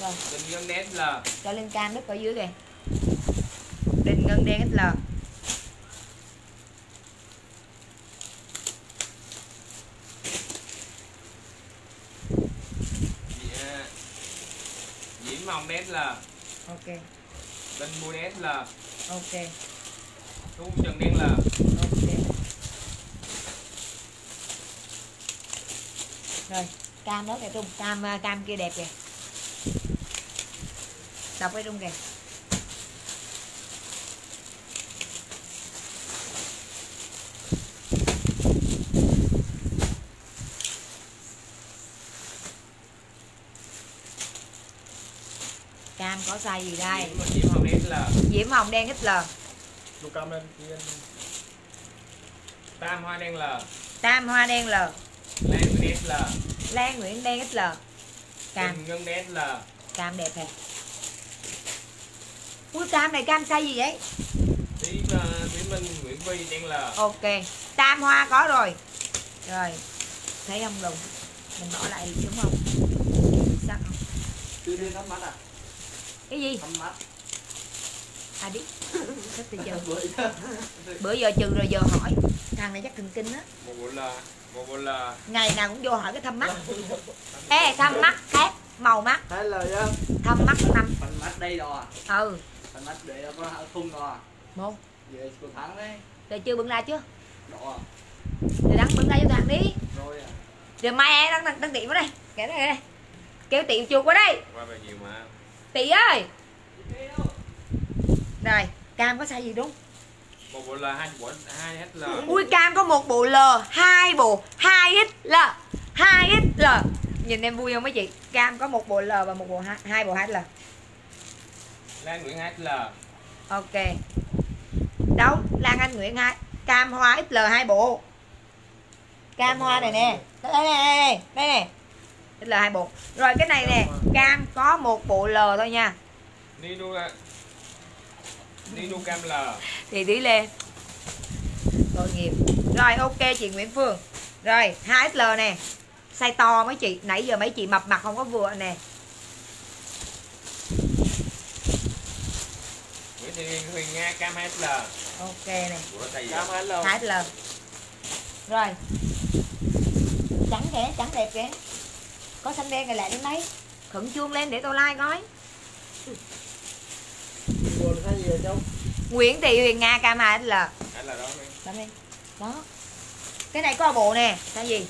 rồi. Bình Ngân đen là cho lên cam đất ở dưới kìa. Đình ngân đen XL Dạ. Hồng đen là ok. Bùi đen là ok. Thu Trần đen là ok. Rồi cam đó kìa trung. Cam à, cam kia đẹp kìa. Đọc cái trung kìa có size gì đây? Diễm, Hồng đen là diễm hồng đen XL cam lên tiên Tam Hoa đen là tam hoa đen L Lan Nguyễn đen là lan nguyễn đen XL cam. Bình Ngân đen là cam đẹp hề ui cam này cam size gì vậy? Uh, Thúy Minh Nguyễn Vi đen là ok. Tam hoa có rồi. Rồi. Thấy không lùng mình bỏ lại đúng không? Sắc không chưa đi thắm mắt à cái gì? À đi. Rất từ giờ. Bữa giờ. Trừ rồi giờ hỏi. Thằng này chắc thần kinh á. Một bộ là một bộ là ngày nào cũng vô hỏi cái thăm mắt. Ê thăm mắt khác màu mắt. Nhá thăm mắt năm. Phần mắt đây rồi. Ừ. Phần mắt để có thun rồi. Một. Về của thắng đấy. Rồi chưa bưng ra chưa? Đó rồi đăng bưng ra cho thằng đi. Rồi à. rồi mai em đăng đăng, đăng tiệm vào đây? Kể đây kể đây. Kêu tiệm chuột qua đây. Qua bao nhiêu mà tỷ ơi. Rồi cam có size gì đúng? Một bộ là hai bộ hai hết là ui cam có một bộ L hai bộ hai XL hai XL nhìn em vui không mấy chị? Cam có một bộ L và một bộ hai, hai bộ 2XL Lan Nguyễn hết là ok. Đâu? Lan Anh Nguyễn hai. Cam hoa XL hai bộ. Cam hoa này nè. Đây đây đây đây nè XL hai bộ rồi cái này nè cam có một bộ L thôi nha. Nino Nino cam là thì tí lên tội nghiệp. Rồi ok chị Nguyễn Phương. Rồi 2XL nè. Size to mấy chị. Nãy giờ mấy chị mập mặt không có vừa nè. Nguyễn Thị Huyền, Huyền Nga cam hết là ok nè. Cam hay là 2XL rồi. Trắng kìa trắng đẹp kìa có xanh đen này lại đến mấy khẩn chuông lên để tôi like coi. Nguyễn Thị Huyền Nga cam 2XL hết là đó. Đi cái này có bộ nè. Cái gì?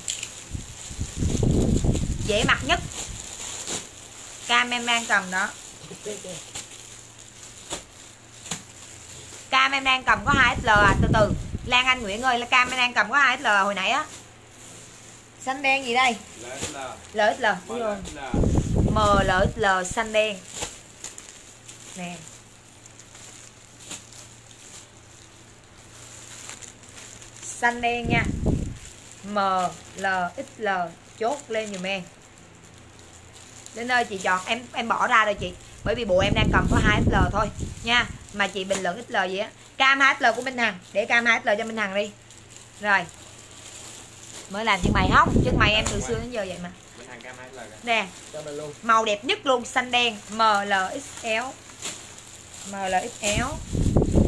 Dễ mặc nhất. Cam em đang cầm đó. Cam em đang cầm có 2XL à. Từ từ. Lan Anh Nguyễn ơi là cam em đang cầm có 2XL à, hồi nãy á xanh đen gì đây? Là LXL MLXL xanh đen. Nè. Xanh đen nha. MLXL chốt lên giùm em. Đến nơi chị chọn, em em bỏ ra rồi chị. Bởi vì bộ em đang cầm có 2XL thôi. Nha, mà chị bình luận XL gì á. Cam 2XL của Minh Hằng. Để cam 2XL cho Minh Hằng đi. Rồi mới làm chân mày không chân mày em từ xưa đến giờ vậy mà. Là kìa. nè màu đẹp nhất luôn xanh đen MLXL MLXL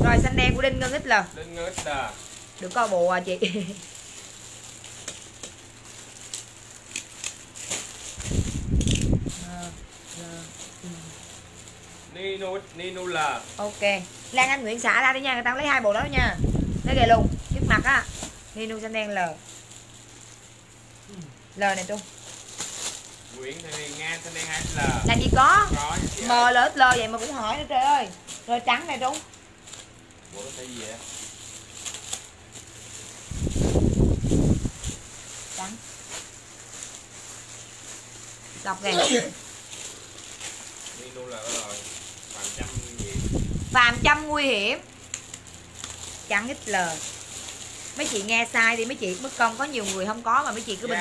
rồi xanh đen của Đinh Ngân XL Ngân là được coi bộ à chị. Ờ, Nino Ninula ok. Lan Anh Nguyễn xả ra đi nha người ta lấy hai bộ đó nha. Lấy ghê luôn. Trước mặt á Nino xanh đen L L này Trung Nguyễn Thị Nga Thanh Đen 2 là làm gì có? Có chị M L L vậy mà cũng hỏi nữa trời ơi. Rồi trắng này Trung Bộ nó gì vậy? trắng. Đọc kìa. Ninula đó rồi. Phạm trăm gì Phạm Trâm nguy hiểm. Trắng XL Mấy chị nghe sai đi mấy chị Mất công có nhiều người không có mà mấy chị cứ bình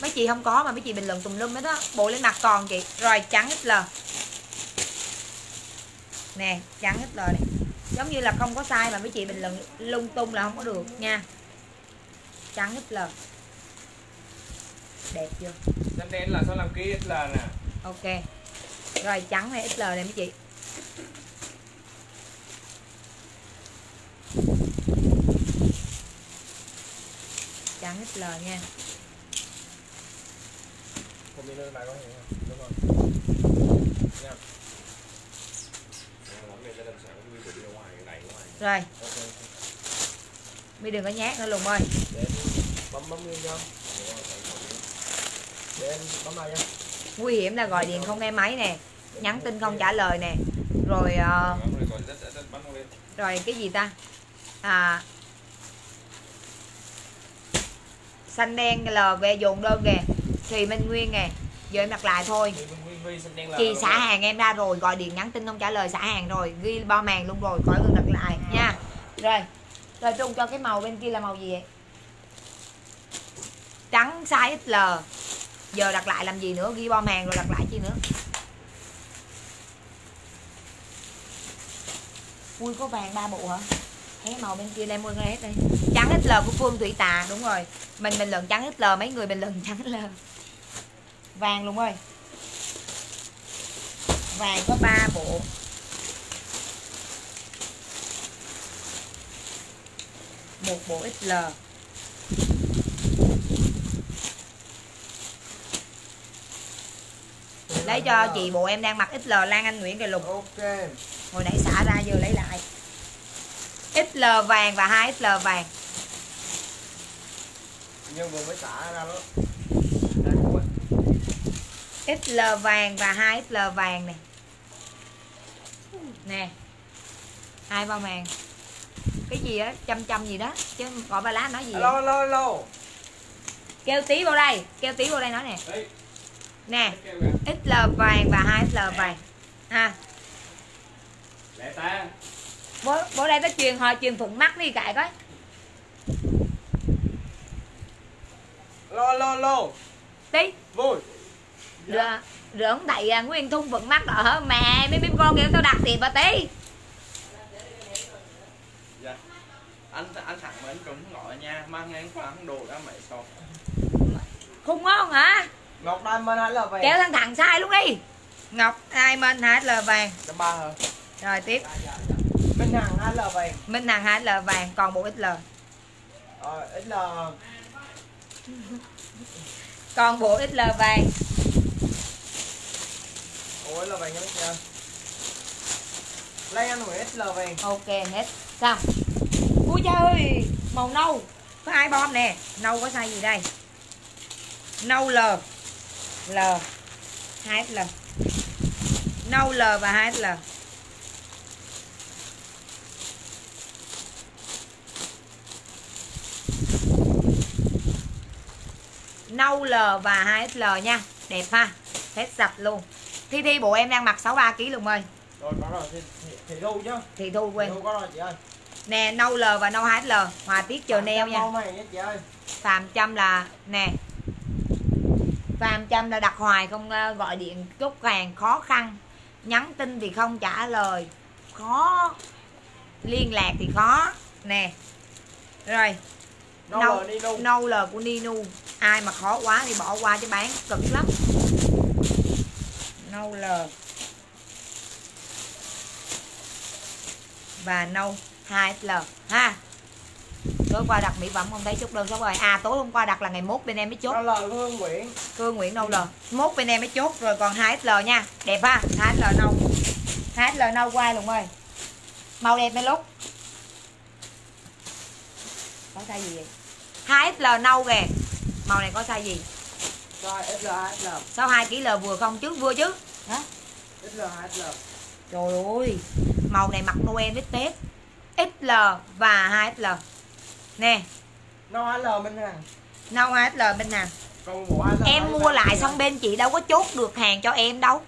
Mấy chị không có mà mấy chị bình luận tùm lum hết đó Bộ lên mặt còn chị. Rồi trắng XL Nè trắng XL này. Giống như là không có sai mà mấy chị bình luận lung tung là không có được nha. Trắng XL Đẹp chưa? Xanh đen là 65 kg XL nè? Ok. Rồi trắng này XL này mấy chị Trắng XL nha này có không? Đúng rồi. Nha. Rồi Ok. mi đừng có nhát nữa lùng ơi Để em bấm bấm nguyên cho. Để em bấm này nha. Nguy hiểm là gọi điện không nghe máy nè Nhắn tin không trả lời nè Rồi ờ, lên Rồi cái gì ta À Xanh đen L về dồn đơn kìa. Thùy Minh Nguyên nè Giờ em đặt lại thôi. Là chị xả hàng em ra rồi gọi điện nhắn tin không trả lời xả hàng rồi ghi bao màn luôn rồi khỏi cần đặt lại nha. Rồi rồi trung cho cái màu bên kia là màu gì vậy? Trắng size XL giờ đặt lại làm gì nữa? Ghi bao màn rồi đặt lại chi nữa? Ui có vàng ba bộ hả thấy màu bên kia lên mua ngay hết đây. Trắng XL của Phương Thủy Tà đúng rồi. Mình bình luận trắng XL mấy người bình luận trắng XL vàng luôn ơi. Vàng có 3 bộ. Một bộ XL lấy cho chị bộ em đang mặc XL Lan Anh Nguyễn kìa lục. Ok. hồi nãy xả ra giờ lấy lại XL vàng và 2 XL vàng. Nhưng vừa mới xả ra đó. XL vàng và 2 XL vàng này. Nè hai bao màng cái gì á? Chăm chăm gì đó chứ gọi ba lá nói gì vậy? Alo alo alo. kêu tí vào đây kêu tí vào đây nói nè. Nè XL vàng và 2 XL vàng. À Lẹ ta bố, bố đây nó truyền hồi truyền phụng mắt đi cãi coi Alo alo alo. tí Vui. rửa rửa thầy à, nguyên thun phụng mắt ở hả mẹ mấy bim con kêu tao đặt tiền bà tí Dạ. Anh anh thẳng mà anh cũng gọi nha, mang ngang khoáng đồ ra mày sọt. không ngon hả Ngọc Diamond hay là về? kéo thằng thằng sai luôn đi ngọc diamond 2 XL vàng ba hả? rồi tiếp Minh Hằng là về? minh hằng 2 XL vàng còn bộ XL Ờ, ít là còn bộ XL vàng. Ủa là về nhá nha. Lan Anh Nguyễn ít là về. ok hết. Xong. Ui trời ơi màu nâu. Có hai bom nè. Nâu có size gì đây? Nâu l l 2 l nâu l và 2 nâu l và 2 l nha. Đẹp ha. Hết sạch luôn. Thi thi bộ em đang mặc 63 kg luôn ơi. Rồi có rồi. Thì thì, thì thu chứ. thì thu Thì quên. Thu có rồi chị ơi. nè nâu l và nâu 2 l. Hòa tiết chờ neo nha. Phạm Trâm là nè. Phạm Trâm là đặt hoài không ờ, gọi điện chốt hàng khó khăn. Nhắn tin thì không trả lời. Khó. Liên lạc thì khó. Nè. Rồi. Nâu- đi luôn. nâu l của Ninu ai mà khó quá thì bỏ qua cho bán cực lắm. Nâu l và nâu 2 l ha. Tối qua đặt mỹ phẩm không thấy chốt đơn số rồi à tối hôm qua đặt là ngày mốt bên em mới chốt. Của Hương Nguyễn. Cương Nguyễn đâu rồi mốt bên em mới chốt rồi còn 2XL nha. Đẹp ha 2XL nâu. 2XL nâu qua luôn ơi. Màu đẹp này lúc. Có size gì vậy? 2XL nâu kìa màu này có size gì? Rồi XL 2XL sao 2 kg vừa không chứ? Vừa chứ? Hả? XL 2XL trời ơi màu này mặc Noel với Tết. XL và 2XL nè. Nó 2L bên hàng. Nâu 2XL bên nào Còn bộ 2L em mua lại xong bên chị đâu có chốt được hàng cho em đâu.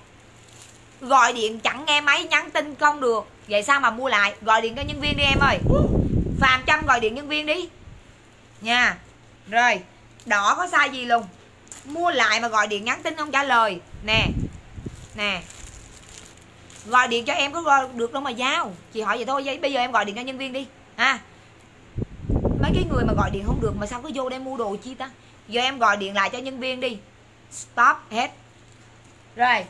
Gọi điện chẳng nghe máy nhắn tin không được. Vậy sao mà mua lại? Gọi điện cho nhân viên đi em ơi. Phạm trăm gọi điện nhân viên đi. Nha. Rồi đỏ có sai gì luôn? Mua lại mà gọi điện nhắn tin không trả lời. Nè nè. Gọi điện cho em có gọi được đâu mà giao. Chị hỏi vậy thôi vậy bây giờ em gọi điện cho nhân viên đi. Ha. Mấy cái người mà gọi điện không được mà sao cứ vô đây mua đồ chi ta? Giờ em gọi điện lại cho nhân viên đi. Stop hết. Rồi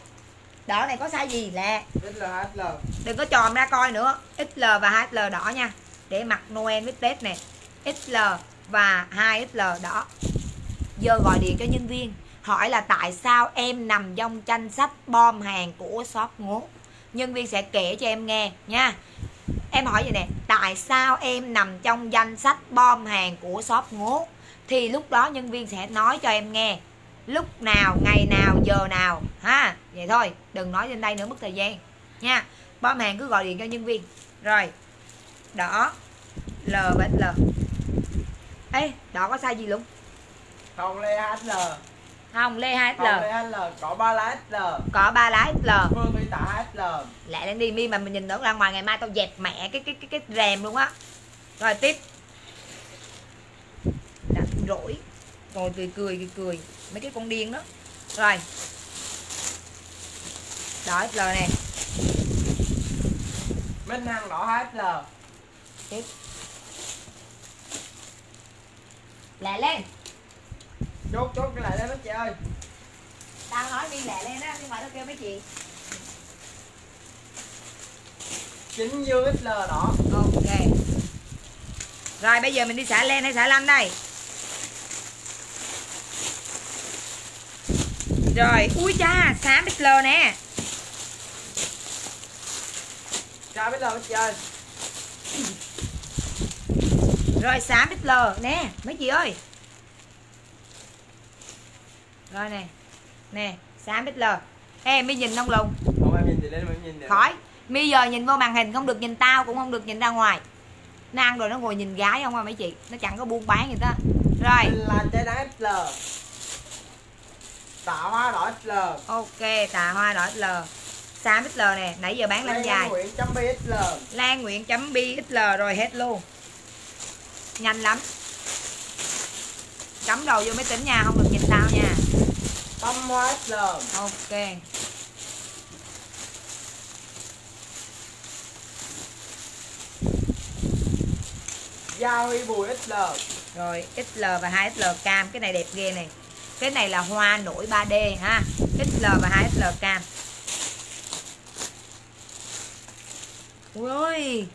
đỏ này có size gì? Lẹ. XL 2XL đừng có tròn ra coi nữa. XL và 2XL đỏ nha. Để mặc Noel với Tết nè. XL và 2XL đỏ giờ gọi điện cho nhân viên, hỏi là tại sao em nằm trong danh sách bom hàng của shop ngố. Nhân viên sẽ kể cho em nghe nha. Em hỏi vậy nè, tại sao em nằm trong danh sách bom hàng của shop ngố? Thì lúc đó nhân viên sẽ nói cho em nghe, lúc nào, ngày nào, giờ nào, ha, vậy thôi, đừng nói trên đây nữa, mất thời gian, nha. Bom hàng cứ gọi điện cho nhân viên. Rồi, đỏ, l và l. Ê, đỏ có sai gì luôn? Hồng Lê 2XL không lê 2 Hồng l. Lê 2XL Có 3 lá XL có ba lá l. Phương Thủy Tạ 2XL lại lên đi mi mà mình nhìn nữa ra ngoài ngày mai tao dẹp mẹ cái cái cái cái rèm luôn á. Rồi tiếp. Đặt rỗi. Rồi cười cười cười cười. Mấy cái con điên đó. Rồi. Đỏ l nè. Minh Hằng đỏ 2XL tiếp. Lẹ lên Chốt chốt cái lại lên đó chị ơi. Tao nói đi lẹ lên á nhưng mà tao kêu mấy chị. Chính Dương XL đỏ ok. Rồi bây giờ mình đi xả len hay xả lanh đây? Rồi ui cha xám XL nè. Chào biết đâu chị ơi. Rồi xám XL nè mấy chị ơi rồi nè. Nè xám XL Ê mi nhìn không lùng. Không em nhìn thì lên em nhìn được khỏi. Mi giờ nhìn vô màn hình không được nhìn tao cũng không được nhìn ra ngoài. Nó ăn rồi nó ngồi nhìn gái không à mấy chị. Nó chẳng có buôn bán gì đó rồi. Là trái đá XL Tạo hoa đỏ XL ok tà hoa đỏ XL xám XL nè nãy giờ bán lên dài. Nguyễn chấm bi XL Lan Nguyễn chấm bi XL rồi hết luôn. Nhanh lắm. Cắm đầu vô máy tính nha Không được nhìn tao nha Tâm hoa XL Ok. Gia Huy Bùi XL Rồi XL và 2XL cam. Cái này đẹp ghê này. Cái này là hoa nổi 3D ha. XL và 2XL cam. Ui ơi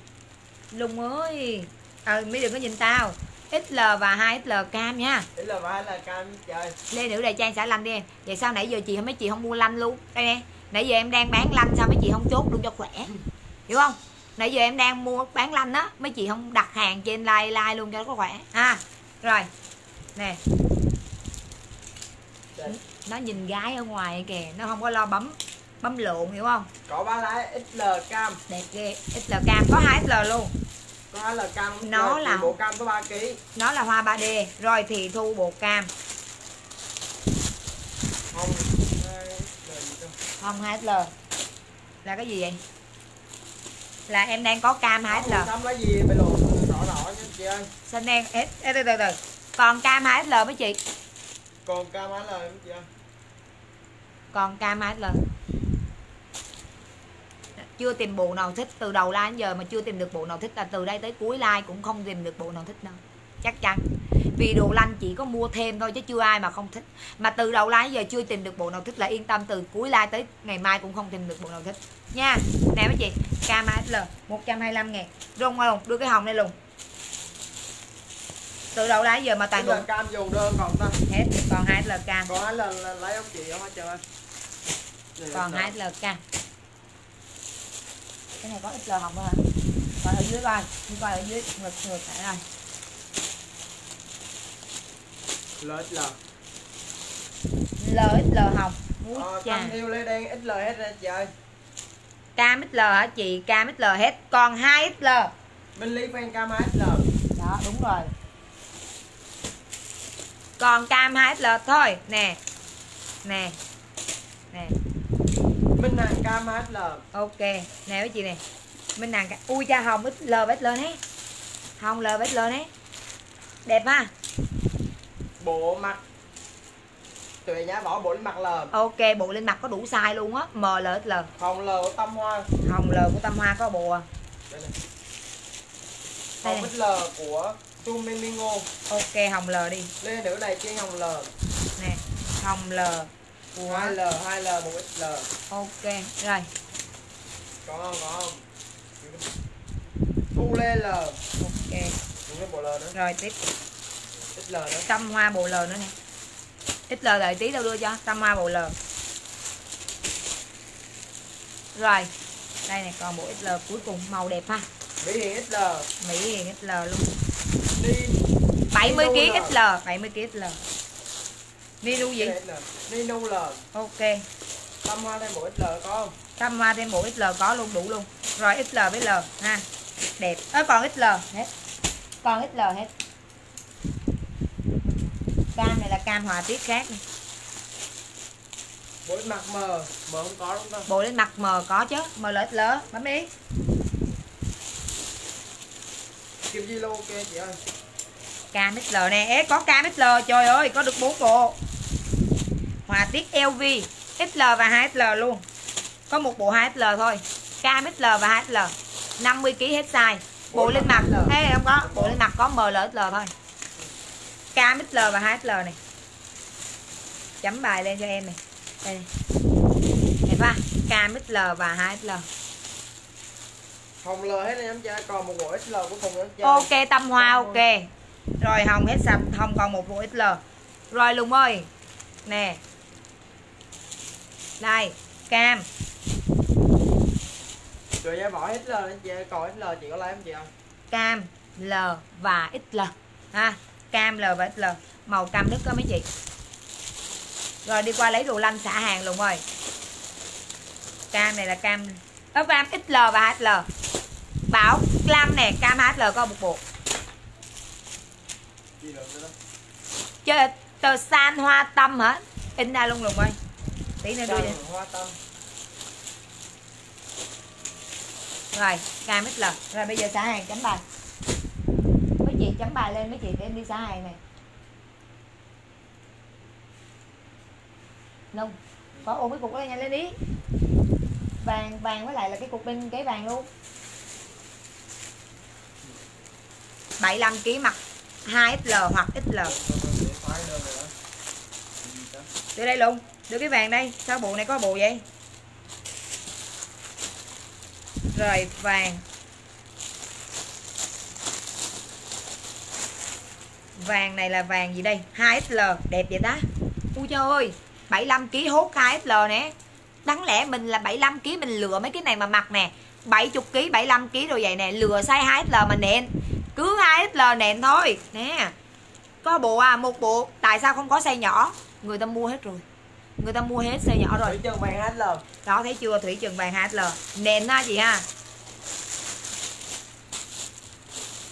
Lùng ơi. Ờ mấy đừng có nhìn tao XL và 2XL cam nha. XL và hai là cam trời. Lê nữ đại trang xả lanh đi em. Vậy sao nãy giờ chị mấy chị không mua lanh luôn? Đây nè Nãy giờ em đang bán lanh sao mấy chị không chốt luôn cho khỏe? Hiểu không? Nãy giờ em đang mua bán lanh á Mấy chị không đặt hàng trên like like luôn cho nó có khỏe. Ha Rồi. Nè. Nó nhìn gái ở ngoài kìa Nó không có lo bấm Bấm lộn hiểu không? Có ba lá XL cam. Đẹp ghê XL cam Có 2XL luôn Có là cam Nó là- Bộ cam có 3 kg Nó là hoa 3D Rồi thì thu bột cam. Không gì. Không 2XL Là cái gì vậy? Là em đang có cam 2XL Cam lá gì? Bị lộn rõ rõ nha chị ơi. Xanh đen hết ê, từ từ từ. Còn cam 2XL mấy chị? Còn cam hai là em chị ơi. Còn cam 2XL chưa tìm bộ nào thích từ đầu like đến giờ mà chưa tìm được bộ nào thích là từ đây tới cuối like cũng không tìm được bộ nào thích đâu chắc chắn. Vì đồ lanh chỉ có mua thêm thôi chứ chưa ai mà không thích. Mà từ đầu like giờ chưa tìm được bộ nào thích là yên tâm từ cuối like tới ngày mai cũng không tìm được bộ nào thích. Nha. Nè mấy chị 2XL 125 ngàn rung không? Đưa cái hồng đây luôn. Từ đầu đến giờ mà toàn đồ cam dùng đơn còn ta. Hết còn hai l cam còn hai là lấy ông chị không trơn anh còn hai l cam cái này có ít l hồng hả còn ở dưới coi đi coi ở dưới ngực ngực lại rồi lợi là l ít l hồng. Úi ờ, chà. cam yêu lê đen ít lời hết ra chị ơi. Cam ít hả chị? Cam ít hết. Còn hai ít l Minh Lý fan cam hết là đó đúng rồi. Còn cam 2XL thôi. Nè. Nè. Nè Minh Hằng cam là ok nè với chị nè. Minh ca- ui cha hồng XL với XL nè hồng L với XL nè đẹp ha? Bộ mặt. Tụi nhá bỏ bộ lên mặt là ok bộ lên mặt có đủ size luôn á. M L XL hồng lờ của tâm hoa. Hồng L của Tâm Hoa có bộ à. Đây này. Hồng lờ của Tumingo ok hồng L đi. Lê nữ này trên hồng lờ. Nè hồng L của hai lờ hai lờ một ít lờ ok rồi. Có không có không? Thu lê lờ ok. Bộ nữa. Rồi tiếp. Lờ nữa. Tâm Hoa bộ L nữa nè. XL đợi tí tao đưa cho. Tâm Hoa bộ L. Rồi đây này còn bộ XL cuối cùng. Màu đẹp ha. Mỹ hiền lờ Mỹ Hiền XL luôn. Đi. 70 Ninu kg L. XL 70 kg XL Ninu gì Ninu lờ. Ok. Tâm hoa thêm bộ lờ có không? Tâm Hoa thêm bộ XL có luôn đủ luôn. Rồi XL với L ha. Đẹp. Ớ còn XL hết. Còn XL hết. Cam này là cam hòa tiết khác bộ ít mặt mờ. Mờ không có đúng không? Bộ lên mặt mờ có chứ. Mờ lết lớ bấm đi. Kim di lô ok chị ơi cam XL nè Ê, có cam XL trời ơi có được bốn bộ hòa tiết LV XL và 2XL luôn có một bộ 2XL thôi cam XL và 2XL 50 kg hết size bộ lên mặt Ê, không có bộ lên mặt có MLXL thôi cam XL và 2XL này chấm bài lên cho em này đây này đẹp ha cam XL và 2XL hồng lờ hết em trai còn một bộ lờ cuối cùng nữa chơi ok tâm hoa ok rồi hồng hết sạch hồng còn một bộ XL rồi lùng ơi. Nè. Đây cam. Rồi giá bỏ ơi còn lờ chị có lấy không chị ơi? Cam L và XL ha cam L và XL màu cam nước đó mấy chị. Rồi đi qua lấy đồ lanh xả hàng luôn rồi cam này là cam ở cam XL và HL bảo cam nè cam HL có một bộ gì được nữa đó chơi tờ san hoa tâm hả? In ra luôn luôn ơi tí nữa đưa Sao cho mà hoa tâm. Rồi rồi bây giờ xả hàng chấm bài. Mấy chị chấm bài lên mấy chị để em đi xả hàng này. Nông có ôm cái cục đó nhanh lên đi. Vàng vàng với lại là cái cục bên cái vàng luôn. 75 kg mặt 2XL hoặc XL đưa đây luôn. Đưa cái vàng đây. Sao bộ này có bộ vậy? Rồi vàng. Vàng này là vàng gì đây? 2XL đẹp vậy ta. Ui trời ơi. 75 kg hốt 2XL nè. Đáng lẽ mình là 75 kg mình lừa mấy cái này mà mặc nè. 70 kg 75 kg rồi vậy nè. Lừa size 2XL mà nện cứ 2XL nện thôi. Nè có bộ à một bộ. Tại sao không có size nhỏ? Người ta mua hết rồi. Người ta mua hết size nhỏ rồi. Thủy chân vàng hết lờ đó thấy chưa? Thủy trường vàng 2XL nền ha chị ha.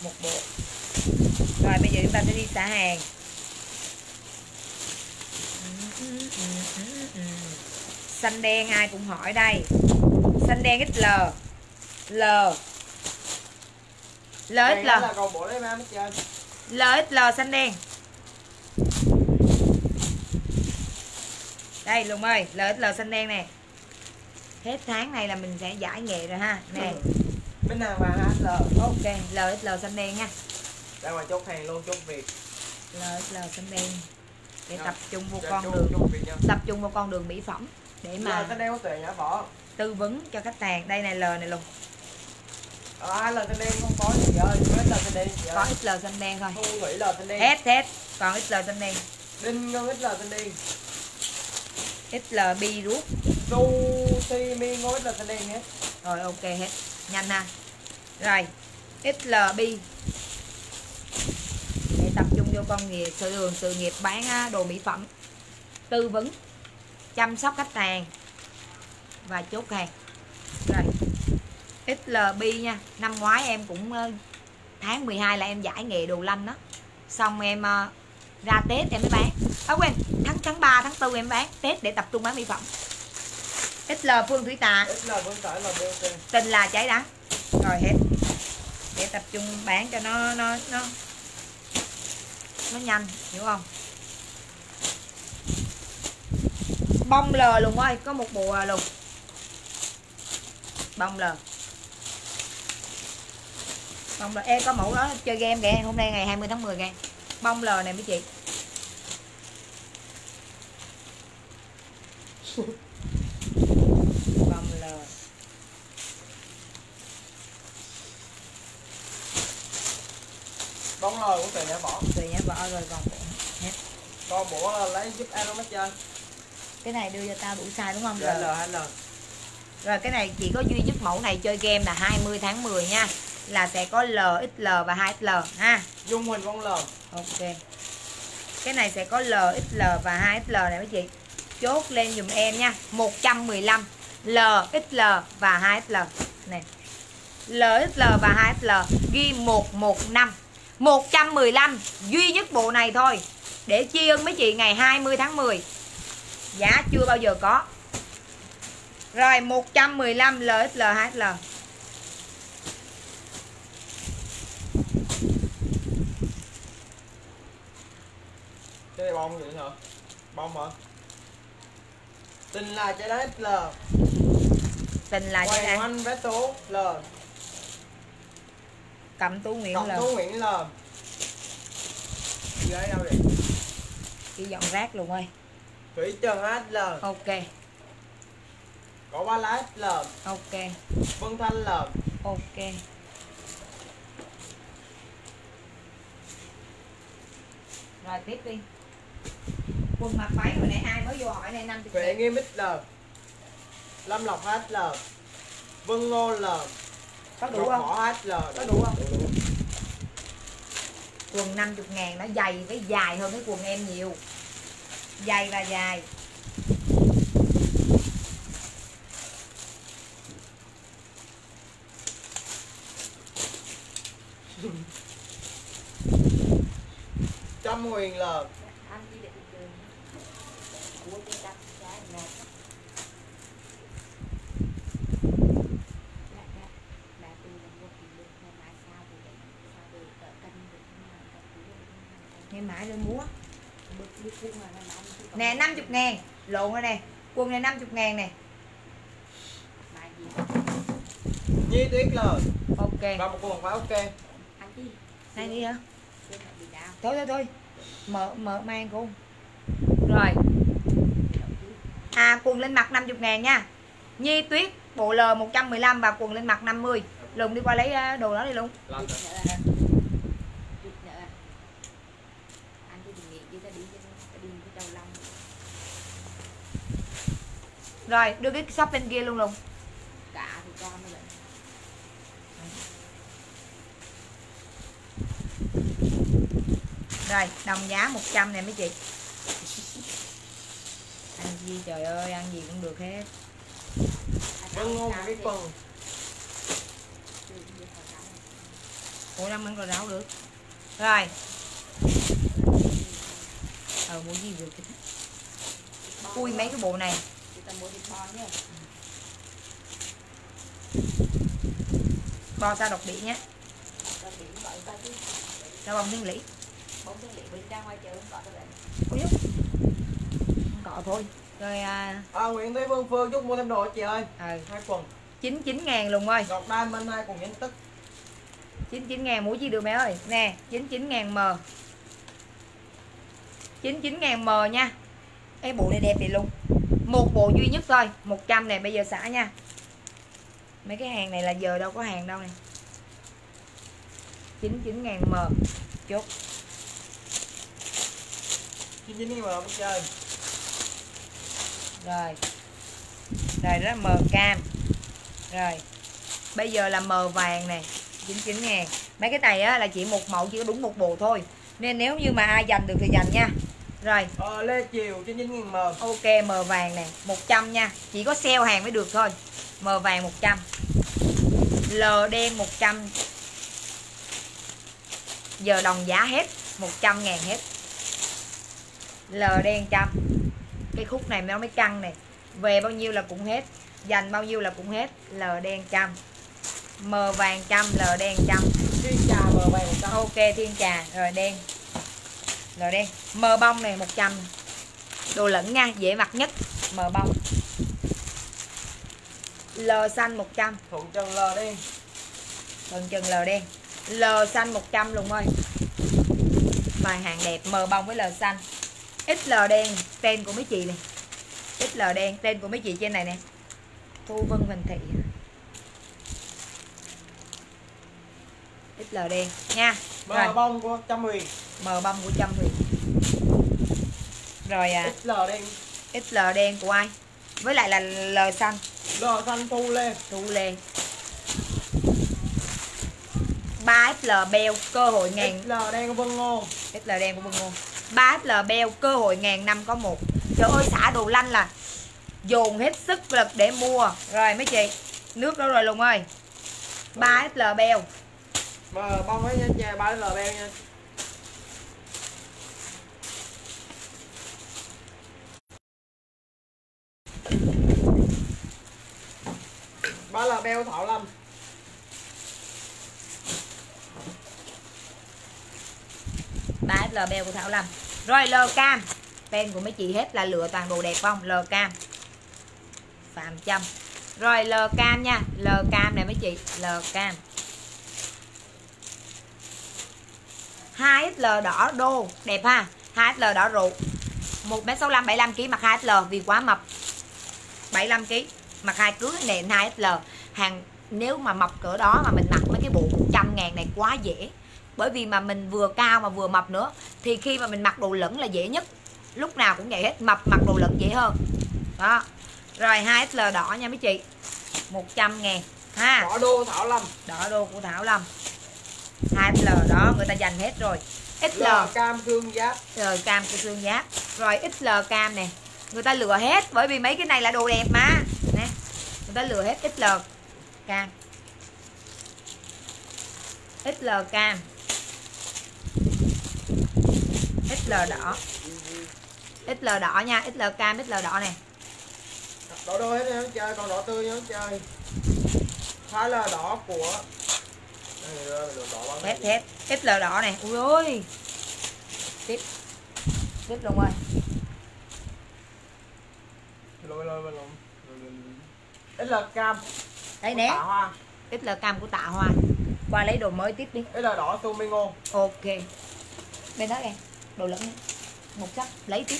Một bộ. Rồi bây giờ chúng ta sẽ đi xả hàng. Xanh đen ai cũng hỏi đây. Xanh đen XL L L Vàng XL là còn bộ lấy em hết trơn LXL xanh đen. Đây Lùng ơi LXL xanh đen nè. Hết tháng này là mình sẽ giải nghệ rồi ha Nè. Minh Hằng vàng hết lờ ok LXL xanh đen nha. Ra ngoài chốt hàng luôn chốt việc. LXL xanh đen. Để Dạ. tập trung vô Dạ, con chốt- đường. nha. Tập trung vào con đường mỹ phẩm. Để mà mà cái đeo tuệ nhã bỏ? tư vấn cho khách hàng. Đây này L này luôn à là tên đen không có gì ơi mới là tên đen có ơi XL xanh đen thôi. Thu nghĩ là tên đen hết hết còn XL xanh đen đinh ngân ít là tên đen XL bi rút su si mi ngôi ít là tên đen hết. Rồi ok hết. Nhanh ha. Rồi XLB để tập trung vô con nghiệp sự đường sự nghiệp bán đồ mỹ phẩm. Tư vấn chăm sóc khách hàng và chốt hàng. Rồi XLB nha. Năm ngoái em cũng ờ, tháng 12 là em giải nghệ đồ lanh đó. Xong em ờ, ra Tết em mới bán. À quên tháng tháng 3 tháng 4 em bán Tết để tập trung bán mỹ phẩm. XL Phương Thủy Tạ. Là vẫn tải là tình là cháy đắng. Rồi hết. Để tập trung bán cho nó nó nó nó nhanh hiểu không? Bông lờ luôn ơi có một bộ luôn. Bông lờ bông lờ Ê, có mẫu đó chơi game kìa hôm nay ngày 20 tháng 10 kìa. Bông lờ này mấy chị. Bông lờ bóng lời của tụi nhà bỏ. Tùy nhá vợ rồi còn hết con là lấy giúp em hết trơn. Cái này đưa cho tao đủ size đúng không? Dạ rồi l hai l rồi cái này chỉ có duy nhất mẫu này chơi game là 20 tháng 10 nha là sẽ có L, XL và 2XL ha? Dung hình con l. Ok. Cái này sẽ có L, XL và 2XL này mấy chị. Chốt lên dùm em nha. 115 L, XL và 2XL này. L, XL và 2XL ghi 115 115 duy nhất bộ này thôi. Để tri ân mấy chị ngày 20 tháng 10 giá chưa bao giờ có. Rồi 115 LXL 2XL cái này bông vậy hả? Bông hả? Tình là trái đá l. Tình là quay này anh vé tố l. Cầm tú nguyện cộng là tú nguyễn l. Ghế đâu đi đi dọn rác luôn ơi. Thủy trần h l. Ok. Cổ ba lá l. Ok. Vân thanh l. Ok. Rồi tiếp đi quần mặc váy hồi nãy ai mới vô hỏi này 50 huệ nghiêm l lâm lộc h l vân ngô l có đủ không? Mỏ h l Có đủ không? quần 50 ngàn nó dày cái dài hơn cái quần em nhiều. Dày và dài. Trăm huyền l anh đi để đường của cái đặt trái ngọt Dạ, dạ. Bà tôi là mua thì được, ngày mai sao thì để sao để cỡ cân được nhưng mà cỡ tí được. ngày mãi lên múa Bước đi cung là ngày mai mình cứ nè 50 ngàn. Lộn rồi nè. Quần này 50 ngàn nè. Nhi tuyết l ok. Và một quần phải ok. Anh đi. hai đi hả? Thôi thôi thôi. Mở mở mang cô. Rồi. À quần lên mặt 50 ngàn nha. Nhi Tuyết bộ L 115 và quần lên mặt 50 Lùng đi qua lấy ờ, đồ đó đi luôn làm Chút thật. nữa à. Chút nữa à. Anh cứ đừng nghĩ đi ta đi cho nó- ta đi cái đầu lòng. Rồi đưa cái shop bên kia luôn luôn. Cả thì con nó vậy. rồi đồng giá 100 này mấy chị. Ăn gì trời ơi ăn gì cũng được hết. Một sao cái khỏi nóng. ủa năm ăn còn rau được. Rồi. Ờ mua gì được ui mấy cái bộ này Bò sao độc địa nhé. Sao bông thiên lý Bóng thương liệu bên ra ngoài chợ không có đâu đấy. ui dúc không cọ thôi. Rồi à, à, nguyễn thúy phương phương chúc mua thêm đồ chị ơi? Ờ hai quần 99 ngàn luôn ơi ngọc đai minh hai quần nhánh tức. 99 ngàn mũi gì được mẹ ơi. Nè 99 ngàn m 99 ngàn m nha. Cái bộ này đẹp vậy luôn một bộ duy nhất thôi 100 này bây giờ xả nha. Mấy cái hàng này là giờ đâu có hàng đâu nè. 99 ngàn M chốt. Chín chín đi mà không chơi. Rồi. Rồi đó M cam. Rồi. Bây giờ là M vàng nè 99 ngàn. Mấy cái này á là chỉ một mẫu chỉ có đúng một bộ thôi. Nên nếu như mà ai giành được thì giành nha rồi. Ờ lê chiều chín chín nghìn mờ ok M vàng nè 100 nha. Chỉ có sale hàng mới được thôi. M vàng 100 L đen 100 giờ đồng giá hết 100 ngàn hết. L đen trăm. Cái khúc này nó mới căng này về bao nhiêu là cũng hết. Dành bao nhiêu là cũng hết. L đen trăm. M vàng trăm L đen trăm. Thiên trà mờ vàng một trăm. Ok thiên trà. Rồi đen rồi đen M bông này 100 đồ lẫn nha dễ mặc nhất. M bông. L xanh 100 thuận trần lờ đi. Phần chân L đen L xanh 100 luôn ơi. Vài hàng đẹp M bông với L xanh. XL đen Tên của mấy chị này. XL đen Tên của mấy chị trên này nè. Thu Vân Huỳnh Thị. XL đen. Nha. Mờ Rồi. bông của trăm huyền. M bông của Trâm Huyền Rồi à. Xl đen. XL đen của ai? Với lại là L xanh. Lờ xanh thu lê. Thu Lê. 3FL beo cơ hội ngàn. Xl đen của vân ngô. XL đen của Vân Ngôn 3FL beo cơ hội ngàn năm có một. Trời ơi xả đồ lanh là Dồn hết sức lực để mua. Rồi mấy chị? Nước đó rồi Lùng ơi? 3FL beo. Mờ bông ấy nha ba l beo nha ba l beo thảo lâm 3L beo của Thảo Lâm Rồi L cam. Pen của mấy chị hết là lựa toàn đồ đẹp không? L cam. Phạm Trâm Rồi L cam nha. L cam này mấy chị. L cam. 2XL đỏ đô. Đẹp ha? 2XL đỏ rượu. 1m65 75kg mặc 2XL vì quá mập. 75kg mặc hai cưới nền 2XL hàng nếu mà mập cỡ đó mà mình mặc mấy cái bộ 100 ngàn này quá dễ. Bởi vì mà mình vừa cao mà vừa mập nữa thì khi mà mình mặc đồ lẫn là dễ nhất. Lúc nào cũng vậy hết mập mặc đồ lẫn dễ hơn. Đó. Rồi 2XL đỏ nha mấy chị. 100 ngàn ha. Đỏ đô thảo lâm. Đỏ đô của Thảo Lâm. 2XL đó người ta dành hết rồi. XL cam cương giáp. Rồi cam của xương giáp. Rồi XL cam nè người ta lừa hết bởi vì mấy cái này là đồ đẹp mà người ta lừa hết XL cam. XL cam. XL đỏ. XL đỏ nha XL cam XL đỏ nè. Đỏ đô hết nha chơi còn đỏ tươi nha chơi. Thái là đỏ của bán hết hết XL đỏ nè. Ui ôi. Tiếp. Tiếp luôn ơi. Lôi lôi lôi lôi l cam. Đấy nè. XL cam của tạ hoa. Qua lấy đồ mới tiếp đi. L đỏ ngô ok. Bên đó kìa đồ lẫn một sắc lấy tiếp.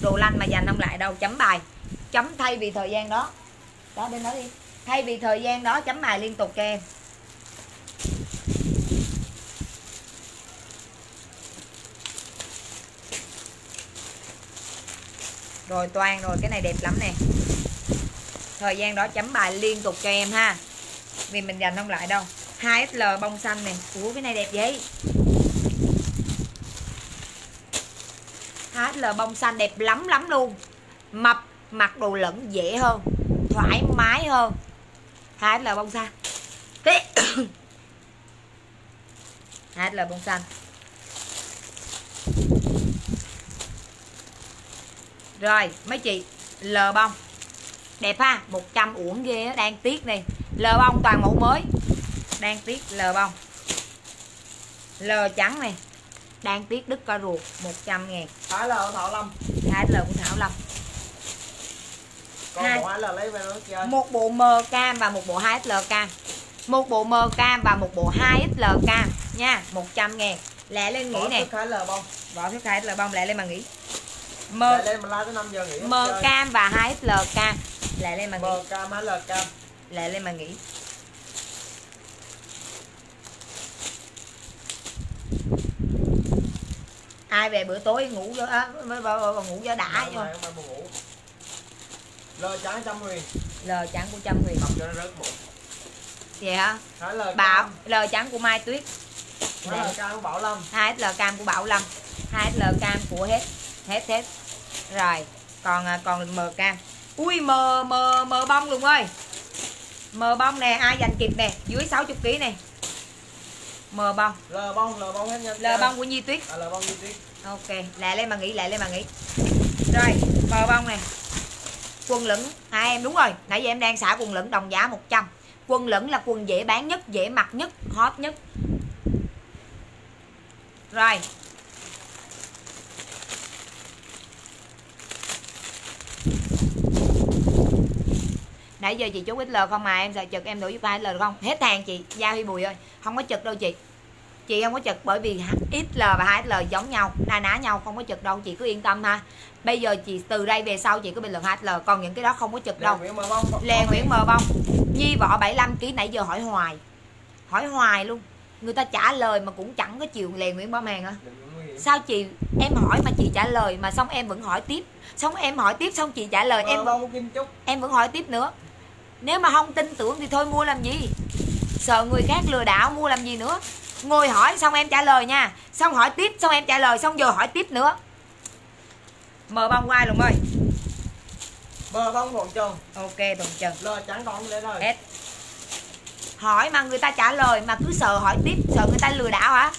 Đồ lanh mà dành không lại đâu chấm bài. Chấm thay vì thời gian đó. Đó bên đó đi. Thay vì thời gian đó chấm bài liên tục cho em. Rồi toan rồi cái này đẹp lắm nè thời gian đó chấm bài liên tục cho em ha. Vì mình dành không lại đâu. 2SL bông xanh này ủa, cái này đẹp vậy? 2SL bông xanh đẹp lắm lắm luôn. Mập, mặc đồ lẫn dễ hơn. Thoải mái hơn. 2SL bông xanh. 2SL bông xanh. Rồi, mấy chị? L bông đẹp ha 100 uổng ghê á đang tiếc này. L bông toàn mẫu mới. Đang tiếc L bông. L trắng này. Đang tiếc đứt co ruột 100 ngàn. Thái l thảo lâm 2L của Thảo Lâm còn Hai. bộ l lấy về nó chơi một bộ mờ cam và một bộ 2XL cam. Một bộ mờ cam và một bộ 2XL cam. Nha 100 ngàn. Lẹ lên nghỉ Bỏ nè. thức thái l bông. Bỏ thức 2XL bông lẹ lên mà nghỉ. Mờ Lại lên mà la tới 5 giờ nghỉ hết mờ chơi. cam và 2XL cam lại lên mà nghĩ cam hay là cam. Lại lên mà nghỉ. Ai về bữa tối ngủ cho á mới ngủ cho đã vô lờ trắng trăm huyền. Lờ trắng của trăm huyền. Mập cho nó rớt bụng. Vậy hả bảo lờ trắng của mai tuyết. Hai l dạ. cam của bảo lâm? Hai l cam của bảo lâm. Hai l cam của hết hết hết. Rồi còn à, còn m cam ui mờ mờ mờ bông luôn ơi. Mờ bông nè ai giành kịp nè dưới 60 kg nè mờ bông. Lơ bông lơ bông hết nha. Lờ bông của Nhi Tuyết. À, lơ bông như tuyết. Ok lại lên mà nghĩ lại lên mà nghĩ rồi mờ bông nè. Quần lửng. Hai em đúng rồi. Nãy giờ em đang xả quần lửng đồng giá 100 quần lửng là quần dễ bán nhất dễ mặc nhất hot nhất. Rồi nãy giờ chị chú XL không mà em sợ chực em đổi giúp hai l không? Hết hàng chị giao huy bùi ơi. Không có chực đâu chị. Chị không có chực bởi vì XL và 2XL giống nhau na ná nhau không có chực đâu. Chị cứ yên tâm ha. Bây giờ chị từ đây về sau chị cứ bình luận 2XL còn những cái đó không có chực đâu. Lê Nguyễn mờ bông Nhi võ 75 kg nãy giờ hỏi hoài. Hỏi hoài luôn. Người ta trả lời mà cũng chẳng có chịu Lê Nguyễn Bá Màng hiểm. sao chị em hỏi mà chị trả lời mà xong em vẫn hỏi tiếp. Xong em hỏi tiếp xong chị trả lời em mờ trúc em vẫn hỏi tiếp nữa nếu mà không tin tưởng thì thôi mua làm gì? Sợ người khác lừa đảo mua làm gì nữa? Ngồi hỏi xong em trả lời nha. Xong hỏi tiếp xong em trả lời xong giờ hỏi tiếp nữa. Mờ bông quay luôn ơi. Mờ bông thuận trần ok tuần trần lơ trắng con lên rồi. Hết. Hỏi mà người ta trả lời mà cứ sợ hỏi tiếp sợ người ta lừa đảo hả?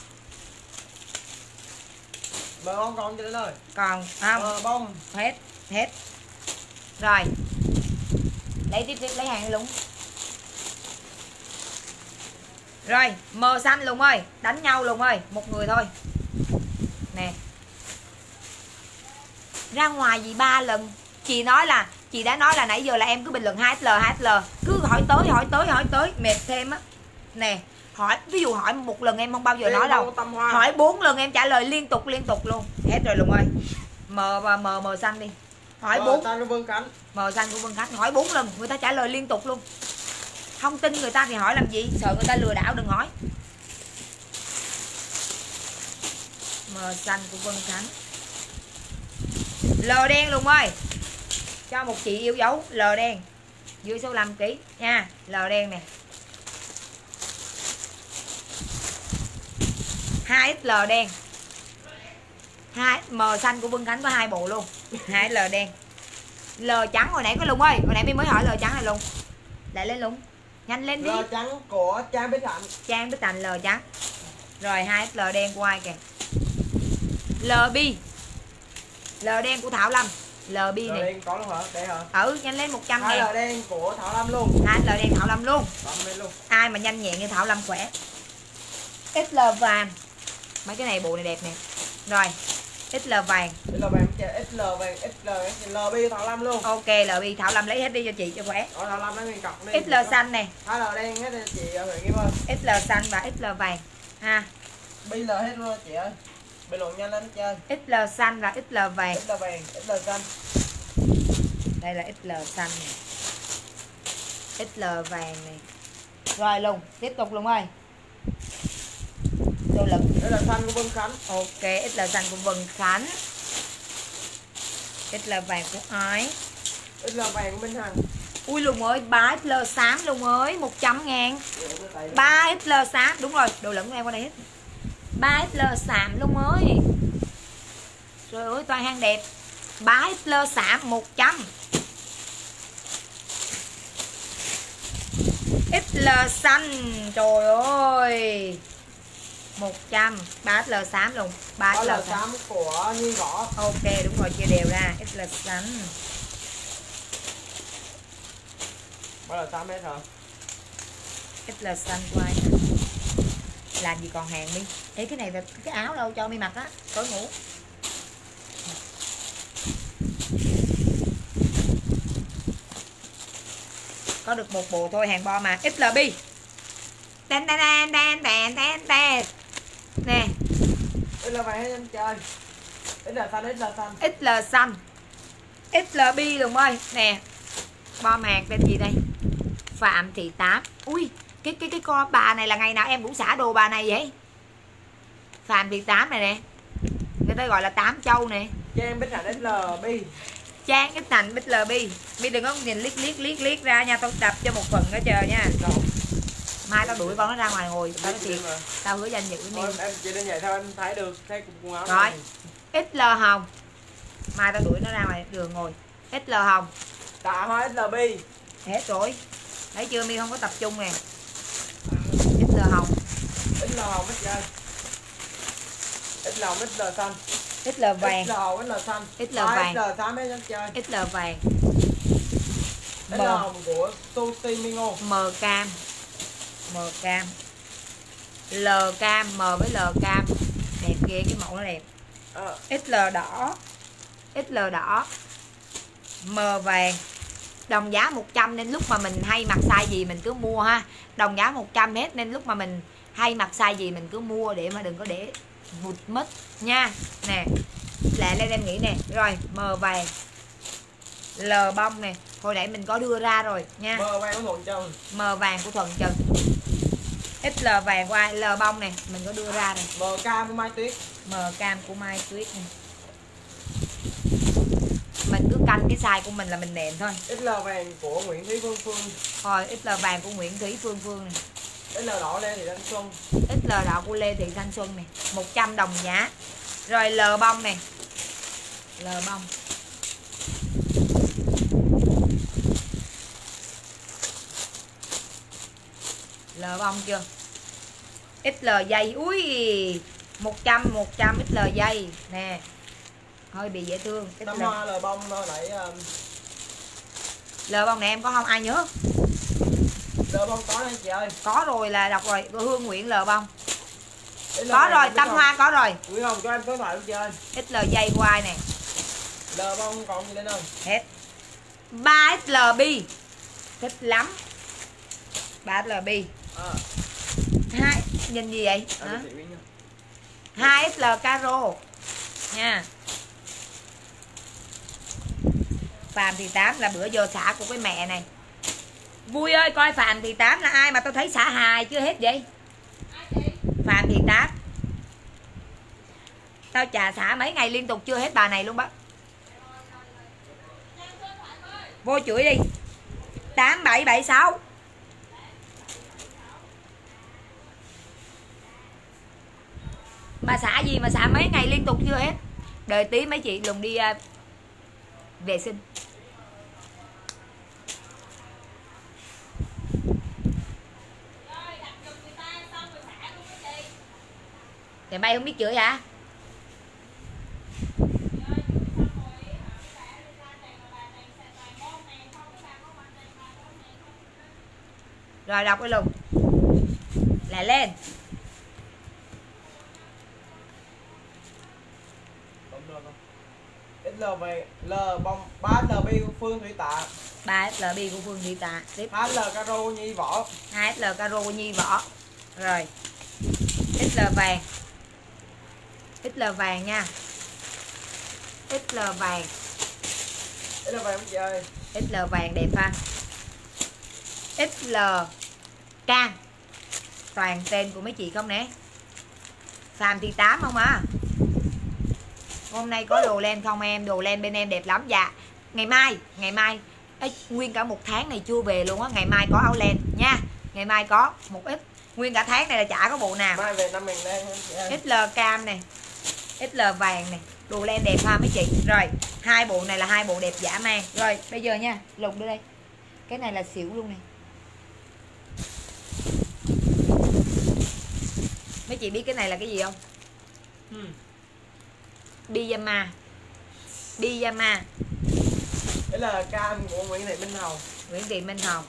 Mờ bông con lên rồi? Còn không. Mờ bông. Hết hết. Rồi lấy tiếp tiếp lấy hàng luôn rồi mờ xanh luôn ơi. Đánh nhau luôn ơi. Một người thôi. Nè. Ra ngoài gì ba lần? Chị nói là chị đã nói là nãy giờ là em cứ bình luận 2SL 2SL cứ hỏi tới hỏi tới hỏi tới. Mệt thêm á. Nè hỏi ví dụ hỏi một lần em không bao giờ nói Liên đâu. tâm hoa. Hỏi bốn lần em trả lời liên tục liên tục luôn. Hết rồi luôn ơi. Mờ và mờ mờ xanh đi hỏi Mờ bốn. xanh của vương cánh mờ xanh của Vân Khánh hỏi bốn lần người ta trả lời liên tục luôn. Không tin người ta thì hỏi làm gì? Sợ người ta lừa đảo đừng hỏi. Mờ xanh của Vân Khánh. Lờ đen luôn ơi cho một chị yêu dấu lờ đen. Dưới số 5 kg nha lờ đen nè. 2XL đen. 2 mờ xanh của Vân Khánh có hai bộ luôn 2XL đen. L trắng hồi nãy có Lùng ơi. Hồi nãy mình mới hỏi L trắng này Lùng. Lại lên Lùng. Nhanh lên đi. Lơ trắng của Trang Bích Hạnh. Trang Bích Thành L trắng. Rồi 2XL đen của ai kìa? LB L đen của Thảo Lâm. LB lơ này đen có luôn hả? Để hả? Ừ nhanh lên 100 hai ngàn lơ đen của Thảo Lâm luôn. 2XL đen Thảo Lâm luôn. Luôn. Ai mà nhanh nhẹn như Thảo Lâm khỏe. XL vàng. Mấy cái này bộ này đẹp nè. Rồi XL vàng XL vàng XL vàng XL LB Thảo Lâm luôn Ok LB Thảo Lâm lấy hết đi cho chị cho khỏe Ở Thảo Lâm lấy nguyên cọc đi XL xanh nè lơ đen hết đi chị ơi Nguyễn Kim ơi XL xanh và XL vàng ha Bi lơ hết luôn chị ơi bình luận nhanh lên chơi XL xanh và XL vàng XL vàng XL xanh đây là XL xanh này XL vàng này rồi luôn tiếp tục luôn ơi đồ lực đây là xanh của Vân Khánh. Ok XL xanh của Vân Khánh. XL vàng của ai? XL vàng của Minh Hằng. Ui luôn ơi 3 XL xám luôn ơi 100 ngàn. 3 XL xám đúng rồi đồ lẫn của em qua đây hết. 3 XL xám luôn ơi. Trời ơi toàn hàng đẹp. 3 XL xám 100 XL xanh trời ơi 100 3 XL xám luôn. 3 đó XL là xám xám của Nhiên Võ. Ok đúng rồi chia đều ra. XL xanh đó là xám hết hả XL xanh của ai? Nè? làm gì còn hàng đi. Ê cái này là cái áo đâu cho mi mặc á. Tối ngủ. Có được một bộ thôi hàng bo mà. XLB đen đen đen đen đen đen đen nè. XL vàng hết em chơi. XL xanh XL xanh. XL xanh. XLB luôn ơi. Nè. Bo hàng tên gì đây? Phạm Thị Tám. Ui cái cái cái con bà này là ngày nào em cũng xả đồ bà này vậy? Phạm Thị Tám này nè. Người ta gọi là tám châu nè. Trang Bích Hạnh SL Bi trang bích lb bi đừng có nhìn liếc liếc liếc liếc ra nha. Tao đập cho một phần đó chờ nha. Đâu? Mai tao đuổi con nó ra ngoài ngồi tao nói mà. tao hứa danh dự đi Thôi, em chị đến vậy thôi em thấy được thấy quần áo Rồi. xl hồng mai tao đuổi nó ra ngoài đường ngồi xl hồng Tạ hoa SL Bi hết rồi thấy chưa mi không có tập trung nè xl hồng XL hồng hết trơn XL hồng XL xanh xl vàng XL hồng XL xanh XL vàng. XL xám hết chơi xl vàng XL hồng của Sushi Mingo mờ cam mờ cam l cam m với l cam đẹp ghê cái mẫu nó đẹp. Ờ, XL đỏ. XL đỏ. Mờ vàng. Đồng giá 100 nên lúc mà mình hay mặc size gì mình cứ mua ha. Đồng giá 100 hết nên lúc mà mình hay mặc size gì mình cứ mua để mà đừng có để vụt mất nha. Nè lẹ lên em nghĩ nè. Rồi mờ vàng. L bông nè. Hồi nãy mình có đưa ra rồi nha. Mờ vàng của Thuận Trần. Mờ vàng của thuần trần XL vàng ai L bông nè mình có đưa ra này. Mờ cam của Mai Tuyết. Mờ cam của Mai Tuyết nè mình cứ canh cái size của mình là mình nện thôi. XL vàng của Nguyễn Thúy Phương Phương. Thôi XL vàng của Nguyễn Thúy Phương Phương này. XL đỏ lên thì Thanh Xuân. XL đỏ của Lê Thị Thanh Xuân này. 100 đồng giá. Rồi L bông này. L bông. L bông chưa XL dây. Ui 100 100 XL dây. Nè hơi bị dễ thương. Năm XL hoa lờ bông thôi nãy um, L bông này em có không? Ai nhớ? Lờ bông có đây chị ơi. Có rồi là đọc rồi. Hương Nguyễn L bông. XL có rồi Tâm. Hoa có rồi. Nguyễn Hồng cho em số điện thoại luôn chị ơi. XL dây của ai nè. Lờ bông còn gì lên không? Hết. 3 SLB thích lắm. 3 SLB à, hai nhìn gì vậy. 2 SL caro. Nha. Phạm Thị Tám là bữa giờ xả của cái mẹ này. Vui ơi coi Phạm Thị Tám là ai mà tôi thấy xả hài chưa hết vậy? Phạm Thị Tám. Tao trà xả mấy ngày liên tục chưa hết bà này luôn bác. Vô chửi đi. 8776 Mà xả gì mà xả mấy ngày liên tục chưa hết? Đợi tí mấy chị lùng đi uh, vệ sinh. Thì bay không biết chửi hả? Rồi đọc cái lùng. Lại lên Đúng rồi không XL về L bông 3 LB của Phương Thủy Tạ. 3 SLB của Phương Thị Tạ. Tiếp. 2 L Caro Nhi Võ. 2 SL caro Nhi Võ. Rồi. XL vàng. XL vàng nha. XL vàng. XL vàng chị ơi? XL vàng đẹp ha. XL cam. Toàn tên của mấy chị không nè? Phạm Thị Tám không à hôm nay có đồ len không em? Đồ len bên em đẹp lắm dạ. Ngày mai ngày mai. Ê, nguyên cả một tháng này chưa về luôn á. Ngày mai có áo len nha. Ngày mai có một ít. Nguyên cả tháng này là chả có bộ nào. Mai về năm mình lên XL cam này XL vàng này đồ len đẹp ha mấy chị. Rồi hai bộ này là hai bộ đẹp giả man. Rồi bây giờ nha. Lục đưa đây. Cái này là xỉu luôn này mấy chị biết cái này là cái gì không? Ừ. pyjama pyjama Đấy là cam của Nguyễn Thị Minh Hồng. Nguyễn Thị Minh Hồng.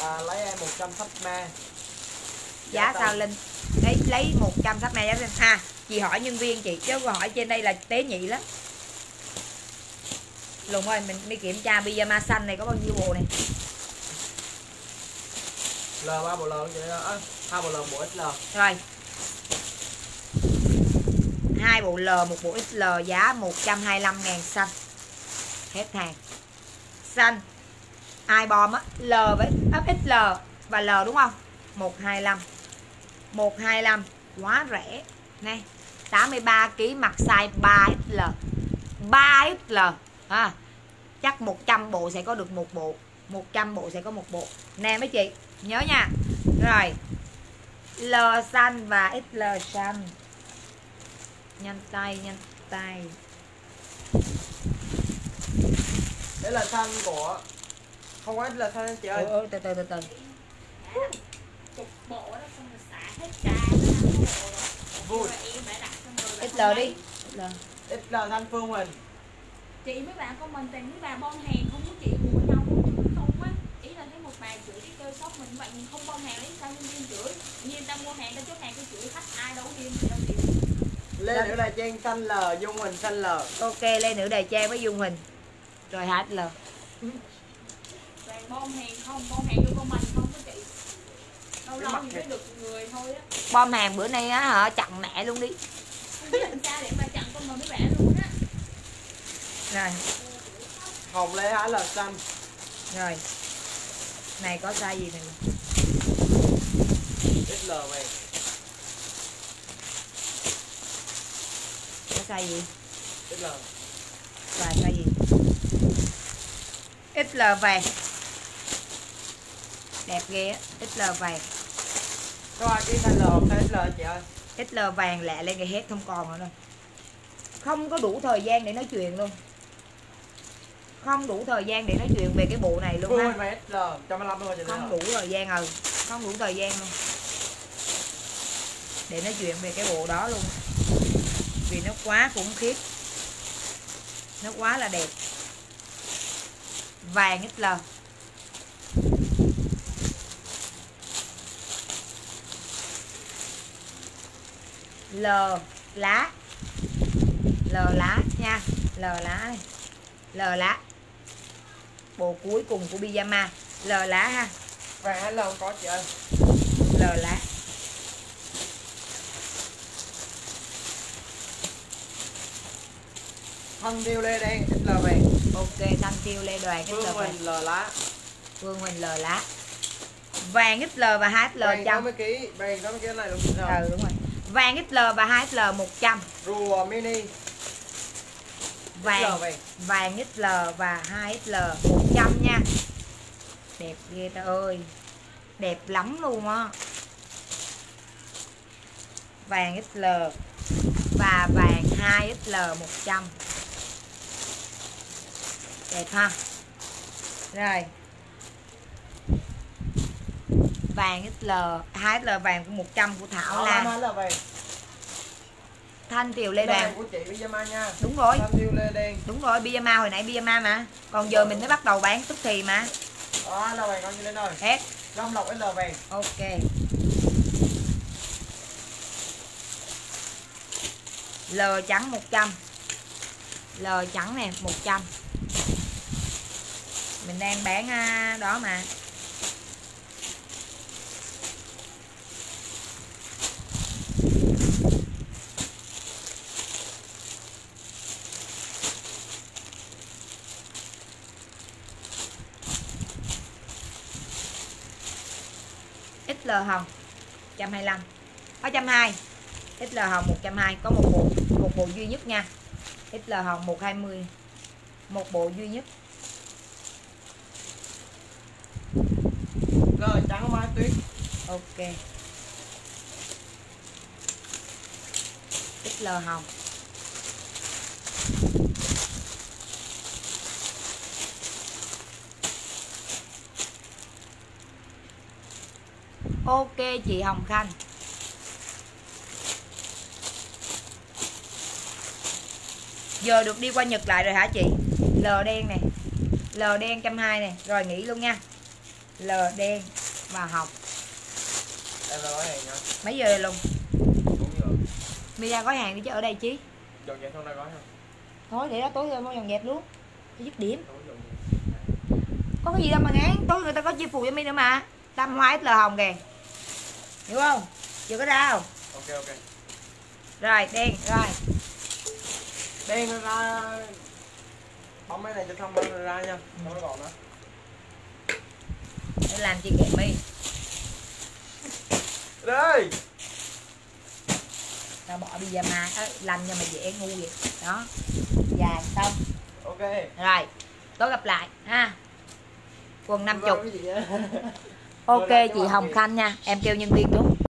À, Lấy em 100 sắp ma. Giá sao linh? Lấy lấy 100 sắp này giá linh à chị hỏi nhân viên chị chứ hỏi trên đây là tế nhị lắm. Lùng ơi mình đi kiểm tra pyjama xanh này có bao nhiêu bộ này? L 3 bộ L 2 bộ L bộ XL rồi hai bộ L, một bộ XL giá 125 ngàn xanh. Hết hàng. Xanh. Ai bom á, L với ấp XL và L đúng không? 125 125 quá rẻ. Nè 83 kg mặt size 3XL 3XL ha à, chắc 100 bộ sẽ có được một bộ. 100 bộ sẽ có một bộ. Nè mấy chị, nhớ nha. Rồi, L xanh và XL xanh nhanh tay nhanh tay. Đây là xanh của Không phải là xanh anh chị ơi. Ôi, ôi, từ từ từ từ. Chục bộ đó xong rồi xả hết chai nó năm bộ rồi Vui. XL không đi. XL. Ít là thanh phương mình. Chị mấy bạn comment tìm mấy bà bon hàng không có chị của nhau không á. Ý là thấy một bà chửi cái kêu shop mình vậy nhưng không bon hàng lấy sao nhân viên chửi. Nhiên ta mua hàng ta chốt hàng ta chửi khách ai đâu điên đâu chị Lê nữ là trang xanh L Dung mình xanh L. Ok lên nữ đầy trang với dung hình. Rồi hả XL toàn bon hàng không bon hàng vô comment không có chị? Lâu lâu thì mới được người thôi á. Bom hàng bữa nay á hả chặn mẹ luôn đi. Làm sao để mà chặn con mà mấy bạn luôn á. Rồi. Hồng Lê là xanh? Rồi. Này có size gì này XL vàng size gì? XL và size gì? XL vàng. Đẹp ghê á XL vàng. Có ai ký xanh L xanh XL chị ơi? XL vàng lẹ lên cái hết không còn nữa đâu không có đủ thời gian để nói chuyện luôn. Không đủ thời gian để nói chuyện về cái bộ này luôn ha. mình và XL 150 thôi chị không đủ thời gian ừ. Không đủ thời gian luôn. Để nói chuyện về cái bộ đó luôn vì nó quá khủng khiếp. Nó quá là đẹp. Vàng XL L lá. L lá nha. L lá. Này L lá. Bộ cuối cùng của pyjama L lá ha. Hải L có chị ơi. L lá Thân tiêu Lê đen XL vàng ok thanh tiêu lê đoàn XL Phương vàng mình L lá. Phương Huỳnh L lá. Vàng XL và HL Vàng trăm. 60 kg Vàng 60 kg này đúng không? ừ đúng rồi. Vàng XL và HL 100 Rùa mini. Vàng XL vàng vàng XL và 2XL 100 nha. Đẹp ghê ta ơi. Đẹp lắm luôn á. Vàng XL và vàng 2XL 100 đẹp ha. Rồi. Vàng XL 2XL vàng của 100 của Thảo Áo Lan Thanh Tiều Lê Đoàn của chị pyjama nha. Đúng rồi. Thân tiêu Lê đen đúng rồi pyjama hồi nãy pyjama mà. Còn giờ mình mới bắt đầu bán tức thì mà. Đó L vàng coi như lên rồi. Hết. Long lộc L vàng. Ok. L trắng 100 L trắng nè 100 mình đang bán à, đó mà. XL hồng 125 có 120 XL hồng 120 có một bộ một bộ duy nhất nha. XL hồng 120 một bộ duy nhất. Rồi, trắng mai tuyết. Ok. XL hồng. Ok, chị Hồng Khanh. Giờ được đi qua Nhật lại rồi hả chị? L đen nè. L đen trăm hai nè. Rồi nghỉ luôn nha. L đen và học. Em là gói hàng nha. Mấy giờ luôn? Đúng rồi mi ra gói hàng đi chứ ở đây chí Dọn dẹp xong ra gói không? thôi để đó tối rồi mua dọn dẹp luôn. Cho dứt điểm. Có cái gì đâu mà ngán. Tối người ta có chia phụ cho mi nữa mà. Tam hoa lờ hồng kìa. Hiểu không? Chưa có ra không Ok ok. Rồi đen rồi. Đen ra Bấm cái này cho xong ra nha. Không có còn nữa để làm chi kệ mi. Đây. Tao bỏ pyjama á, lanh cho mày dễ ngu vậy. Đó. Dài xong. Ok. Rồi tối gặp lại ha. Quần năm chục. Ok chị hồng khanh nha em kêu nhân viên chốt